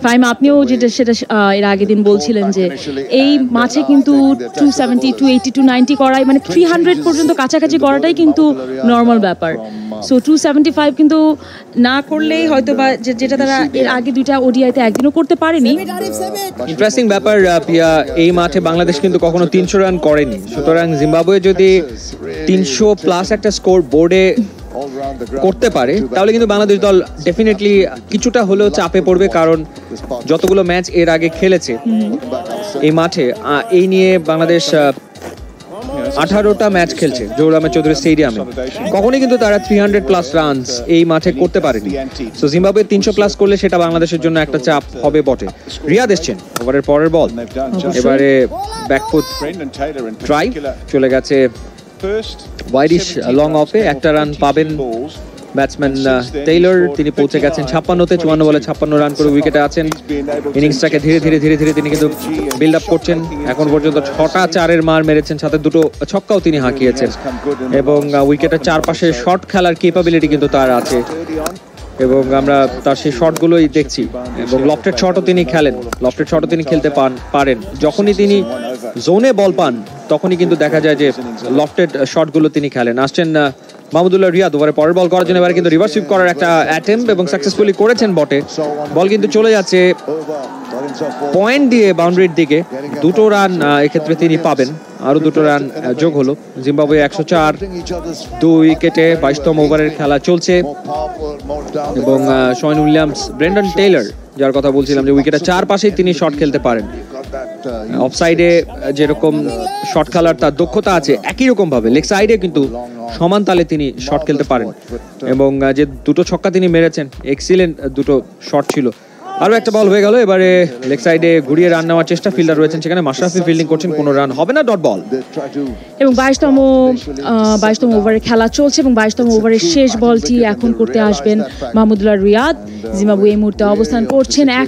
ফাইম আপনিও যেটা সেটা এর আগের দিন বলছিলেন যে এই মাঠে কিন্তু two seventy two eighty two ninety করাই মানে থ্রি হান্ড্রেড পর্যন্ত কাছাকাছি করাটাই কিন্তু নর্মাল ব্যাপার। সো টু সেভেন্টি ফাইভ কিন্তু না করলেই হয়তো বা যেটা তারা এর আগে দুইটা ওডিআইতে একদিনও করতে পারেনি। ইন্টারেস্টিং ব্যাপার প্রিয়া এই মাঠে বাংলাদেশ কিন্তু কখনো তিনশো রান করেনি। সুতরাং জিম্বাবুয়ে যদি তিনশো প্লাস একটা স্কোর বোর্ডে করতে পারে তাহলে কিন্তু বাংলাদেশ দল ডেফিনেটলি কিছুটা হলেও চাপে পড়বে কারণ যতগুলো ম্যাচ এর আগে খেলেছে এই মাঠে এই নিয়ে বাংলাদেশ আঠারোটা ম্যাচ খেলছে জৌরামে চৌধুরী স্টেডিয়ামে কখনই কিন্তু তারা থ্রি হান্ড্রেড প্লাস রানস এই মাঠে করতে পারেনি। সো জিম্বাবুয়ে তিনশো প্লাস করলে সেটা বাংলাদেশের জন্য একটা চাপ হবে বটে। রিয়াদ এসছেন ওভারের পরের বল এবারে ব্যাকফুট ট্রাই চলে গেছে ওয়াইডিশ লং অফে একটা রান পাবেন ব্যাটসম্যান টেইলর তিনি পৌঁছে গেছেন ছাপ্পান্নতে, চুয়ান্ন বলে ছাপ্পান্ন রান করে উইকেটে আছেন। ইনিংসটাকে ধীরে ধীরে ধীরে ধীরে তিনি কিন্তু বিল্ড আপ করছেন। এখন পর্যন্ত ছটা চারের মার মেরেছেন, সাথে দুটো ছক্কাও তিনি হাঁকিয়েছেন। এবং উইকেটের চারপাশে শর্ট খেলার কেপাবিলিটি কিন্তু তার আছে। এবং আমরা তার সেই শটগুলোই দেখছি। এবং লফটেড শটও তিনি খেলেন। লফটেড শটও তিনি খেলতে পান, পারেন। যখনই তিনি জোনে বল পান, তখনই কিন্তু দেখা যায় যে লফটেড শটগুলো তিনি খেলেন। আসছেন মাহমুদুল্লাহ রিয়াদ ওভারে পরের বল করার জন্য এবারে কিন্তু রিভার্স সুইপ করার একটা অ্যাটেম্প এবং সাকসেসফুলি করেছেন বটে। বল কিন্তু চলে যাচ্ছে পয়েন্ট দিয়ে বাউন্ডারির দিকে। দুটো রান এক্ষেত্রে তিনি পাবেন। আরও দুটো রান যোগ হলো। জিম্বাবুয়ে একশো চার, দুই উইকেটে বাইশতম ওভারের খেলা চলছে। এবং শয়ন উইলিয়ামস, ব্রেন্ডন টেইলর, যার কথা বলছিলাম যে উইকেটের চার পাশেই তিনি শট খেলতে পারেন। অফ সাইডে যেরকম শট খেলার তার দক্ষতা আছে একই রকম ভাবে লেগ সাইডে কিন্তু সমান তালে তিনি শট খেলতে পারেন। এবং যে দুটো ছক্কা তিনি মেরেছেন এক্সিলেন্ট দুটো শট ছিল। আরও একটা বল হয়ে গেল এবারে লেগ সাইডে ঘুরিয়ে রান নেওয়ার চেষ্টা ফিল্ডার রয়েছেন সেখানে মাশরাফি ফিল্ডিং করছেন কোনো রান হবে না ডট বল এবং বাইশতম বাইশতম ওভারে খেলা চলছে এবং বাইশতম ওভারের শেষ বলটি এখন করতে আসবেন মাহমুদুল্লাহ রিয়াদ। জিম্বাবুয়ে এই মুহূর্তে অবস্থান করছেন এক